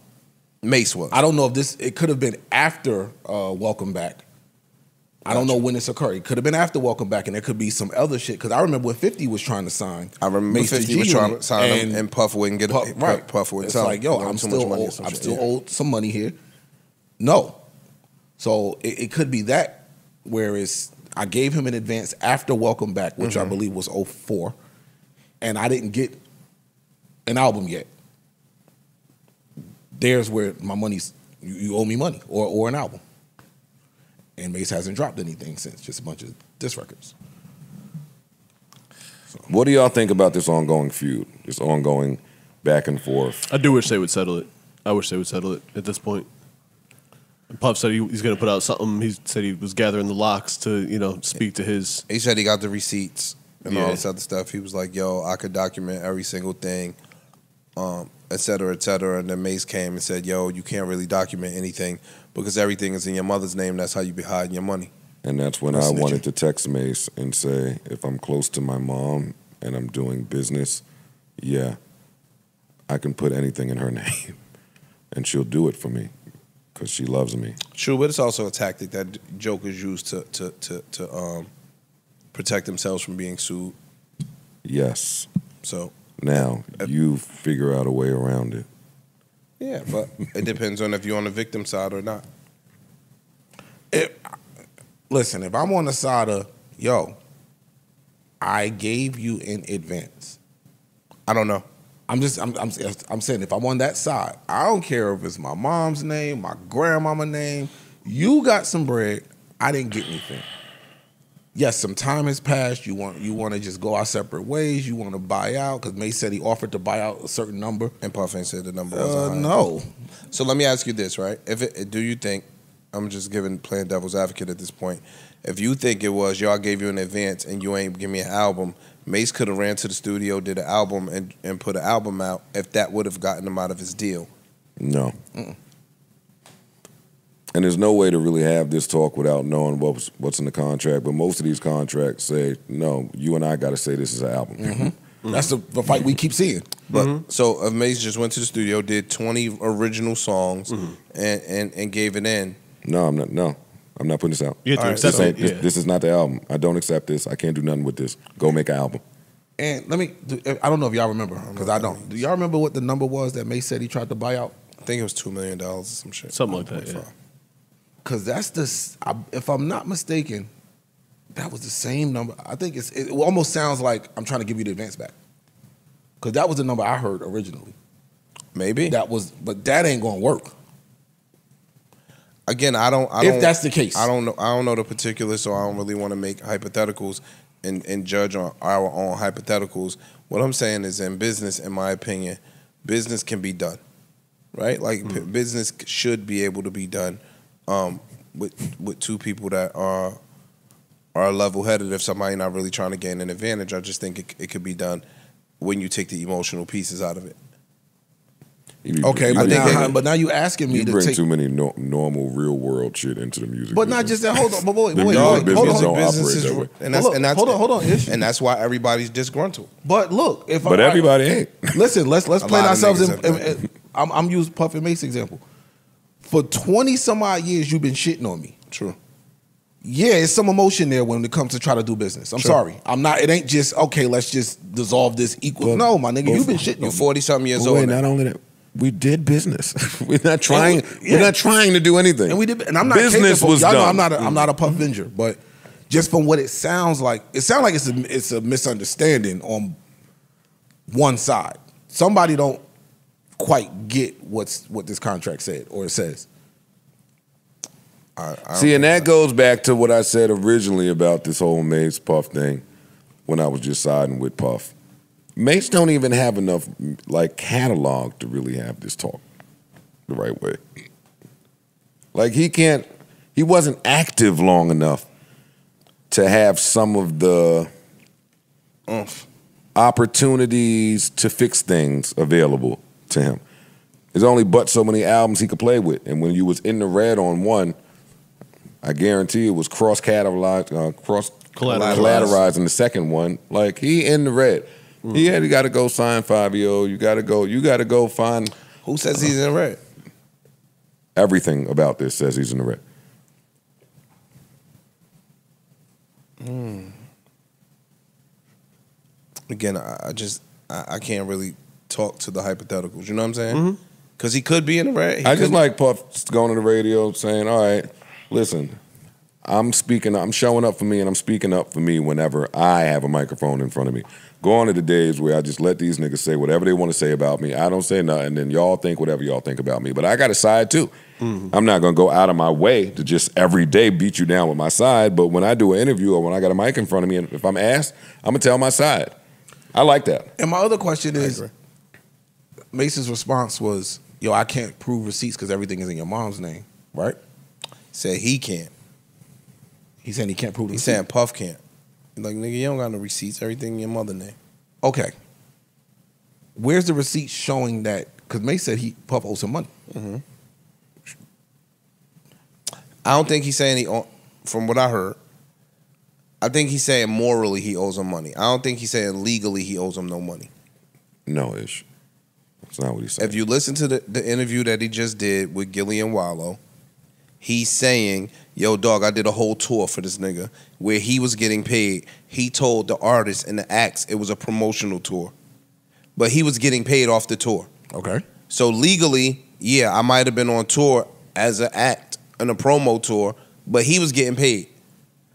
Mase was. I don't know if this. It could have been after uh, Welcome Back. I don't know when this occurred. It could have been after Welcome Back, and there could be some other shit. Because I remember when Fifty was trying to sign. I remember Mase to 50 was trying to sign him, and Puff wouldn't get. Puff, right. Puff wouldn't It's sign like, yo, I'm still much money or some I'm shit, still yeah. owed some money here. No, so it, it could be that. Whereas I gave him an advance after Welcome Back, which I Mhm. believe was 04, and I didn't get an album yet. There's where my money's. You, you owe me money or or an album. And Mase hasn't dropped anything since, just a bunch of disc records. What do y'all think about this ongoing feud? This ongoing back and forth? I do wish they would settle it. I wish they would settle it at this point. And Puff said he, he's going to put out something. He said he was gathering the locks to, you know, speak to his. He said he got the receipts and all this other stuff. He was like, "Yo, I could document every single thing, um, et cetera, et cetera." And then Mase came and said, "Yo, you can't really document anything because everything is in your mother's name. That's how you be hiding your money." And that's when That's I snitching. wanted to text Mase and say, if I'm close to my mom and I'm doing business, yeah, I can put anything in her name, and she'll do it for me because she loves me. True, but it's also a tactic that jokers use to to to, to um, protect themselves from being sued. Yes. So Now you figure out a way around it. yeah, but it depends on if you're on the victim side or not. Listen, if I'm on the side of yo, I gave you in advance. I don't know. I'm just I'm I'm I'm saying if I'm on that side, I don't care if it's my mom's name, my grandmama name. You got some bread. I didn't get anything. Yes, some time has passed. You want you want to just go our separate ways. You want to buy out because May said he offered to buy out a certain number. And Puff ain't said the number Uh, was no. So let me ask you this, right? If it, do you think I'm just giving playing devil's advocate at this point? If you think it was y'all gave you an advance and you ain't give me an album, Mase could have ran to the studio, did an album, and, and put an album out. If that would have gotten him out of his deal, No. And there's no way to really have this talk without knowing what's what's in the contract. But most of these contracts say, no, you and I got to say this is an album. Mm-hmm. Mm-hmm. mm-hmm. That's the, the fight we keep seeing. But mm-hmm. so if Mase just went to the studio, did 20 original songs, and, and and gave it in. No, I'm not. No, I'm not putting this out. You have to All right, accept this, it, this, yeah. this is not the album. I don't accept this. I can't do nothing with this. Go make an album. And let me. Eh, I don't know if y'all remember because I don't. Do y'all remember what the number was that May said he tried to buy out? I think it was two million dollars or some shit. Something like that, yeah. Because that's the. I- If I'm not mistaken, that was the same number. I think it's. It almost sounds like I'm trying to give you the advance back. Because that was the number I heard originally. Maybe that was, but that ain't gonna work. Again, I don't. I If don't, that's the case. I don't know. I don't know the particulars, so I don't really want to make hypotheticals. and, and judge on our own hypotheticals. What I'm saying is, in business, in my opinion, business can be done, right? Like p- business should be able to be done um, with with two people that are are level headed. If somebody not really trying to gain an advantage, I just think it, it could be done when you take the emotional pieces out of it. Okay, but now, but now you asking me you to bring take. too many no, normal real world shit into the music. But not just that. Hold on, but wait, The wait, music wait, business hold on. don't Business operate is- that way. and that's Hold on, and that's hold on, hold on, Ish. and that's why everybody's disgruntled. But look, if But I, everybody ain't. Listen, let's let's play ourselves. In, in- in- I'm, I'm using Puff and Mase example. For twenty some odd years, you've been shitting on me. True. Yeah, it's some emotion there when it comes to try to do business. I'm Sure. sorry. I'm not. It ain't just okay. Let's just dissolve this equal. no, my nigga, you've been shitting on You're me. 40 something years old. wait, now. not only that, we did business. we're not trying. And we- yeah. We're not trying to do anything. And we did. And I'm not Business capable- was y'all know done. I'm not. A, I'm not a puff mm-hmm. venger, but just from what it sounds like, it sounds like it's a it's a misunderstanding on one side. Somebody don't quite get what's what this contract said or it says. See, and that goes back to what I said originally about this whole Mase Puff thing when I was just siding with Puff. Mase don't even have enough like catalog to really have this talk the right way. Like he can't he wasn't active long enough to have some of the opportunities to fix things available to him. There's only but so many albums he could play with. And when you was in the red on one, I guarantee it was cross cataloged, uh, cross Collateralized. in the second one. Like he in the red. Mm. He had got to go sign five year You got to go. You got to go find. Who says he's in the red? Everything about this says he's in the red. Hmm. Again, I, I just I, I can't really talk to the hypotheticals. You know what I'm saying? Mm-hmm. Because he could be in the red. I just like Puff going to the radio saying, "All right, listen, I'm speaking. I'm showing up for me, and I'm speaking up for me whenever I have a microphone in front of me. Go on to the days where I just let these niggas say whatever they want to say about me. I don't say nothing, and then y'all think whatever y'all think about me. But I got a side too. Mm-hmm. I'm not gonna go out of my way to just every day beat you down with my side. But when I do an interview or when I got a mic in front of me, and if I'm asked, I'm gonna tell my side. I like that. And my other question is, Mase's response was, "Yo, I can't prove receipts because everything is in your mom's name, right?" Said he can't. He said he can't prove. the He's receipt. saying Puff can't. He's like nigga, you don't got no receipts. Everything in your mother name. Okay. Where's the receipt showing that? Because Mase said he Puff owes him money. Mm-hmm. I don't think he's saying he. owe- From what I heard, I think he's saying morally he owes him money. I don't think he's saying legally he owes him no money. No ish. That's not what he said. If you listen to the, the interview that he just did with Gillie and Wallo, he's saying, Yo, dog, I did a whole tour for this nigga where he was getting paid. He told the artists and the acts it was a promotional tour, but he was getting paid off the tour. Okay. So legally, yeah, I might have been on tour as an act on a promo tour, but he was getting paid.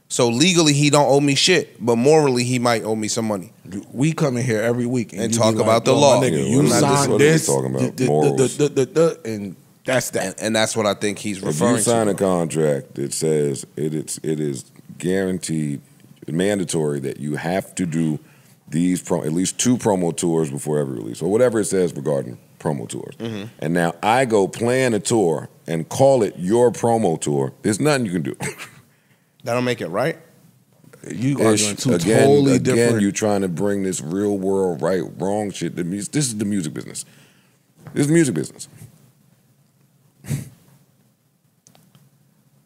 So legally, he don't owe me shit, but morally, he might owe me some money. We come in here every week and, And talk be about the law. My Yeah, nigga, we're you not signed what are we this, talking about? d- d- Morals. d- d- d- d- and that's that. And, and that's what I think he's referring If you sign to. a contract that says it, it is it is guaranteed, mandatory that you have to do these pro, at least two promo tours before every release, or whatever it says regarding promo tours. Mhm. And now I go plan a tour and call it your promo tour. There's nothing you can do. That don't make it right. You are Ish. doing again, totally again, different. you're trying to bring this real world right wrong shit. The mus- This is the music business. This is music business.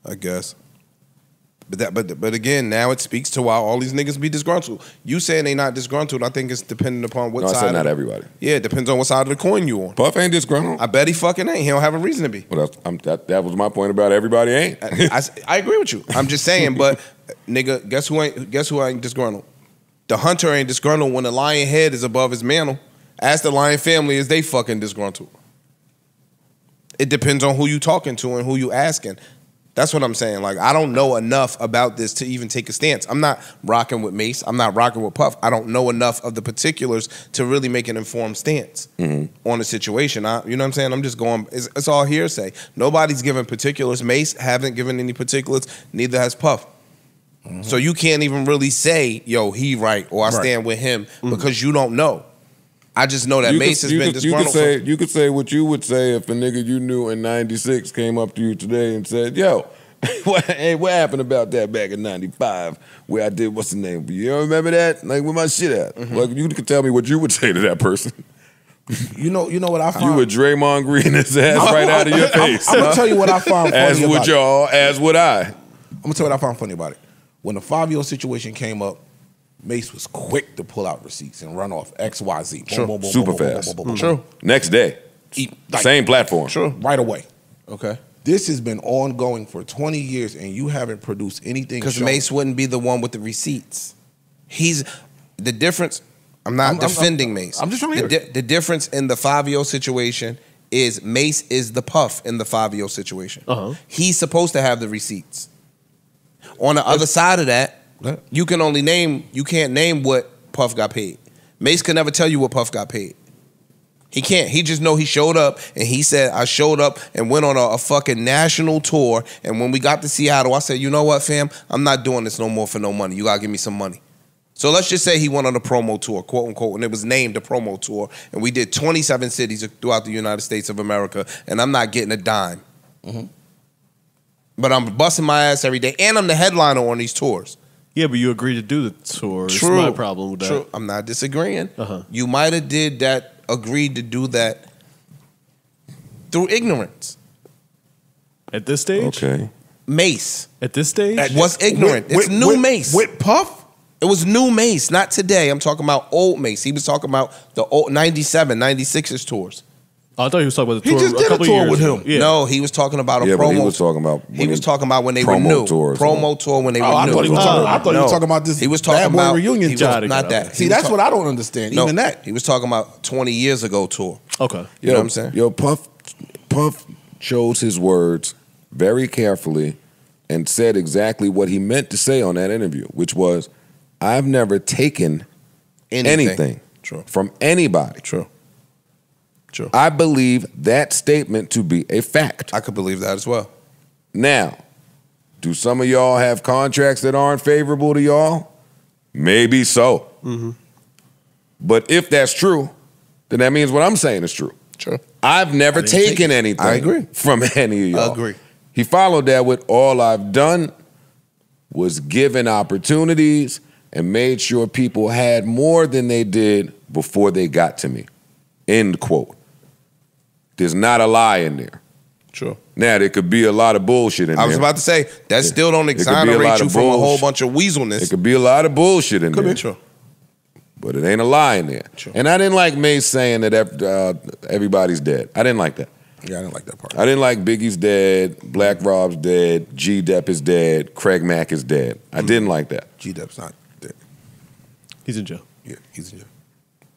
I guess. But that, but but again, now it speaks to why all these niggas be disgruntled. You saying they not disgruntled? I think it's dependent upon what No, I side. said of not everybody. Yeah, it depends on what side of the coin you on. Puff ain't disgruntled. I bet he fucking ain't. He don't have a reason to be. Well, that's, I'm, that, that was my point about everybody ain't. I, I agree with you. I'm just saying, but nigga, guess who ain't guess who ain't disgruntled? The hunter ain't disgruntled when the lion head is above his mantle. Ask the lion family, is they fucking disgruntled? It depends on who you talking to and who you asking. That's what I'm saying. Like I don't know enough about this to even take a stance. I'm not rocking with Mase. I'm not rocking with Puff. I don't know enough of the particulars to really make an informed stance mm-hmm. on the situation. I, you know what I'm saying? I'm just going. It's, it's all hearsay. Nobody's given particulars. Mase haven't given any particulars. Neither has Puff. Mm-hmm. So you can't even really say, "Yo, he right" or "I Right. stand with him" mm-hmm. because you don't know. I just know that you Mase could, has you been could, you could say you could say what you would say if a nigga you knew in '96 came up to you today and said, "Yo, what, hey, what happened about that back in '95 where I did what's the name? You don't remember that? Like where my shit at? Mm-hmm. Like you could tell me what you would say to that person. You know, you know what I find. You would Draymond Green his ass right out of your I'm- face. I'm gonna tell you what I find funny about. As would about y'all, as would I. I'm gonna tell you what I found funny about it. When the Fivio situation came up, Mase was quick to pull out receipts and run off X, Y, Z. Boom, True. boom, boom, Super boom, boom, fast. boom, boom, boom, True. boom. Next day, like- same platform. True. Right away. Okay. This has been ongoing for 20 years, and you haven't produced anything. Because showing- Mase wouldn't be the one with the receipts. He's the difference. I'm not I'm- I'm- defending I'm- Mase. I'm just trying to the, hear di- the difference in the Fivio situation is Mase is the puff in the Fivio situation. Uh-huh. He's supposed to have the receipts. On the other side of that, you can only name you can't name what Puff got paid. Mase can never tell you what Puff got paid. He can't. He just know he showed up and he said, I showed up and went on a, a fucking national tour. And when we got to Seattle, I said, you know what, fam? I'm not doing this no more for no money. You gotta give me some money. So let's just say he went on a promo tour, quote unquote, and it was named a promo tour. And we did 27 cities throughout the United States of America, and I'm not getting a dime. Mm-hmm. But I'm busting my ass every day, and I'm the headliner on these tours. Yeah, but you agreed to do the tour. It's True. my problem with that. True. I'm not disagreeing. Uh-huh. You might have did that, agreed to do that through ignorance. At this stage? Okay. Mase. At this stage? was ignorant. With- it's with- new with- Mase. With Puff? It was new Mase, not today. I'm talking about old Mase. He was talking about the old 97, 96's tours. Oh, I thought he was talking about the tour. He just a did a couple tour years with ago. him. Yeah. No, he was talking about a Yeah, promo. but he was talking about He when was talking about when they were promo new. tours. promo tour when they Oh, were I new. thought he was talking- I thought he was talking about this He was Bad talking Boy about reunion he was- tour. Not that. See, that's talk- what I don't understand. No, Even that. He was talking about 20 years ago tour. Okay. You know what I'm saying? Yo, Puff, Puff chose his words very carefully and said exactly what he meant to say on that interview, which was, "I've never taken Anything. anything, True. from anybody." True. True. I believe that statement to be a fact. I could believe that as well. Now, do some of y'all have contracts that aren't favorable to y'all? Maybe so. Mm-hmm. But if that's true, then that means what I'm saying is true. True. I've never I didn't take taken anything I agree. from any of y'all. I agree. He followed that with all I've done was given opportunities and made sure people had more than they did before they got to me. End quote. There's not a lie in there. Sure. Now there could be a lot of bullshit in there. I there. was about to say that still don't It could be a lot exonerate you of from a whole bunch of weaselness. It could be a lot of bullshit in Could there. be true. But it ain't a lie in there. And I didn't like Mase saying that uh, everybody's dead. I didn't like that. Yeah, I didn't like that part. I didn't like Biggie's dead, Black Rob's dead, G Dep is dead, Craig Mack is dead. I didn't like that. G Dep's not dead. He's in jail. Yeah, he's in jail.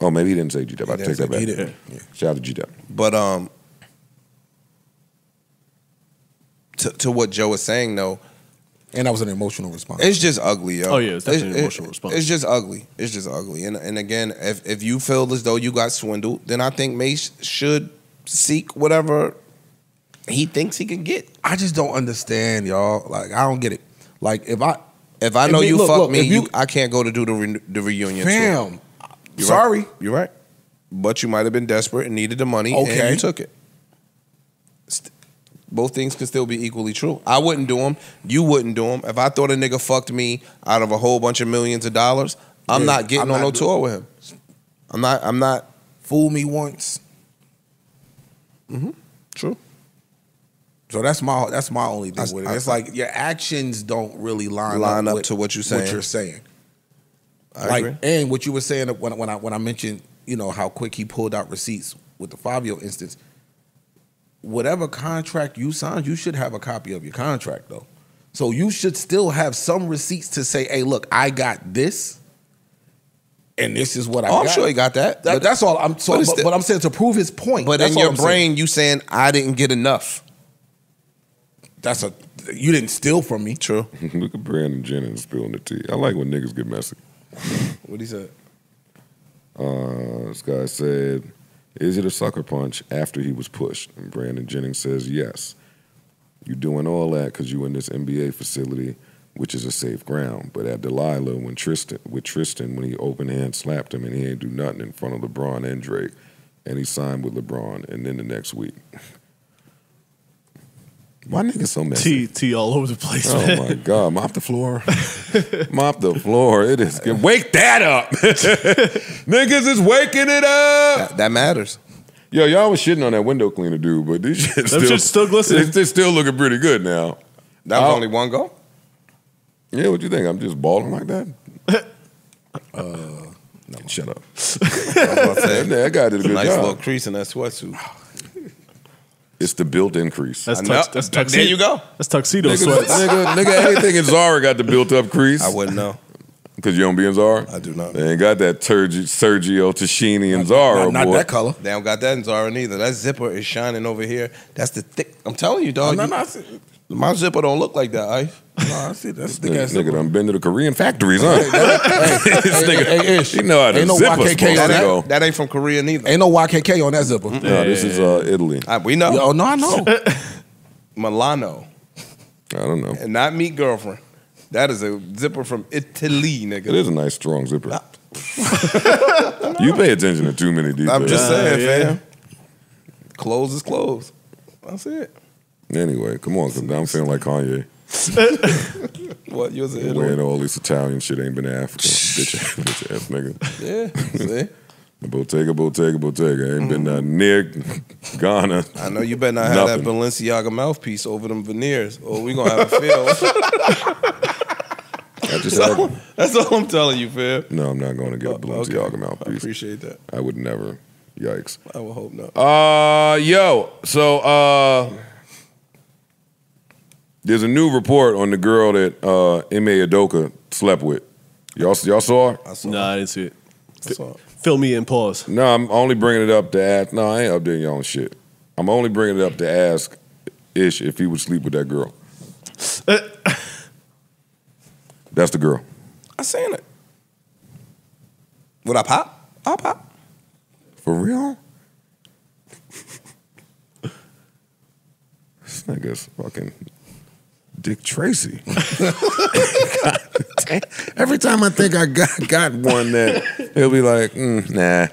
Oh, maybe he didn't say G Dep. I He take that back. he didn't. Yeah. Shout out to G Dep. But um, to to what Joe was saying though, And that was an emotional response. it's just ugly, yo. Oh, yeah, it's definitely an it- emotional response. It's just ugly. It's just ugly. And and again, if if you feel as though you got swindled, then I think Mase should seek whatever he thinks he can get. I just don't understand, y'all. Like, I don't get it. Like, if I, If I I know mean, you look, fuck look, me, if you, you- I can't go to do the re- the reunion. tour. fam, You're sorry. right. You're right. But you might have been desperate and needed the money, and Okay. you took it. Both things can still be equally true. I wouldn't do them. You wouldn't do them. If I thought a nigga fucked me out of a whole bunch of millions of dollars, I'm Yeah, not getting I'm on not no do- tour with him. I'm not. I'm not. Fool me once. Mm-hmm. True. So that's my that's my only thing That's- with it. I- It's like your actions don't really line, Line up with to what you're saying. What you're saying. I like, agree. and what you were saying when when I when I mentioned you know how quick he pulled out receipts with the Fivio instance. Whatever contract you signed, you should have a copy of your contract though. So you should still have some receipts to say, "Hey, look, I got this, and this is what I Oh, I'm sure he got that. That- But- that's all. I'm so, but but, but, I'm saying to prove his point. But in your I'm saying. brain, you saying I didn't get enough. that's a you didn't steal from me. True. Look at Brandon Jennings spilling the tea. I like when niggas get messy. What he said? Uh, this guy said, "Is it a sucker punch after he was pushed?" And Brandon Jennings says, "Yes. You doing all that because you in this NBA facility which is a safe ground. But at Delilah, when Tristan with Tristan, when he open hand slapped him and he ain't do nothing in front of LeBron and Drake, and he signed with LeBron, and then the next week. Why niggas so messy? T T all over the place. Oh man. my god, mop the floor. mop the floor. It is good. wake that up. niggas is waking it up. That, that matters. Yo, y'all was shitting on that window cleaner dude, but these shit still, shit's still glistening. It's, it's still looking pretty good now. That was Oh. only one go. Yeah, what you think? I'm just balling like that? uh, no, shut up. I was about to say, that, that guy did a good nice job. little crease in that sweatsuit. It's the built increase. That's, I tux, know. that's There you go. That's tuxedo nigga, sweats. nigga, nigga, anything in Zara got the built up crease. I wouldn't know. Because you don't be in Zara? I do not. They ain't got that Sergio, Sergio Tacchini and Zara, Not, not boy. that color. They don't got that in Zara neither. That zipper is shining over here. That's the thick. I'm telling you, dog. No, you- no, I see- my zipper don't look like that, Ice. No, I see that's Nigga, thick ass nigga zipper. done been to the Korean factories, huh? This nigga, hey, hey, Ish. he know how the Ain't no YKK on that. That ain't from Korea neither. Ain't no YKK on that zipper. No, this is uh, Italy. Uh, we know. Oh no, I know. Milano. I don't know. And not meet girlfriend. That is a zipper from Italy, nigga. It is a nice, strong zipper. you pay attention to too many details. I'm just saying, yeah. fam. Clothes is clothes. That's it. Anyway, come on, because I'm feeling like Kanye. What yours is Wearing Italy? all this Italian shit ain't been Africa. bitch, bitch ass nigga. Yeah. See? Bottega, Bottega, Bottega. Ain't been uh, near Ghana. I know you better not have that Nothing. Balenciaga mouthpiece over them veneers, or we gonna have a field. I just that's, all, that's all I'm telling you, fam. no, I'm not going to get a Balenciaga I mouthpiece. I appreciate that. I would never. Yikes. I would hope not. Uh, yo, so uh, there's a new report on the girl that uh, Ime Udoka slept with. Y'all, y'all saw her? I saw. Nah, I didn't see it. I saw. Fill me in. Pause. No, I'm only bringing it up to ask. No, I ain't updating y'all on shit. I'm only bringing it up to ask Ish if he would sleep with that girl. That's the girl. I seen it. Would I pop? I'll pop. For real? this nigga's fucking Dick Tracy. Every time I think I got got one that he'll be like, mm, nah.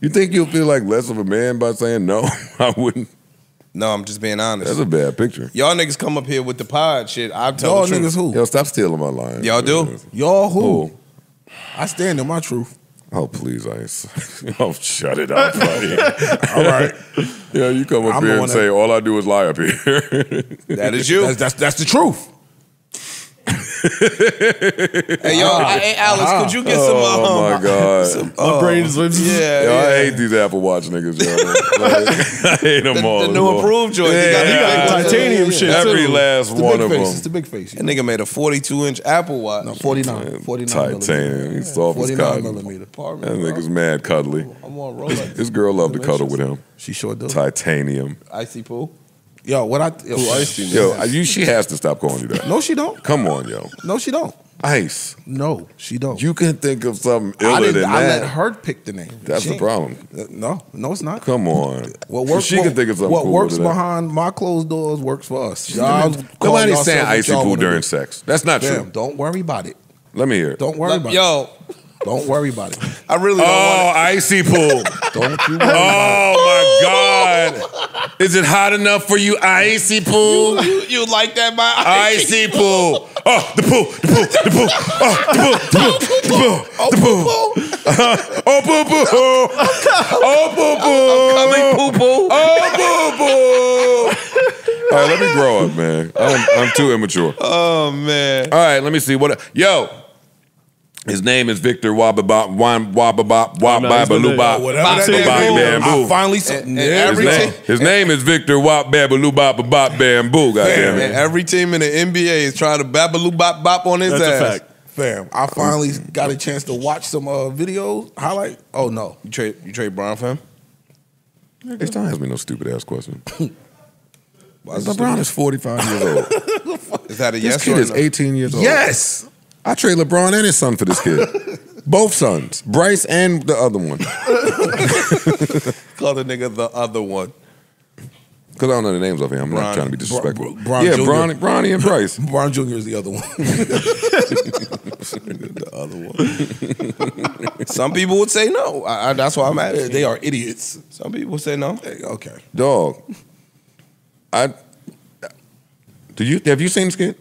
You think you'll feel like less of a man by saying no? I wouldn't. No, I'm just being honest. That's a bad picture. Y'all niggas come up here with the pod shit. I'll tell Y'all the truth. niggas who? Yo, stop stealing my line. Y'all do? Y'all who? Who? I stand in my truth. Oh, please, Ice. oh, shut it up, buddy. All right. Yeah, you come up I'm here on and that. say, all I do is lie up here. That is you. That's that's, that's the truth. Hey, yo, I, hey, Alex, could you get some? oh, um, my God. some, My uh, brain is whips. Yeah, Yo, I hate these Apple Watch niggas, yo. Like, I hate them The- all. the new yo. improved joint. You got- you Yeah, got titanium shit, Every too. last It's the one big of face. them. It's the big face. That nigga made a 42 inch Apple Watch. No, 49. 49 Titanium. He's soft as cotton. millimeter. That Pardon me, nigga's mad cuddly. I'm on Rolex. His girl loved to cuddle with him. She sure does. Titanium. Icy pool. Yo, what I yo, Yo, you, she has to stop calling you that. No, she don't. Come on, yo. No, she don't. Ice. No, she don't. You can think of something I, iller didn't, than I that. let her pick the name. That's She the ain't- problem. Uh, No, no, it's not. Come on. What works? she what, can think of something What cooler works than that. behind my closed doors works for us. Y'all call Nobody's yourself saying what icy y'all pool wanna during do. sex. That's not Damn, true. don't worry about it. Let me hear it. Don't worry Look, about it. yo, Don't worry about it. I really don't Oh, want icy pool. Don't you worry oh, about Oh my God. Is it hot enough for you, icy pool? it. You, you like that, my Icy pool. Oh, the pool, the pool, the pool. Oh, the pool, the pool, the pool, oh, the pool. Oh, poo poo. Oh, poo poo. Coming poo poo. Oh, boo boo. All right, let me grow up, man. I'm, I'm too immature. Oh man. All right, let me see what. Yo, his name is Victor Wababop Wan Wababop no, he's been there. Wababalubop Bop, name bop, is, bamboo. I finally saw. And- and Yeah, His name, team- his name is Victor Wababalubop, Bop Bamboo. Goddamn it. every team in the NBA is trying to babaloo bop bop on his That's a fact. fam. I finally got a chance to watch some uh, videos. Highlight. Oh no, You trade you trade Brown for him? Hey, don't ask me no stupid ass question. Why is this LeBron is 45 years old. Is that a This yes kid or is no? 18 years old. yes. I trade LeBron and his son for this kid. Both sons, Bryce and the other one. Call the nigga the other one. Because I don't know the names of him. I'm Bron- not trying to be disrespectful. Bron- Bron yeah, Jr. Bronny, Bronny and Bryce. Bron Jr. is the other one. the other one. Some people would say no. I, I, that's why I'm at it. They are idiots. Some people say no. Okay. Dog. I. Do you have you seen this kid?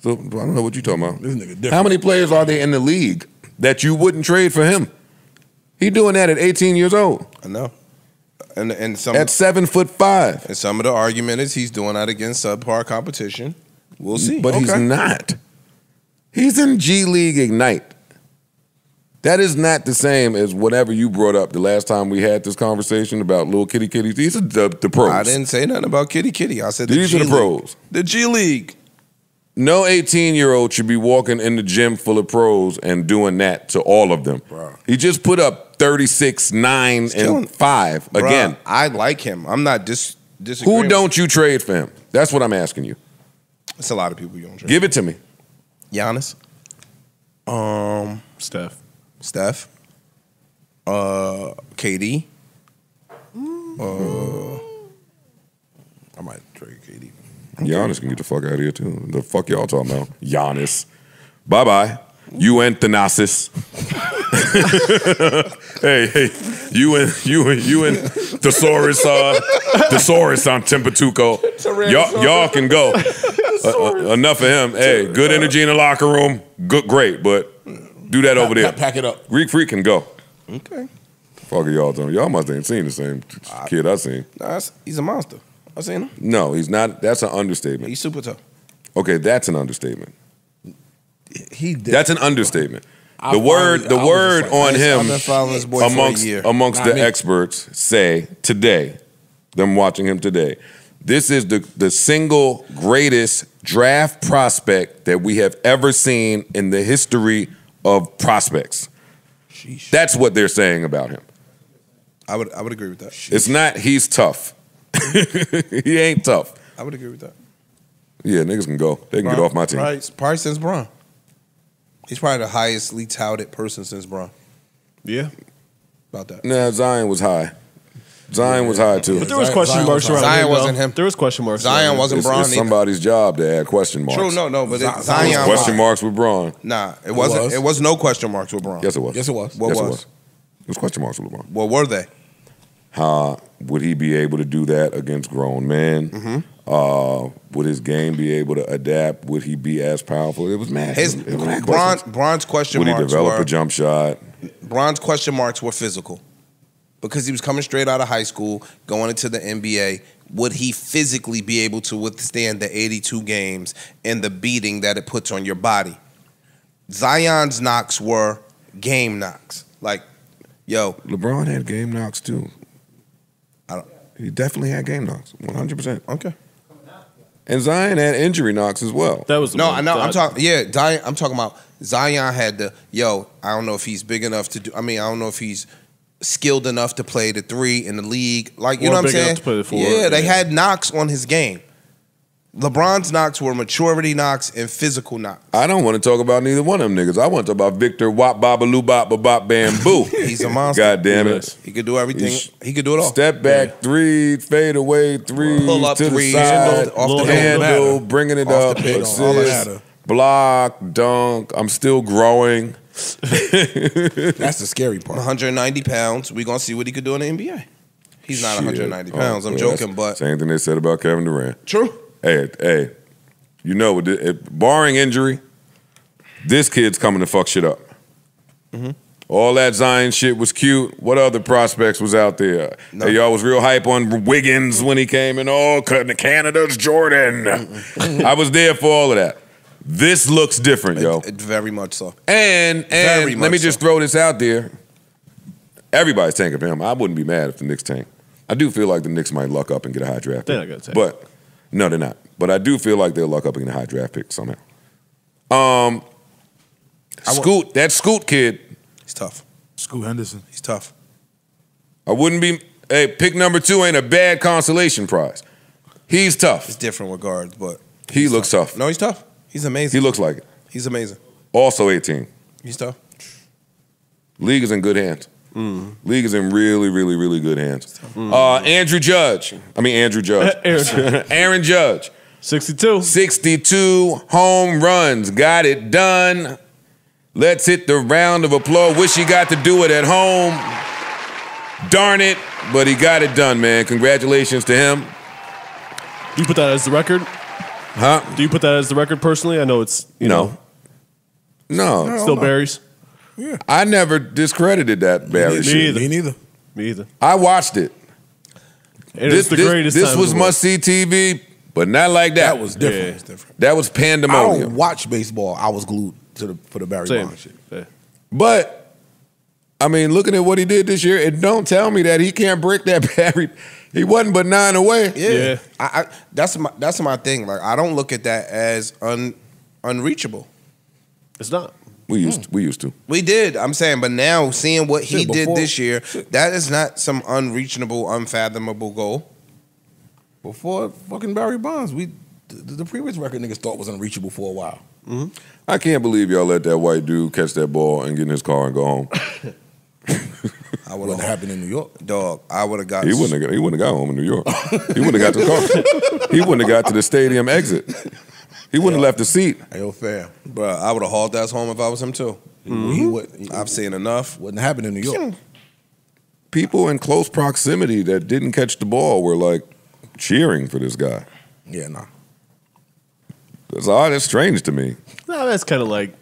So I don't know what you're talking about. This nigga different. How many players are there in the league that you wouldn't trade for him? He doing that at 18 years old. I know. And and some At seven foot five. and some of the argument is he's doing that against subpar competition. We'll see. But he's not. He's in G League Ignite. That is not the same as whatever you brought up the last time we had this conversation about little kitty kitties. These are the, the pros. I didn't say nothing about Kitty Kitty. I said the These G are the League. pros. The G League. No 18 year old should be walking in the gym full of pros and doing that to all of them. He just put up 36, 9, killing- and 5 Bruh, again. I like him. I'm not dis disagreeing. Who don't you trade for him? That's what I'm asking you. It's a lot of people you don't trade. Give it to me. Giannis. Um, Steph. Steph. Uh, KD. Uh, I might trade KD. Giannis can get the fuck out of here too. The fuck y'all talking about? Giannis. Bye bye. You and Thanasis. hey, hey, you and you and you and Thesaurus, uh, Thesaurus on Tempatuco. Y'all, y'all can go. Uh, uh, enough of him. Hey, good energy in the locker room. Good, great, but do that over there. Pack, pack it up. Greek Freak can go. Okay. Fuck are y'all talking? Y'all must ain't seen the same kid I seen. Nah, he's a monster. I seen him. No, he's not. That's an understatement. He's super tough. Okay, that's an understatement. He did. That's an understatement. I The word, finally- the word like, on him this boy amongst amongst Not the me. experts say today, them watching him today, this is the the single greatest draft prospect that we have ever seen in the history of prospects. That's what they're saying about him. I would I would agree with that. It's not he's tough. he ain't tough. I would agree with that. Yeah, niggas can go. They can get off my team. Probably, probably since Bron. He's probably the highestly touted person since Bron. Yeah. About that. Nah, Zion was high. Zion was high too. But there was Zion- question Zion marks was- around Zion him. wasn't though. him. There was question marks. Zion around wasn't It's, Bron it's either. somebody's job to add question marks. True, no, no, but it, Zion- Zion question was- marks with Bron. Nah, it wasn't. was. It was no question marks with Bron. Yes, it was. Yes, it was. What yes, was? it was. It was question marks with LeBron. What were they? How would he be able to do that against grown men? Mm-hmm. Uh, would his game be able to adapt? Would he be as powerful? It was mad. His it was mad Bron, questions. Bron's question Would he develop were a jump shot? Bron's question marks were physical because he was coming straight out of high school, going into the NBA. Would he physically be able to withstand the 82 games and the beating that it puts on your body? Zion's knocks were game knocks. Like, yo, LeBron had game knocks too. I He definitely had game knocks, one hundred percent. okay. And Zion had injury knocks as well. That was the No, one I know. I'm that- talking. Yeah, Zion, I'm talking about Zion had the yo. I don't know if he's big enough to do. I mean, I don't know if he's skilled enough to play the three in the league. Like you Or know what I'm saying? to play the four, Yeah, they yeah. had knocks on his game. LeBron's knocks were maturity knocks and physical knocks. I don't want to talk about neither one of them niggas. I want to talk about Victor Wop Babaloo Bop Bop Bamboo. He's a monster. God damn it. He could do everything. He's- He could do it all. Step back three, fade away three, Pull up to the side, handle, off the handle, handle. bringing it Off up, the pick, assist, all block, dunk. I'm still growing. That's the scary part. 190 pounds. We're gonna see what he could do in the NBA. He's not Shit. 190 Oh, pounds. I'm well, joking, but same thing they said about Kevin Durant. true. Hey, hey, you know, if, barring injury, this kid's coming to fuck shit up. Mm-hmm. All that Zion shit was cute. What other prospects was out there? No. Hey, y'all was real hype on Wiggins when he came in. Oh, cutting the Canada's Jordan. I was there for all of that. This looks different, yo. It- very much so. And and Very let me much just so. throw this out there. Everybody's tanking for him. I wouldn't be mad if the Knicks tank. I do feel like the Knicks might luck up and get a high draft pick. They're not gonna tank. But no, they're not. But I do feel like they'll luck up and get a high draft pick somehow. Um I wa- Scoot, that Scoot kid, He's tough. Scoot Henderson. He's tough. I wouldn't be hey, pick number two ain't a bad consolation prize. He's tough. It's different with guards, but He looks tough. no, he's tough. He's amazing. He looks like it. He's amazing. Also 18. He's tough. League is in good hands. League is in really, really, really good hands. Uh, Andrew Judge. I mean Andrew Judge. Aaron. Aaron Judge. 62. 62 home runs. Got it done. Let's hit the round of applause. Wish he got to do it at home. Darn it, but he got it done, man. Congratulations to him. Do you put that as the record? Huh? Do you put that as the record personally? I know it's you No. know No. still Barry's. I never discredited that Barry Me shit. either. Me neither. Me either. I watched it. And this it's the this- greatest. this time was in the world. must see TV, but not like that. That was different. Yeah. It's different. That was pandemonium. I pandemonium. don't watch baseball. I was glued to the for the Barry Same. Bonds shit. Yeah. But I mean, looking at what he did this year, it don't tell me that he can't break that Barry. He wasn't but nine away. Yeah, Yeah. I, I, that's my that's my thing. Like I don't look at that as un, unreachable. It's not. We hmm. used to, we used to. We did. I'm saying, but now seeing what he Shit, did before- this year, that is not some unreachable, unfathomable goal. Before fucking Barry Bonds, we the, the previous record niggas thought was unreachable for a while. Mm-hmm. I can't believe y'all let that white dude catch that ball and get in his car and go home. I would have happened in New York. dog. I would have got. He wouldn't have he wouldn't have got home in New York. He wouldn't have got to the car. He wouldn't have got to the stadium exit. He wouldn't have left the seat. Hey, yo, fair. Bro, I would have hauled ass home if I was him too. He would. I've seen enough. Wouldn't happen in New York. People in close proximity that didn't catch the ball were like cheering for this guy. Yeah, nah. That's odd. That's strange to me. No, that's kind of like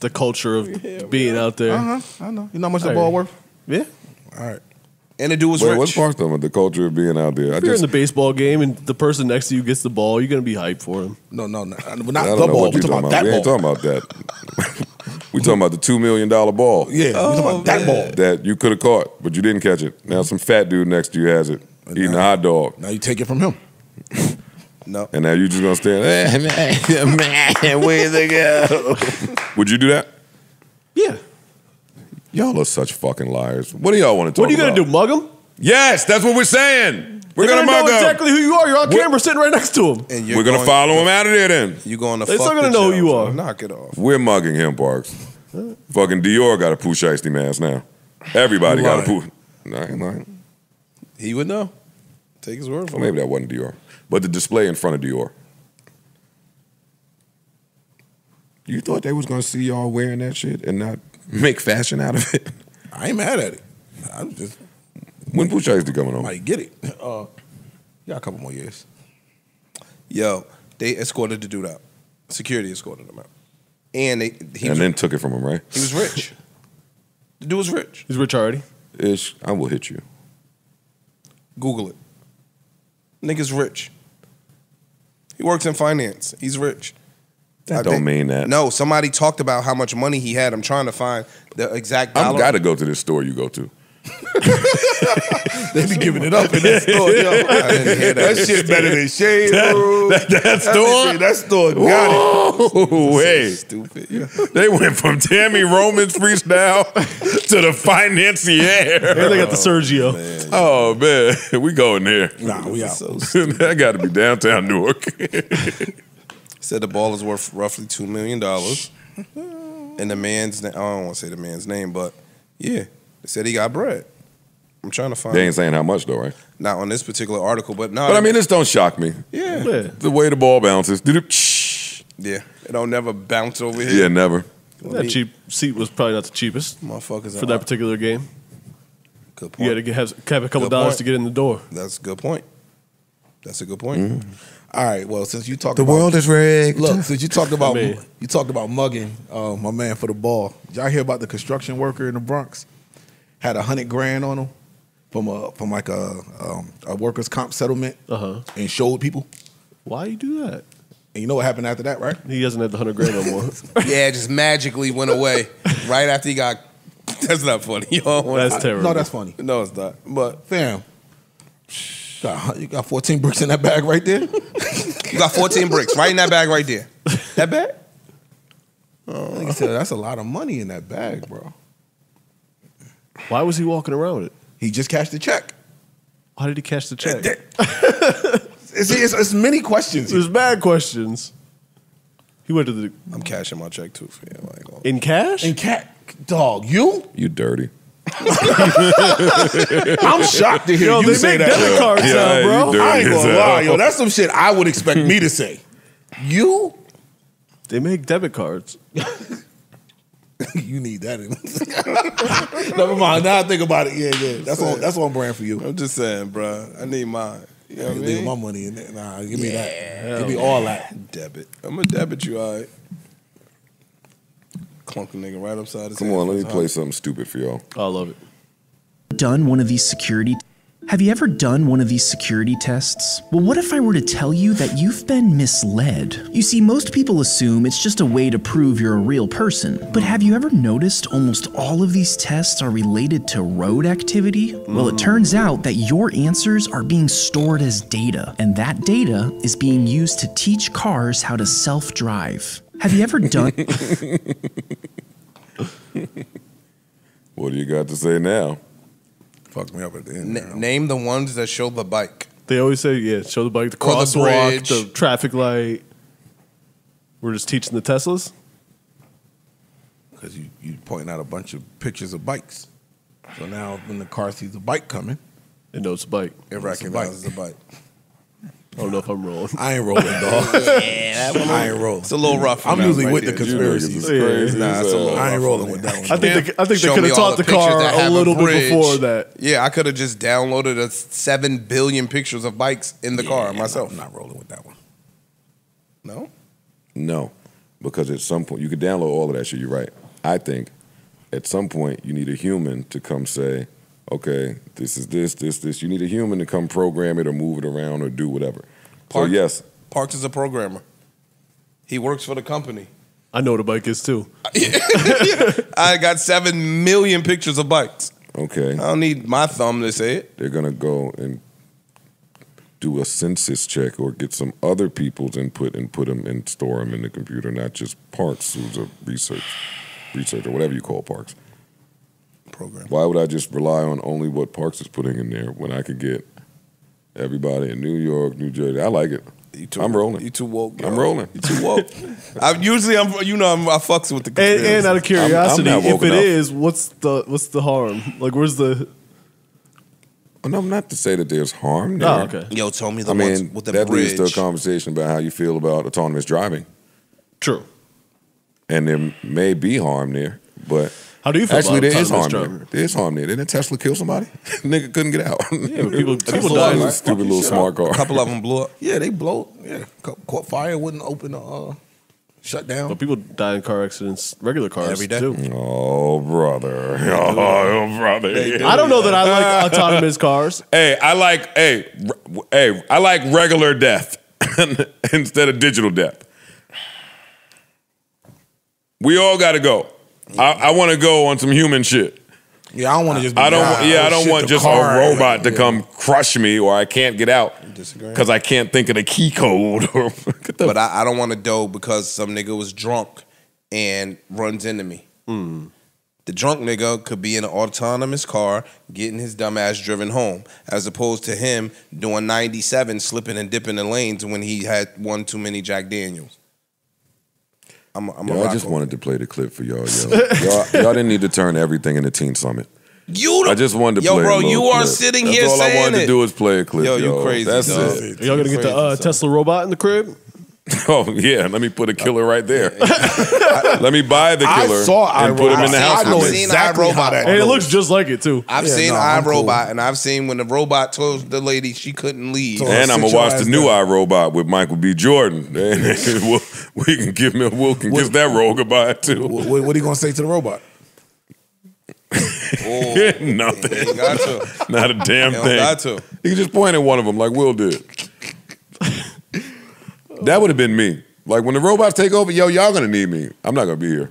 the culture of being out there. Uh huh. I know. You know how much the Hey. ball worth? Yeah. All right. And the dude was Wait, rich. what's part of the culture of being out there? I If you're in just the baseball game and the person next to you gets the ball, you're gonna be hyped for him. No, no, no. We're not the ball. We're you're talking about that We ain't talking about that. we talking about the two million dollar ball. Yeah, we're talking about oh, that ball. that you could have caught, but you didn't catch it. Now some fat dude next to you has it, eating a hot dog, Now you take it from him. No. and now you're just gonna stand. Man, man, where's it go? Would you do that? Yeah. Y'all are such fucking liars. What do y'all want to talk What are you gonna do? Mug him? Yes, that's what we're saying. We're They're gonna know him. exactly who you are. You're on We're- camera sitting right next to him. And you're We're gonna going- follow him out of there then. You're going to They fuck still gonna the know who you Jones, are. Knock it off. We're mugging him, Parks. Fucking Dior got a Pooh Shiesty mask now. Everybody got a Pooh. No, I ain't lying. He would know. Take his word for it. maybe that wasn't Dior, but the display in front of Dior. You thought they was gonna see y'all wearing that shit and not make fashion out of it? I ain't mad at it. I'm just When Pooh Shiesty coming on? might get it. Uh, you got a couple more years. Yo, they escorted the dude out. Security escorted him out. And they he and was, then took it from him, right? he was rich. The dude was rich. He's rich already. Ish, I will hit you. Google it. Nigga's rich. He works in finance. He's rich. That I don't think- mean that. No, somebody talked about how much money he had. I'm trying to find the exact. I've got to go to this store you go to. They be giving it up in that store, yo. I didn't hear that. That shit better than Shade That- Room. that- that store? That store got it. Whoa, wait. Stupid. Yeah. They went from Tami Roman's freestyle to the financier. And they got the oh, Sergio. Oh man, we going there. Nah, we out. that got to be downtown Newark. Said the ball is worth roughly two million dollars. And the man's na- I don't want to say the man's name, but yeah, they said he got bread. I'm trying to find they ain't saying how much though, right? not on this particular article, but no. But I mean, this don't shock me. yeah, Yeah. The way the ball bounces. Yeah, it don't never bounce over here. Yeah, never. That cheap seat was probably not the cheapest motherfuckers. for are- that particular game. Good point. You had to get, have, have a couple Good dollars point. to get in the door. That's a good point. That's a good point. Mm-hmm. All right. Well, since you talked about. The about world is rigged. Look, since you talked about I you talked about mugging uh, my man for the ball. Did y'all hear about the construction worker in the Bronx? Had a hundred grand on him from a from like a um, a workers comp settlement Uh huh. and showed people. Why you do that? And you know what happened after that, right? He doesn't have the hundred grand no more. Yeah, just magically went away right after he got. That's not funny. Yo. That's terrible. No, that's funny. No, it's not. But Fam, got- you got 14 bricks in that bag right there. you got 14 bricks right in that bag right there. That bag? Uh. Like I said, that's a lot of money in that bag, bro. Why was he walking around with it? He just cashed the check. How did he cash the check? It's, it's, it's many questions. There's bad questions. He went to the I'm cashing my check too for you. Like, oh. in cash. And cat dog, you? You dirty. I'm shocked to hear Yo, you they say make that. debit cards Yeah, now, you bro. dirty I ain't gonna hell. lie, yo. That's some shit I would expect me to say. You? They make debit cards. you need that in. Never mind. Now I think about it. Yeah, yeah. That's on. That's on brand for you. I'm just saying, bro. I need mine. You know what I Leave mean? my money in there. Nah, give me that. Give me all that. Debit. I'm gonna debit you, all right. Clunk a nigga right upside his Come head on, let me play something stupid for y'all. I love it. done one of these security have you ever done one of these security tests? Well, what if I were to tell you that you've been misled? You see, most people assume it's just a way to prove you're a real person. But have you ever noticed almost all of these tests are related to road activity? Well, it turns out that your answers are being stored as data, and that data is being used to teach cars how to self drive. Have you ever done. What do you got to say now? Fucked me up at the end. N- name the ones that show the bike. They always say, yeah, show the bike, the Or the crosswalk, bridge. the traffic light. We're just teaching the Teslas. Because you you pointing out a bunch of pictures of bikes. So now when the car sees a bike coming, it knows a bike. It recognizes a bike. I don't know if I'm rolling. I ain't rolling, dog. Yeah, I ain't rolling. It's a little rough I'm that usually right with the there. You conspiracies. niggas is crazy Nah, it's a little I ain't rolling with that. that one. I think they, I think they could have taught the, pictures car a have little bit before that. Yeah, I could have just downloaded a seven billion pictures of bikes in the car myself. I'm not rolling with that one. No. No, because at some point you could download all of that shit. You're right. I think at some point you need a human to come say, okay, this is this, this, this. You need a human to come program it or move it around or do whatever. Park- so yes, Parks is a programmer. He works for the company. I know what a bike is too. I got seven million pictures of bikes. okay, I don't need my thumb to say it. they're gonna go and do a census check or get some other people's input and put them and store them in the computer, not just Parks, who's a research researcher, whatever you call Parks. Program. Why would I just rely on only what Parks is putting in there when I could get everybody in New York, New Jersey? I like it. too, I'm rolling. You too woke. I'm rolling. You too woke. I usually I'm you know I'm, I fucks with the And, conspiracy. and out of curiosity, I'm not if woke it enough. is, what's the what's the harm? Like, where's the? Oh, no, not to say that there's harm oh, there. Oh, okay. Yo, tell me the I mean, with the that leads to a conversation about how you feel about autonomous driving. True. And there may be harm there, but How do you feel actually about there is harm autonomous there. driving? There is harm there. Didn't Tesla kill somebody? Nigga couldn't get out. Yeah, people- people was died. a Stupid little smart car. A couple of them blew up. Yeah, they blow. Yeah, caught fire, wouldn't open the uh, shut down. But people die in car accidents, regular cars Every day. too. Oh brother, oh brother. I don't know that I like autonomous cars. Hey, I like hey, hey, I like regular death instead of digital death. We all got to go. I, I want to go on some human shit. Yeah, I don't want to just. Be I don't. drive- yeah, I don't want just car. a robot to Yeah. come crush me, or I can't get out because I can't think of the key code. Or But I, I don't want to do because some nigga was drunk and runs into me. Hmm. The drunk nigga could be in an autonomous car getting his dumb ass driven home, as opposed to him doing 97, slipping and dipping in lanes when he had one too many Jack Daniels. I'm, a- I'm a Yo, I just wanted to play the clip for y'all. Yo. y'all, y'all didn't need to turn everything into Teen Summit. You I just wanted to Yo, play. a bro, you are clip. sitting That's here all I saying wanted it. to do is play a clip. Yo, you yo. crazy, That's dog. it. Y'all gonna get the uh, Tesla robot in the crib? Oh yeah, let me put a killer right there. let me buy the killer I saw and put him in the house. I know with me. exactly how that And it goes. looks just like it too. I've Yeah, seen no, I'm iRobot, cool. and I've seen when the robot told the lady she couldn't leave. So- And I'm gonna your watch the ass new iRobot with Michael B. Jordan. And we'll, we can give him, Will can kiss that role goodbye too. What, what, what are you gonna say to the robot? Oh, Nothing. ain't got to. Not a damn Ain't thing. got to. He can just point at one of them like Will did. That would have been me. Like when the robots take over, yo, y'all gonna need me. I'm not gonna be here.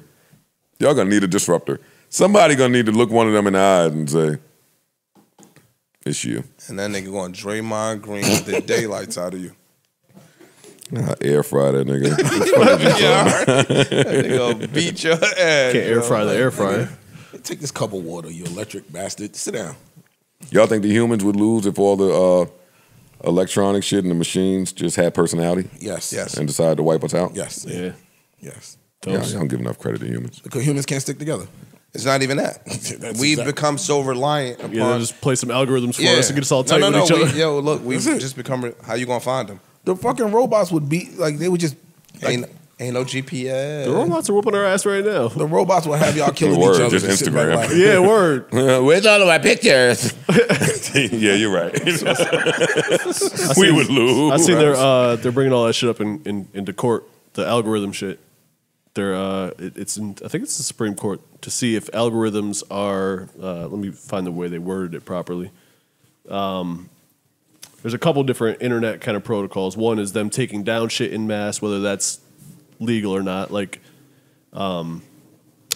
Y'all gonna need a disruptor. Somebody gonna need to look one of them in the eye and say, "It's you." And that nigga going Draymond Green with the daylights out of you. I air fry that nigga. yeah, I heard. That nigga beat your ass. Can't air fry the air fryer. Take this cup of water, you electric bastard. Sit down. Y'all think the humans would lose if all the uh, electronic shit and the machines just had personality? Yes. Yes. And decided to wipe us out? Yes. Yeah. Yes. Y'all, y'all don't give enough credit to humans. Because humans can't stick together. It's not even that. We've exact- become so reliant upon. Yeah, just play some algorithms for us and get us all no, tight no, with no, each other. we- yo, look, we've just become. How you gonna find them? The fucking robots would be like they would just ain't, ain't no GPS. The robots are whooping our ass right now. The robots will have y'all killing Word, each other. just and sit Instagram. like- Yeah, word. Where's all of my pictures? yeah, you're right. We seen- would lose. I see they're uh, they're bringing all that shit up in, in into court. The algorithm shit. They're uh, it, it's in I think it's the Supreme Court to see if algorithms are. Uh, let me find the way they worded it properly. Um, there's a couple different internet kind of protocols. One is them taking down shit in mass, whether that's legal or not. Like um,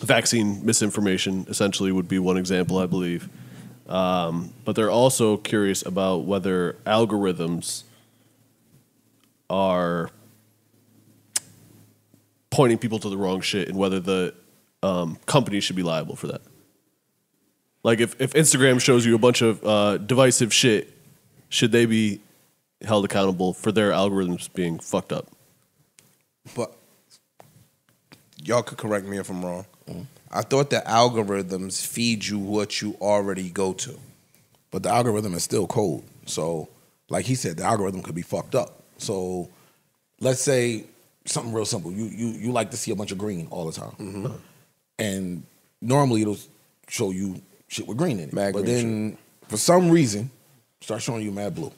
vaccine misinformation, essentially, would be one example, I believe. Um, but they're also curious about whether algorithms are pointing people to the wrong shit and whether the um, company should be liable for that. Like if, if Instagram shows you a bunch of uh, divisive shit, should they be held accountable for their algorithms being fucked up? But y'all could correct me if I'm wrong. Mm-hmm. I thought the algorithms feed you what you already go to. But the algorithm is still code. So, like he said, the algorithm could be fucked up. So, let's say something real simple. You you you like to see a bunch of green all the time, Mm-hmm. and normally it'll show you shit with green in it. Mad but green then for some reason, start showing you mad blue.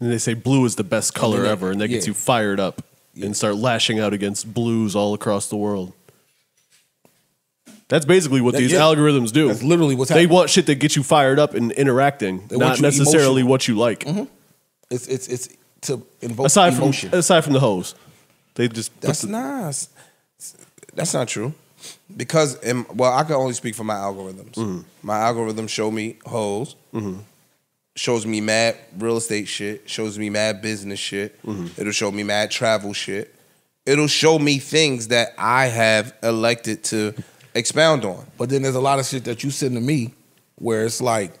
And they say blue is the best color ever, and that gets you fired up and start lashing out against blues all across the world. That's basically what That- these yeah. algorithms do. That's literally what's happening. They want shit that gets you fired up and interacting, They not necessarily emotional. what you like. Mhm. It's it's it's to invoke Aside from emotion. aside from the hose, they just That's the- not. That's not true. Because in, well, I can only speak for my algorithms. Mm-hmm. My algorithms show me hoes, shows me mad real estate shit, shows me mad business shit. Mm-hmm. It'll show me mad travel shit. It'll show me things that I have elected to expound on. But then there's a lot of shit that you send to me where it's like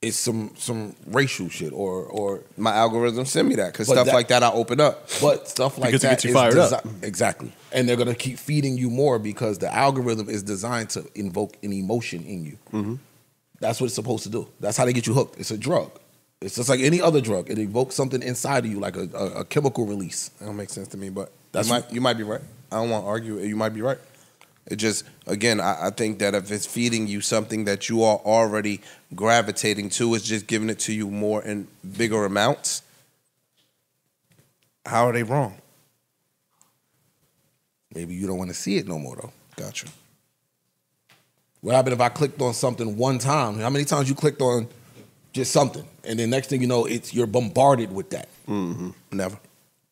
it's some some racial shit or or my algorithm send me that because stuff that- like that I open up. But stuff like Because it that gets you is fired up. Exactly. And they're gonna keep feeding you more because the algorithm is designed to invoke an emotion in you. Mm-hmm. That's what it's supposed to do. That's how they get you hooked. It's a drug. It's just like any other drug. It evokes something inside of you, like a, a, a chemical release. That don't make sense to me, but That's- you might you might be right. I don't want to argue. You might be right. It just again, I, I think that if it's feeding you something that you are already gravitating to, it's just giving it to you more in bigger amounts. How are they wrong? Maybe you don't want to see it no more though. Gotcha. What happened if I clicked on something one time? How many times you clicked on just something, and then next thing you know, it's you're bombarded with that. Mm-hmm. Never.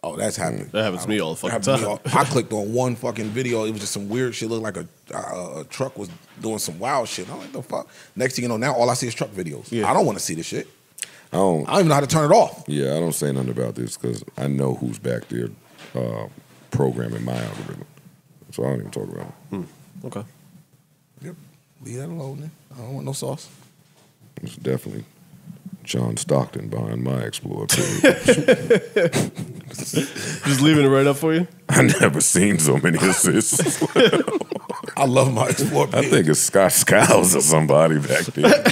Oh, that's happened. That happens to me all the fucking happened to me time. all- I clicked on one fucking video. It was just some weird shit. Looked like a, a, a truck was doing some wild shit. I'm like, the fuck. Next thing you know, now all I see is truck videos. I don't want to see this shit. I don't. I don't even know how to turn it off. Yeah, I don't say nothing about this because I know who's back there uh, programming my algorithm. So I don't even talk about it. Okay. Yep. Leave that alone. Then. I don't want no sauce. It's definitely John Stockton behind my Explorer. Just leaving it right up for you. I never seen so many assists. I love my Explorer I think it's Scott Skiles or somebody back there.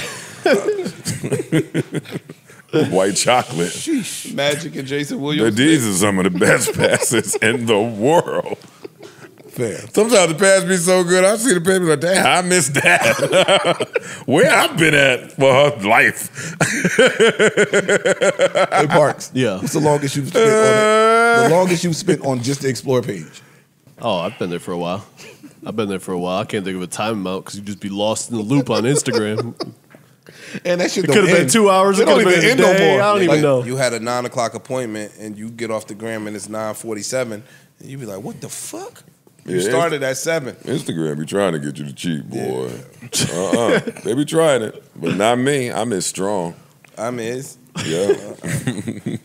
White chocolate. Sheesh. Magic and Jason But Williams. these are some of the best passes in the world. Fair. Sometimes the pass be so good, I see the paper like, damn, I missed that. Where I've been at for her life. Hey Parks. Yeah. What's the longest you've spent on it? The uh, longest you've spent on just the explore page? Oh, I've been there for a while. I've been there for a while. I can't think of a time amount because you just be lost in the loop on Instagram. And that shit It don't could have been two hours. It, It don't could have even been a end no more. I don't even know. You had a nine o'clock appointment and you get off the gram and it's nine forty seven, and you be like, "What the fuck?" You Yeah, started at seven. Instagram be trying to get you to cheat, boy. Uh-uh. They be trying it, but not me. I'm as strong. I'm it's, Yeah.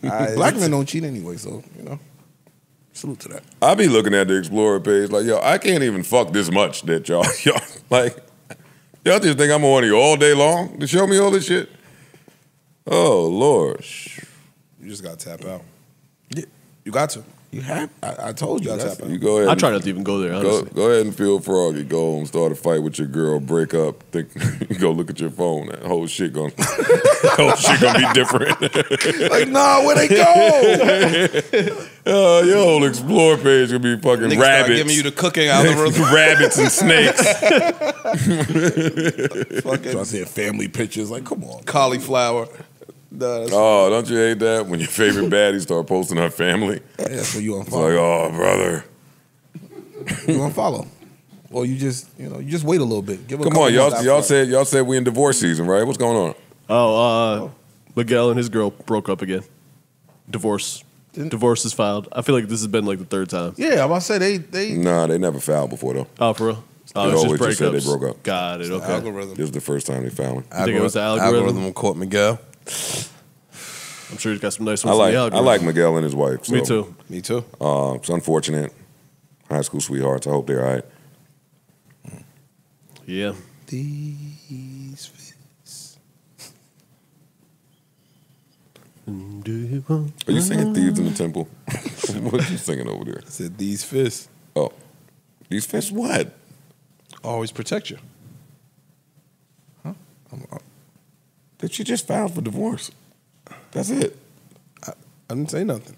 I, Black men don't cheat anyway, so you know. Salute to that. I be looking at the Explorer page like, yo, I can't even fuck this much that y'all, y'all like, y'all just think I'm on you all day long to show me all this shit. Oh Lord, You just got to tap out. Yeah. You got to. You have. I, I told you. That's That's, happening. You go ahead. I and- try not to even go there. Go, Honestly, go ahead and feel froggy. Go home, start a fight with your girl, break up. Think, go look at your phone. That whole shit gonna, whole shit gonna be different. like, nah, where they go? Uh, your whole explore page gonna be fucking Niggas start rabbits. giving you the cooking out of algorithm. rabbits and snakes. Fucking. So I said family pictures. Like, come on. Cauliflower. Nah, that's- Oh, don't you hate that when your favorite baddie start posting her family? Yeah, so you It's like, unfollow. oh, brother. You unfollow. Or you just, you know, you just wait a little bit. Give a Come on, y'all. Y'all said y'all said we in divorce season, right? What's going on? oh, uh, Miguel and his girl broke up again. Divorce. Divorce is filed. I feel like this has been like the third time. Yeah, I'm about to say they they Nah, they never filed before though. Oh, for real? Oh, They it's always just just said they broke up. Got it. Okay. algorithm. This is the first time they filed. You think it was the algorithm? Algorithm caught Miguel. I'm sure he's got some nice I ones. in like the I algorithm. like Miguel and his wife. Me too. Me too. Uh, it's unfortunate. High school sweethearts. I hope they're all right. Yeah. These fists. Are you singing Thieves in the Temple? what are you singing over there? I said these fists Oh, these fists what? always protect you. That you just filed for divorce. That's it. I didn't say nothing.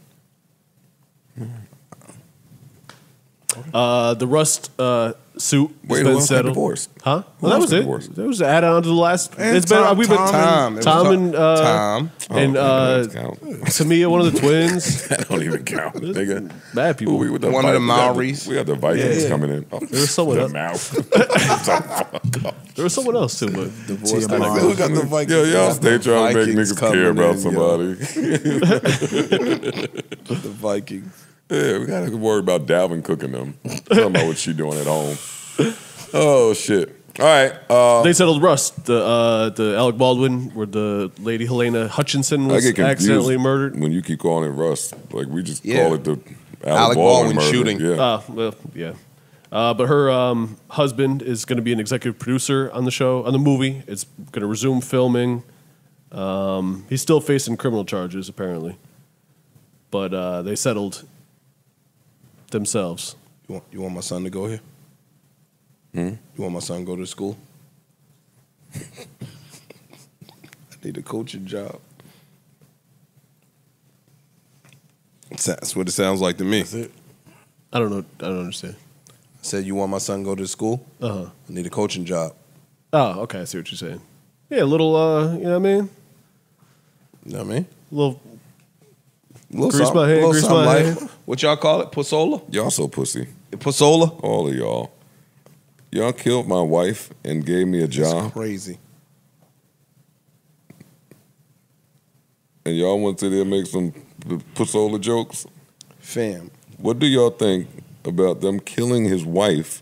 Uh, the Rust uh, suit has Wait, who been else settled. divorced? Huh? Well, that was got it. divorced? That was add on to the last. And it's been Tom- we've been Tom. Tom, It and uh, Tom. and Oh, uh, that. Tamia, one of the twins. that don't even count, nigga. Bad people. Who we with the One of the Vi- we got Maoris. We got the Vikings Yeah. coming in. Oh, There was someone else. mouth. There was someone else too, but Divorce. TMI. nigga. Got the Vikings. Yo, y'all stay trying to make niggas care about in, yo. somebody. The Vikings. Yeah, we gotta worry about Dalvin cooking them. Talking about what she doing at home. Oh shit. All right. Uh, they settled Rust. The uh, the Alec Baldwin, where the lady Helena Hutchinson I was get accidentally murdered. when you keep calling it Rust. Like we just Yeah. call it the Alec, Alec Baldwin, Baldwin shooting. Yeah. Uh, well, yeah. Uh, but her um, husband is going to be an executive producer on the show, on the movie. It's going to resume filming. Um, he's still facing criminal charges, apparently. But uh, they settled themselves. You want, you want my son to go here? Hmm? You want my son to go to school? I need a coaching job. That's what it sounds like to me. I don't know. I don't understand. I said, you want my son to go to school? Uh huh. I need a coaching job. Oh, okay. I see what you're saying. Yeah, a little. Uh, you know what I mean? You know what I mean? little. Little Grease something- my hand, little grease something my like- hand. What y'all call it? Pusola? Y'all so pussy. Pusola? All of y'all. Y'all killed my wife and gave me a job, Crazy. and y'all went to there and make some pusola jokes. Fam. What do y'all think about them killing his wife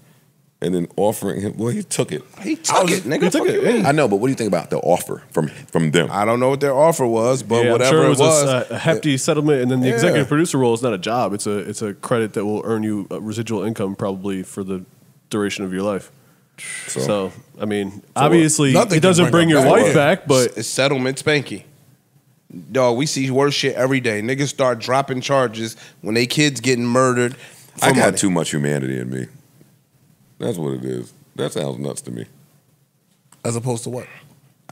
and then offering him? Well, he took it. He took it, nigga. Fuck you mean? I know, but what do you think about the offer from from them? I don't know what their offer was, but yeah, whatever sure it it was, was, a, a hefty settlement, and then the Yeah. executive producer role is not a job; it's a it's a credit that will earn you a residual income probably for the duration of your life. So, I mean, obviously, Nothing it doesn't bring, them your wife Yeah. back, but it's settlement spanky. Dog, we see worse shit every day. Niggas start dropping charges when they kids getting murdered. for I got money. too much humanity in me. That's what it is. That sounds nuts to me. As opposed to what?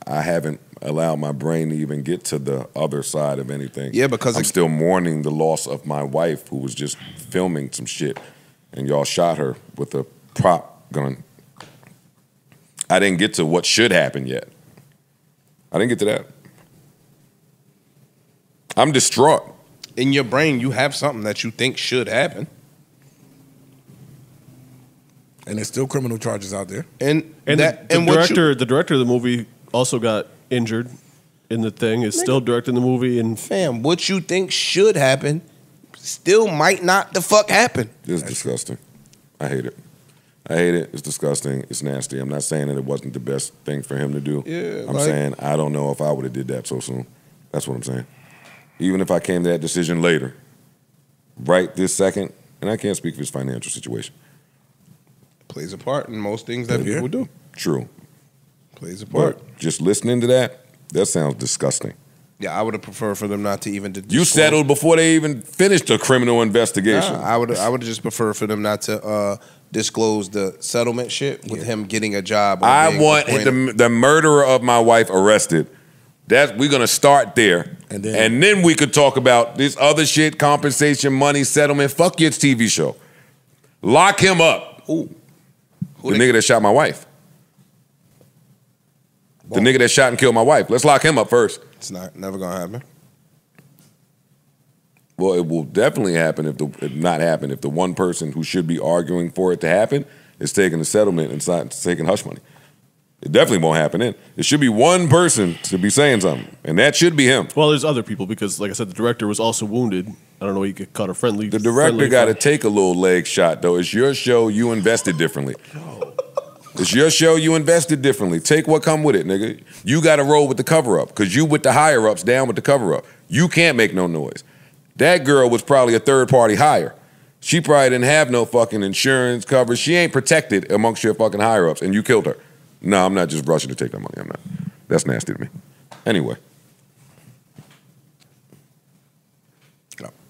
I haven't allowed my brain to even get to the other side of anything. Yeah, because I'm it- still mourning the loss of my wife who was just filming some shit and y'all shot her with a prop gun. I didn't get to what should happen yet. I didn't get to that. I'm distraught. In your brain, you have something that you think should happen. And there's still criminal charges out there. And and that the, the and what you- director, the director of the movie, also got injured in the thing. Is still directing the movie, and fam, what you think should happen still might not the fuck happen. It's disgusting. I hate it. I hate it. It's disgusting. It's nasty. I'm not saying that it wasn't the best thing for him to do. Yeah, I'm like- saying I don't know if I would have did that so soon. That's what I'm saying. Even if I came to that decision later, right this second, and I can't speak for his financial situation. Plays a part in most things that people do. True. Plays a part. But just listening to that, that sounds disgusting. Yeah, I would have preferred for them not to even. To You settled before they even finished a criminal investigation. Nah, I would I would just prefer for them not to uh, disclose the settlement shit with him getting a job. I want the, the murderer of my wife arrested. That's we're gonna start there, and then, we could talk about this other shit, compensation, money, settlement. Fuck your TV show. Lock him up. Ooh. The nigga that shot my wife. The nigga that shot and killed my wife. Let's lock him up first. It's not never gonna happen. Well, it will definitely happen if the if not happen if the one person who should be arguing for it to happen is taking a settlement and it's not taking hush money. It definitely won't happen then. It should be one person to be saying something, and that should be him. Well, there's other people because, like I said, the director was also wounded. I don't know. He caught a friendly. The director got to take a little leg shot though. It's your show. You invested differently. It's your show. You invested differently. Take what come with it, nigga. You got to roll with the cover up because you with the higher ups down with the cover up. You can't make no noise. That girl was probably a third party hire. She probably didn't have no fucking insurance coverage. She ain't protected amongst your fucking higher ups, and you killed her. No, I'm not just rushing to take that money. I'm not. That's nasty to me. Anyway,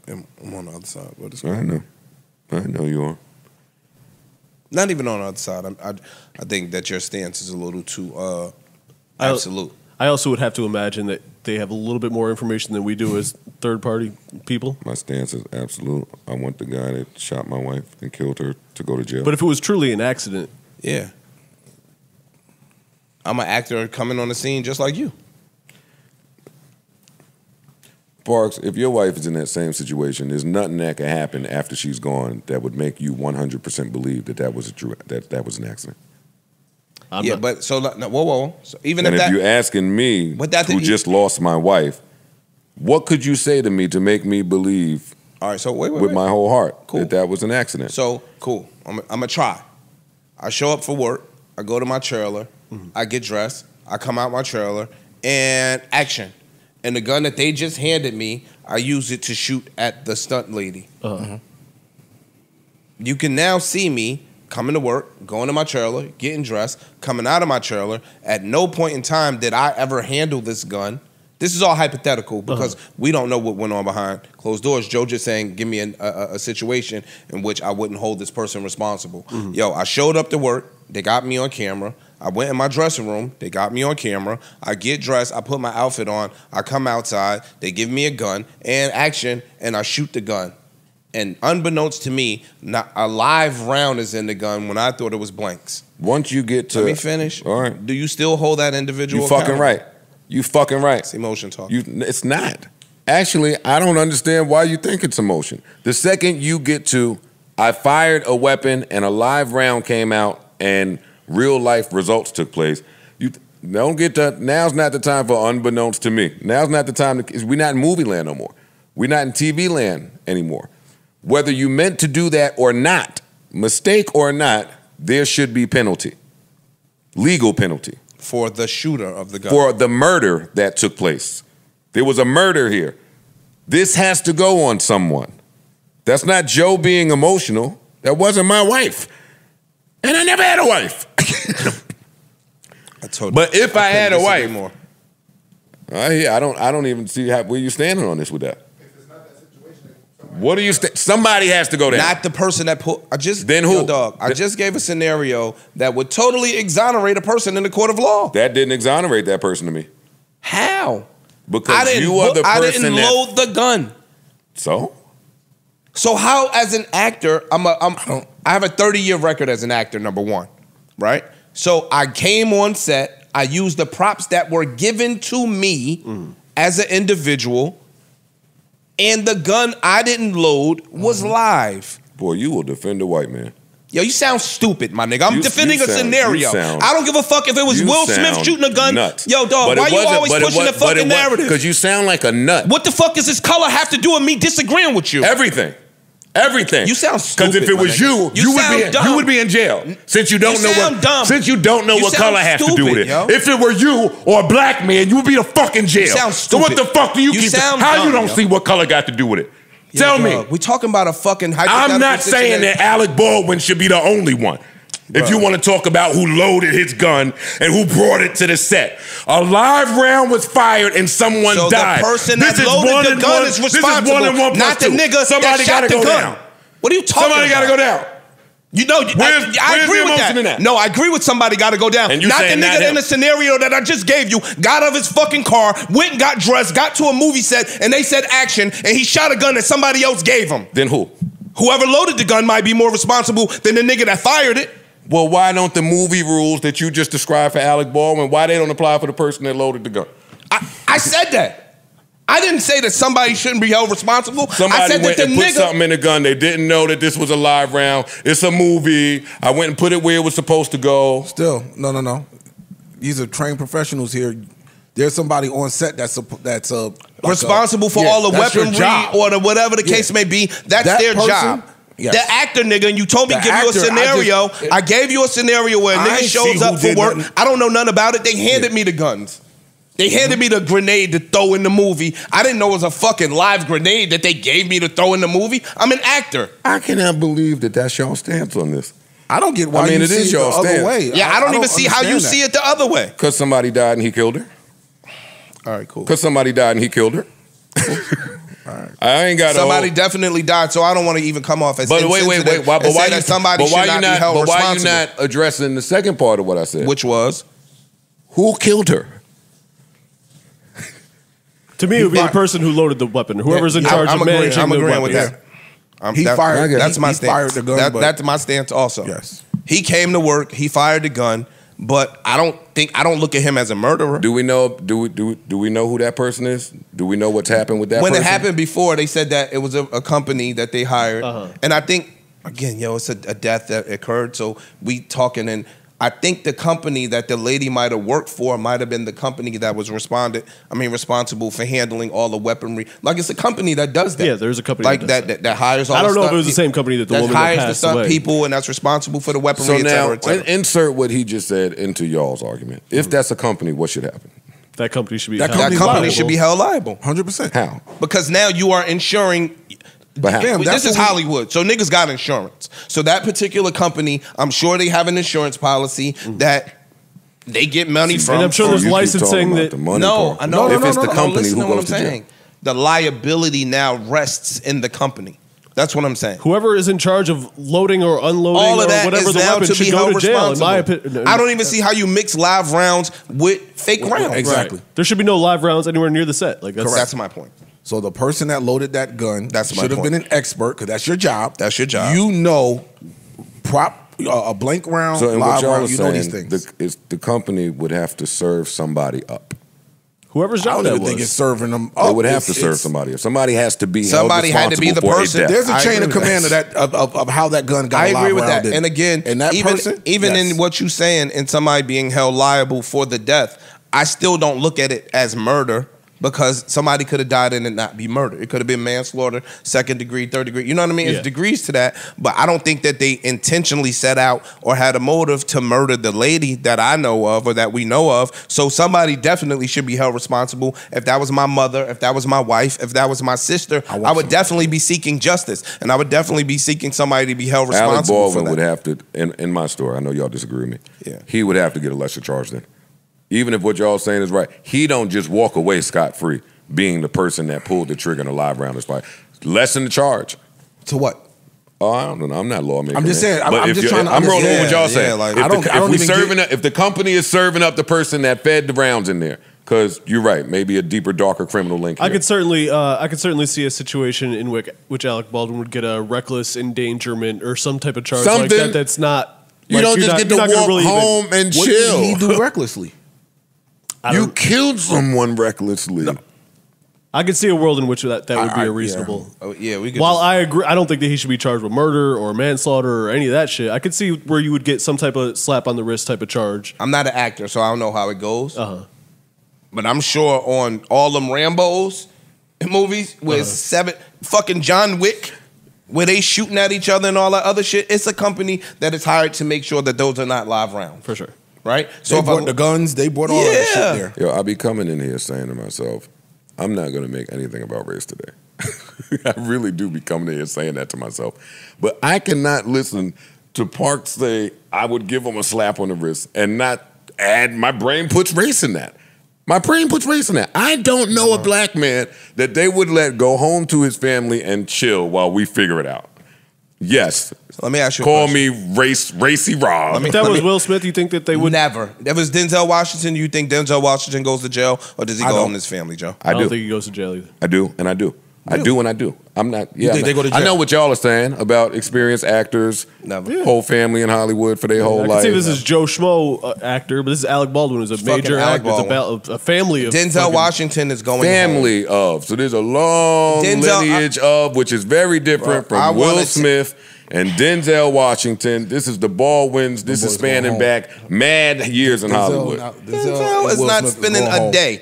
I'm I'm on the other side. What is I know. I know you are. Not even on the other side. I'm, I I think that your stance is a little too uh, absolute. I also would have to imagine that they have a little bit more information than we do as third party people. My stance is absolute. I want the guy that shot my wife and killed her to go to jail. But if it was truly an accident, Yeah. I'm an actor coming on the scene just like you. Parks, if your wife is in that same situation, there's nothing that can happen after she's gone that would make you 100% believe that that was a true that that was an accident. yeah, but so no, whoa, whoa. So even and if if that, you're asking me, But that- who just lost my wife, what could you say to me to make me believe? All right, so wait, wait, with wait. my whole heart that that was an accident. So cool. I'm, I'm gonna try. I show up for work. I go to my trailer. I get dressed. I come out my trailer and action. And the gun that they just handed me, I use it to shoot at the stunt lady. Uh-huh. You can now see me coming to work, going to my trailer, getting dressed, coming out of my trailer. At no point in time did I ever handle this gun. This is all hypothetical because we don't know what went on behind closed doors. Joe just saying, give me an, a, a- a situation in which I wouldn't hold this person responsible. Yo, I showed up to work. They got me on camera. I went in my dressing room. They got me on camera. I get dressed. I put my outfit on. I come outside. They give me a gun and action, and I shoot the gun. And unbeknownst to me, not a live round is in the gun when I thought it was blanks. Once you get to Let me finish. All right. Do you still hold that individual? You fucking right. You fucking right. It's emotion talk. You, it's not. Actually, I don't understand why you think it's emotion. The second you get to, I fired a weapon and a live round came out and real life results took place. You don't get to. Now's not the time for unbeknownst to me. Now's not the time. To, we're not in movie land no more. We're not in TV land anymore. Whether you meant to do that or not, mistake or not, there should be penalty, legal penalty for the shooter of the gun. for the murder that took place. There was a murder here. This has to go on someone. That's not Joe being emotional. That wasn't my wife. And I never had a wife. I told but if I, had a wife, more. I, I don't. I don't even see how, where you're standing on this with that. What do you? St- somebody has to go there. Not the person that put. I just Then who? Dog. I just gave a scenario that would totally exonerate a person in the court of law. that didn't exonerate that person to me How? because I you are the person I didn't that. load the gun. so So how, as an actor, I'm a, I'm, I have a 30 year record as an actor. Number one, right? So I came on set. I used the props that were given to me mm. as an individual, and the gun I didn't load was mm-hmm. live. boy, you will defend a white man. Yo, you sound stupid, my nigga. I'm You- defending you a sound- scenario. sound- I don't give a fuck if it was Will Smith shooting a gun. nuts. Yo, dog, But why you always pushing was- the fucking narrative? Because you sound like a nut. What the fuck does this color have to do with me disagreeing with you? Everything. Everything. You sound stupid. Because if it was you, You you, would be in, dumb. you would be in jail. Since you don't You know sound what dumb. since you don't know You what color has to do with it. yo. If it were you or a black man, you would be in the fucking jail. sound So what the fuck do you, You keep sound how you don't yo. see what color got to do with it? Tell me. We talking about a fucking hypothetical I'm not saying that Alec Baldwin should be the only one. If you want to talk about who loaded his gun and who brought it to the set, a live round was fired and someone So the died. person This that loaded the gun one- is This is responsible, one and one not the two. nigga that shot gotta the go gun. down. What are you talking Somebody about? gotta go down. You know, Where's- I, I where's agree with that. that? No, I agree with somebody got to go down. And you not the nigga not in the scenario that I just gave you got out of his fucking car, went and got dressed, got to a movie set, and they said action, and he shot a gun that somebody else gave him. Then who? Whoever loaded the gun might be more responsible than the nigga that fired it. Well, why don't the movie rules that you just described for Alec Baldwin, why they don't apply for the person that loaded the gun? I said that. I didn't say that somebody shouldn't be held responsible. Somebody I said went that the and put nigga. something in the gun. They didn't know that this was a live round. It's a movie. I went and put it where it was supposed to go. Still, no, no, no. These are trained professionals here. There's somebody on set that's a, that's a like uh, responsible a- for yeah, all the that's weaponry or the whatever the Yeah. case may be. That's That their person- job. Yes. The actor nigga, and you told me The give you a actor, I scenario. I, gave you a scenario where a I nigga shows up for work. nothing. I don't know none about it. They handed me the guns. They handed me the grenade to throw in the movie. I didn't know it was a fucking live grenade that they gave me to throw in the movie. I'm an actor. I cannot believe that that's y'all stance on this. I don't get why I mean, you it see is it your the other stance. way. Yeah, I, don't even see how you understand see it the other way. Because somebody died and he killed her. All right, cool. Because somebody died and he killed her. I ain't got Somebody a definitely died, so I don't want to even come off as But wait, wait, wait. Why, but why that you somebody but why should you not, not? be held But why you not addressing the second part of what I said? Which was who killed her? To me, it would be the person who loaded the weapon. Whoever's in charge I'm of agreeing, managing I'm the agreeing weapon. with that. I'm- He that- fired- That's he- my he stance. fired the gun, That- but- that's my stance also. Yes. He came to work. He fired the gun, but I don't think I don't look at him as a murderer. Do we know? Do we do? Do we know who that person is? Do we know what's happened with that? when person? it happened before, they said that it was a, a company that they hired, Uh-huh. and I think again, yo, it's a, a death that occurred. So we talking, and I think the company that the lady might have worked for might have been the company that was responded. I mean, responsible for handling all the weaponry. Like it's a company that does that. Yeah, there's a company like that that does that, that hires all. The people. I don't know if it was the same company that the woman that hires the passed stunt away. people and that's responsible for the weaponry, So et now, cetera, et cetera. insert what he just said into y'all's argument. If mm-hmm. that's a company, what should happen? That company should be that held company, company liable. should be held liable. Hundred percent. How? Because now you are insuring. But how? Damn, this is what we- Hollywood, so niggas got insurance. So that particular company, I'm sure they have an insurance policy mm-hmm. that they get money from. And I'm sure there's you licensing that. the money no, part. I know. If no, it's no, the no, company listen who to what goes I'm to jail. The liability now rests in the company. That's what I'm saying. Whoever is in charge of loading or unloading All of or whatever is the now weapon to should be go held to jail. In my opinion, I don't even see how you mix live rounds with fake rounds. Exactly. Right. There should be no live rounds anywhere near the set. Like that's, That's my point. So the person that loaded that gun That's my should have been an expert because that's your job. That's your job. You know, prop uh, a blank round, So, and what live y'all round. You know these things. the, is the company would have to serve somebody up. whoever's I job don't that even think was. it's serving them. They would have It's- to serve somebody. If somebody has to be held Somebody had to be the responsible for a person. There's a I chain of with command of that. that of, of, of how that gun got. I agree live with that. in. And again, and that even, person, even yes. in what you're saying, in somebody being held liable for the death, I still don't look at it as murder because somebody could have died and it not be murder. It could have been manslaughter, second degree, third degree. You know what I mean? Yeah. It's degrees to that. But I don't think that they intentionally set out or had a motive to murder the lady that I know of or that we know of. So somebody definitely should be held responsible. If that was my mother, if that was my wife, if that was my sister, I, want would some. definitely be seeking justice. And I would definitely be seeking somebody to be held Alec responsible for Baldwin that. would have to, in, in my story, I know y'all disagree with me. Yeah. He would have to get a lesser charge then. Even if what y'all saying is right, he don't just walk away scot free, being the person that pulled the trigger in a live round is fight. Lessen the charge. to what? Oh, I don't know. I'm not lawmaker. I'm just man. saying, I'm- But I'm just trying to I'm rolling with what y'all understand. saying. Like- if I don't- the, I don't if we even serving get- up, if the company is serving up the person that fed the rounds in there, because you're right, maybe a deeper, darker criminal link. I could certainly, uh, I could certainly see a situation in which, which Alec Baldwin would get a reckless endangerment or some type of charge like that. That's not. You like, don't just not- get to you're not gonna walk really even- home and what chill. did he do recklessly? I you killed someone recklessly. I could see a world in which that, that would I- be I- a yeah. reasonable. Oh, yeah, we could. While just- I agree, I don't think that he should be charged with murder or manslaughter or any of that shit. I could see where you would get some type of slap on the wrist type of charge. I'm not an actor, so I don't know how it goes. Uh huh. But I'm sure on all them Rambo's movies with Uh-huh. seven fucking John Wick, where they shooting at each other and all that other shit, it's a company that is hired to make sure that those are not live rounds, For sure. Right? So they if brought I- the guns. They brought all that shit there. Yo, I be coming in here saying to myself, I'm not going to make anything about race today. I really do be coming in here saying that to myself. But I cannot listen to Park say I would give him a slap on the wrist and not add. My brain puts race in that. My brain puts race in that. I don't know a uh-huh. black man that they would let go home to his family and chill while we figure it out. Yes. Let me ask you. Call question. me race racy Rob. if that was Will Smith, you think that they would never? If it's Denzel Washington, you think Denzel Washington goes to jail, or does he I go don't. home to his family, Joe? I do. think he goes to jail either. I do, and I do. I do and I do. I'm not. You Yeah, think I'm they go not- to I jail? know what y'all are saying about experienced actors, Never. whole family in Hollywood for their whole I can life. see this is Joe Schmo uh, actor, but this is Alec Baldwin, who's a Fucking major Alec actor. It's about a family of Denzel fucking- Washington is going family of. So there's a long Denzel- lineage of, which is very different Bro, I from Will wanna t- Smith and Denzel Washington. This is the Baldwins. This is spanning back mad years in Denzel Hollywood. not- Denzel and is Will not Smith spending going a day.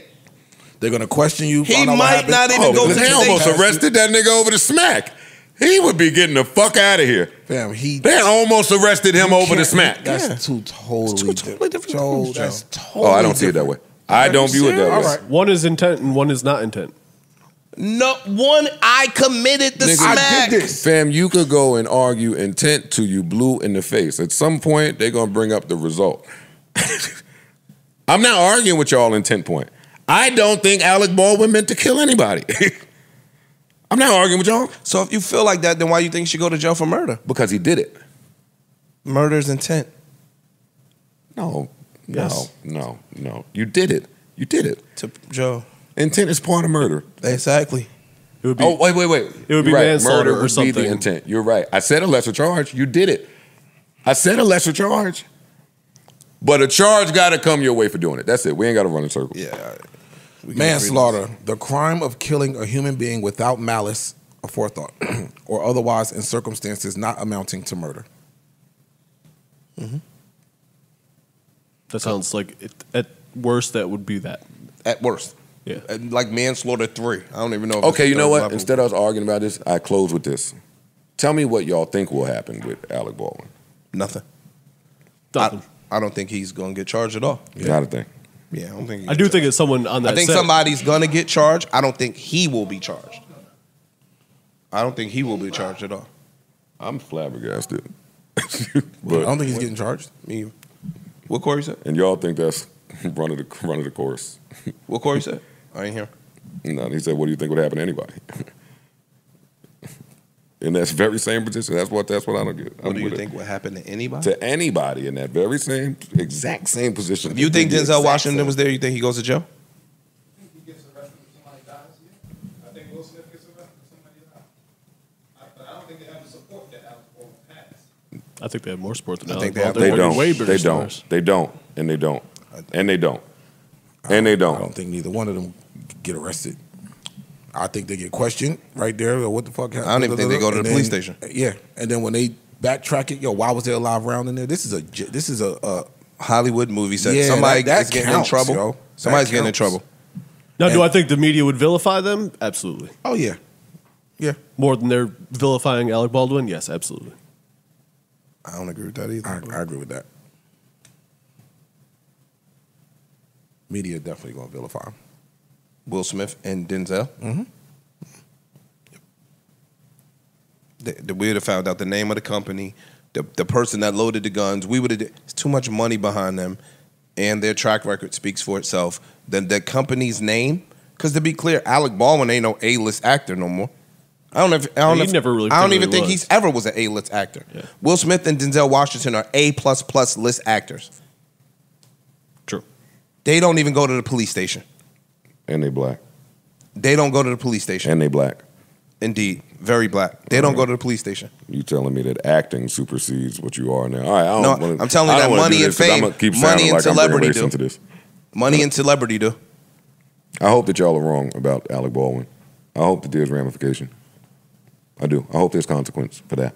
They're gonna question you. He find out what might not even Oh, go to they almost arrested that nigga over the smack. He would be getting the fuck out of here. Fam, he They almost arrested him over the smack. That's two totally, different. Joe, that's totally Oh, I don't see it that way. I don't view it that way. All right. One is intent and one is not intent. No one, I committed the Nigga, smack. Fam, you could go and argue intent to you blue in the face. At some point, they're gonna bring up the result. I'm not arguing with y'all intent point. I don't think Alec Baldwin meant to kill anybody. I'm not arguing with y'all. So if you feel like that, then why do you think he should go to jail for murder? Because he did it. Murder's intent. No, Yes. no, no, no. You did it. You did it. To Joe. Intent is part of murder. Exactly. It would be, oh, wait, wait, wait. It would be right. manslaughter Murder or would be something. the intent. You're right. I said a lesser charge. You did it. I said a lesser charge. But a charge got to come your way for doing it. That's it. We ain't got to run in circles. Yeah. Manslaughter, the crime of killing a human being without malice or forethought, or otherwise in circumstances not amounting to murder. Hmm. That sounds like it, at worst that would be that. At worst. Yeah. Like manslaughter three. I don't even know. If Okay, you know what? level. Instead of us arguing about this, I close with this. Tell me what y'all think will happen with Alec Baldwin. Nothing. Nothing. I, I don't think he's going to get charged at all. Not a thing. Yeah, I don't think. he I do charged. think it's someone on that I think set. somebody's going to get charged. I don't think he will be charged. I don't think he will be charged at all. I'm flabbergasted. I don't think he's getting charged. Me. What Corey said? and y'all think that's run of the run of the course. What Corey said? I ain't here. No, he said, "What do you think would happen to anybody?" in that very same position, that's what that's what I don't get. What I'm do you with it. think will happen to anybody? to anybody in that very same exact same position? you think The Denzel Washington same. was there? You think he goes to jail? I think they have more support than I Alec think they have- Baldwin. They They're don't. Way bigger They don't. stars. They don't. And they don't. And they don't. And they I don't. I don't think neither one of them get arrested. I think they get questioned right there. What the fuck happened? I don't even think they go to And the police station. Yeah, and then when they backtrack it, yo, why was there a live round in there? This is a j- this is a, a Hollywood movie set. Yeah, Somebody that- that is getting counts, in trouble. yo. That Somebody's getting in trouble. Now, do I think the media would vilify them? Absolutely. oh yeah, yeah. More than they're vilifying Alec Baldwin? Yes, absolutely. I don't agree with that either. I, I agree with that. Media definitely gonna vilify him. Will Smith and Denzel. Mhm. The, the, we would have found out the name of the company, the, the person that loaded the guns. We would have. It's too much money behind them, and their track record speaks for itself. The the company's name, because to be clear, Alec Baldwin ain't no A list actor no more. I don't know. If, I don't know if- never really I don't even think he's ever was an A list actor. Will Smith and Denzel Washington are A plus plus list actors. True. They don't even go to the police station. And they black. They don't go to the police station. And they black. Indeed, very black. They don't go to the police station. You telling me that acting supersedes what you are now? All right, I don't No, wanna, I'm telling you that money and this 'cause I'm fame, keep money and like I'm celebrity do. into this. Money and celebrity do. I hope that y'all are wrong about Alec Baldwin. I hope that there's ramification. I do. I hope there's consequence for that.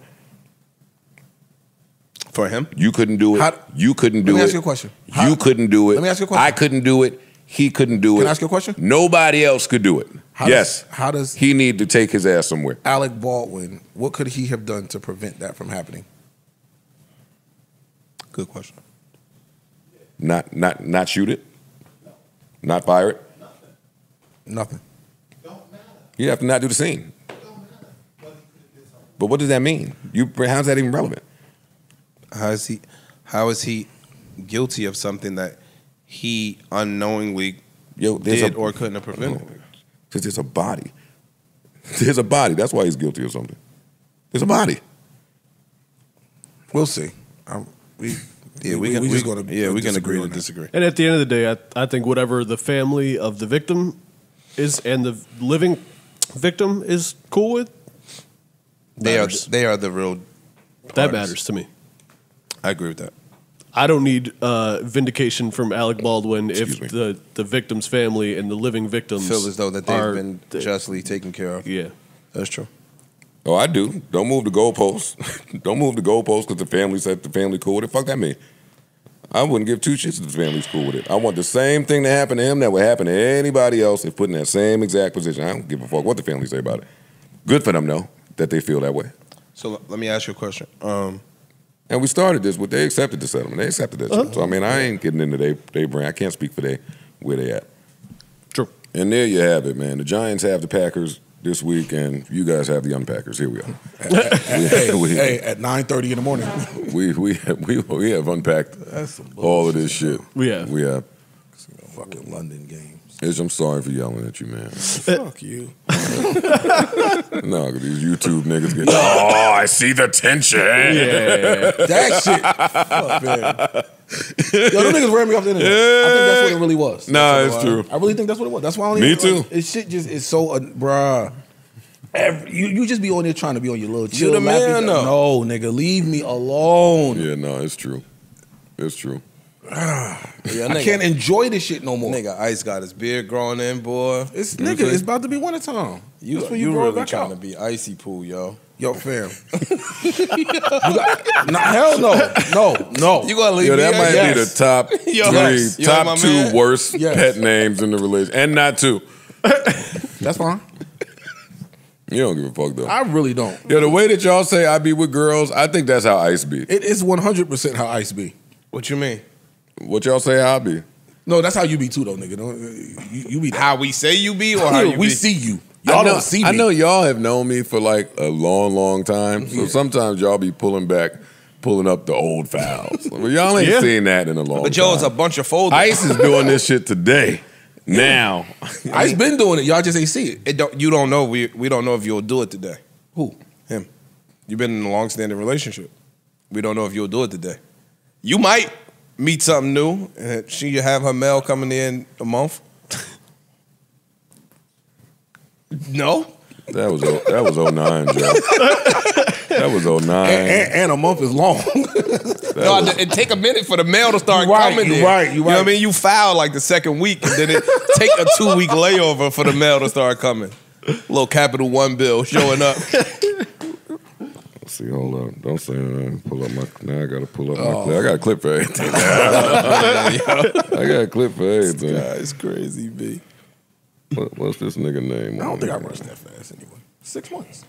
For him? You couldn't do it. How- you couldn't do it. Let me ask you a question. you couldn't do it. Let me ask you a question. I couldn't do it. He couldn't do it. Can I ask you a question? Nobody else could do it. How does- yes. how does- he need to take his ass somewhere? Alec Baldwin, what could he have done to prevent that from happening? Good question. Not not not shoot it. No. Not fire it. Nothing. You have to not do the scene. But what does that mean? You how's that even relevant? How is he? How is he guilty of something that he unknowingly Yo, did a- or couldn't have prevented? Because there's a body. There's a body. That's why he's guilty of something. There's a body. We'll see. Um, we, yeah, we, We- can. we We, just gonna yeah, we can agree to disagree. And at the end of the day, I, I think whatever the family of the victim is and the living victim is cool with, They are they are the real. that matters to me. I agree with that. I don't need uh, vindication from Alec Baldwin Excuse if me. the, the victim's family and the living victims Feel as though that they've are- been justly taken care of. Yeah. That's true. Oh, I do. Don't move the goalposts. Don't move the goalposts because the family said the family cool with it. Fuck that mean. I wouldn't give two shits if the family's cool with it. I want the same thing to happen to him that would happen to anybody else if put in that same exact position. I don't give a fuck what the family say about it. Good for them though that they feel that way. So l- let me ask you a question. Um, And we started this with they accepted the settlement. They accepted that uh-huh. shit. So I mean, I ain't getting into they they brain. I can't speak for they where they at. True. And there you have it, man. The Giants have the Packers this week, and you guys have the Unpackers. Here we are. hey, we, hey, at nine thirty in the morning. we we have, we we have unpacked That's all of this shit. We have. We have. Fucking London games. Ish, I'm sorry for yelling at you, man. Fuck you. no, 'cause these YouTube niggas get. Oh, I see the tension. Yeah. That shit. Fuck, man. Yo, them niggas ran me off the internet. I think that's what it really was. Nah, That's it's true. I really think that's what it was. That's why I don't Me even, too. Like, this shit just is so, uh, bruh. Every, you, you just be on there trying to be on your little chill. the laughing- man, though. No, nigga, leave me alone. Yeah, no, it's true. It's true. yeah, I can't enjoy this shit no more. Nigga, Ice got his beard growing in, boy. It's nigga, it's about to be winter time. You, That's when you, you really trying out. to be icy pool, yo. Yo, fam. nah, hell no, no, no. You gonna leave Yo, me? that might Yes. be the top Yo, three, yes. Yo, top two man. worst Yes. pet names in the religion, and not two. That's fine. You don't give a fuck though. I really don't. Yo, the way that y'all say I be with girls, I think that's how Ice be. It is one hundred percent how ice be. What you mean? What y'all say I be? No, that's how you be too, though, nigga. Don't- You, you be How we say you be, or how you we be? see you. Y'all I know, don't see me. I know y'all have known me for like a long, long time. So sometimes y'all be pulling back, pulling up the old files. Well, y'all ain't Yeah. seen that in a long But Joe, it's a bunch of folders. Ice is doing this shit today. Now. Ice been doing it. Y'all just ain't see it. It don't, you don't know. We we don't know if you'll do it today. Who? Him. You've been in a long-standing relationship. We don't know if you'll do it today. You might meet something new, and she you have her mail coming in a month. no. That was oh, that was 09, Joe. That was 09. And, and, and a month is long. No, it, it take a minute for the mail to start You right, coming. you in. right, you You know what. I mean? You foul like the second week, and then it take a two week layover for the mail to start coming. Little Capital One bill showing up. Let's see, hold on. Don't say anything. Pull up my. Now I gotta pull up my Oh. clip. I got a clip for everything. I got a clip for everything. It's crazy, B. What, what's this nigga name? I don't on think I rushed that fast anyway. Six months.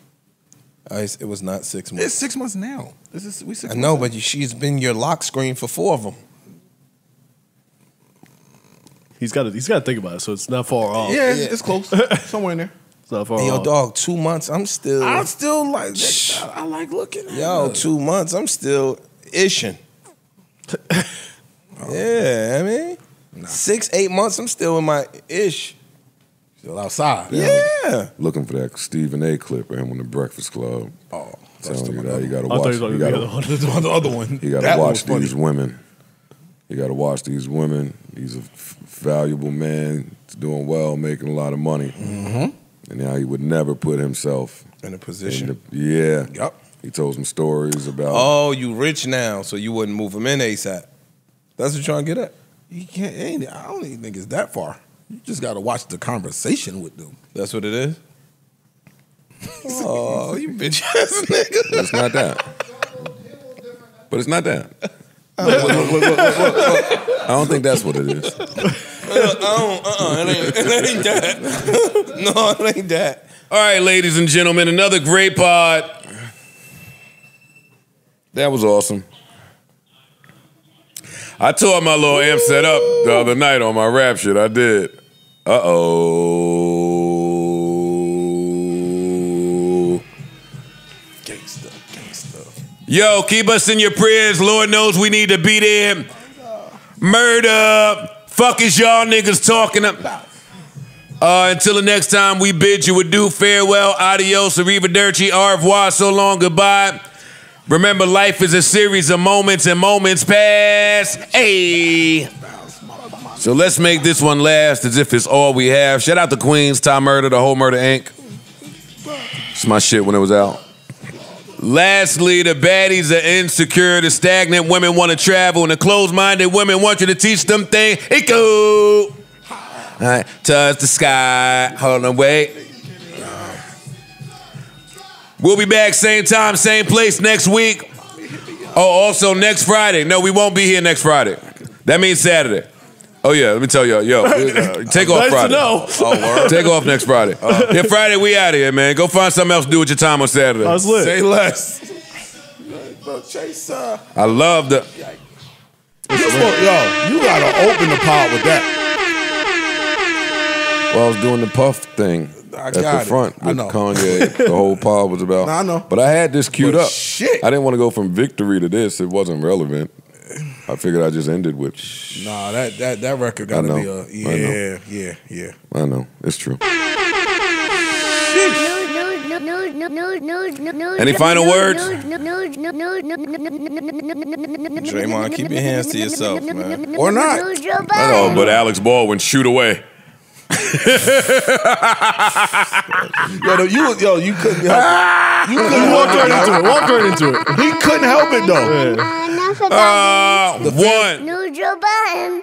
Ice, it was not six months. It's six months now. This is we six. I know, months but you- she's been your lock screen for four of them. He's got to he's got to think about it, so it's not far off. in. Yeah, it's, it's close. Somewhere in there. It's not far Hey, yo, dog, two months. I'm still. I'm still like. I, I like looking. At yo, her. two months. I'm still ishing. yeah, I mean, six, eight months. I'm still in my ish. still outside. Yeah. Looking for that Stephen A. clip of him on the Breakfast Club. Oh, that's Telling the you that you gotta watch. he You the gotta, other one. the other one. you gotta That watch was these women. You gotta watch these women. He's a f- valuable man. He's doing well, making a lot of money. Mm-hmm. And now he would never put himself In a in position. the. Yeah. Yep. He told some stories about. oh, you rich now, so you wouldn't move him in ASAP. That's what you're trying to get at. You can't. Ain't, I don't even think it's that far. You just got to watch the conversation with them. That's what it is. Oh, you bitch ass nigga. But it's not that. But it's not that. I don't think that's what it is. I don't, uh-uh, it ain't, it ain't that. no, it ain't that. All right, ladies and gentlemen, another great pod. That was awesome. I tore my little amp set up the other night on my rap shit. I did. Uh oh. Gangsta, gangsta. Yo, keep us in your prayers. Lord knows we need to be there. Murder. Fuck is y'all niggas talking about? Uh, until the next time, we bid you adieu, farewell, adios, arrivederci, au revoir, so long, goodbye. Remember, life is a series of moments, and moments pass. Hey. So let's make this one last as if it's all we have. Shout out to Queens, Tom Murder, the whole Murder Inc. It's my shit when it was out. Lastly, the baddies are insecure, the stagnant women want to travel, and the closed-minded women want you to teach them things. It go. All right, touch the sky. Hold on, wait. We'll be back same time, same place next week. Oh, also next Friday. No, we won't be here next Friday. That means Saturday. Oh yeah, let me tell y'all, yo, uh, take off Nice to Friday. know. Oh. Take off next Friday. yeah, Friday we out of here, man. Go find something else to do with your time on Saturday. That's lit. Say less. Bro, Chase, uh, I love the. you supposed- yo, you gotta open the pod with that. Well, I was doing the puff thing I at got the it. front I with know. Kanye. the whole pod was about. Nah, I know. But I had this queued But up. shit. I didn't want to go from victory to this. It wasn't relevant. I figured I just ended with. Nah, that that that record gotta know. be a I know. yeah, yeah, yeah. I know it's true. Any final words? Draymond, keep your hands to yourself, man. Or not. I know, but Alex Baldwin shoot away. Yo, no, you yo, you couldn't help it. You couldn't Walk right into it. Walk right into it. He couldn't help it though. Enough of Uh, that. one. New Joe Biden.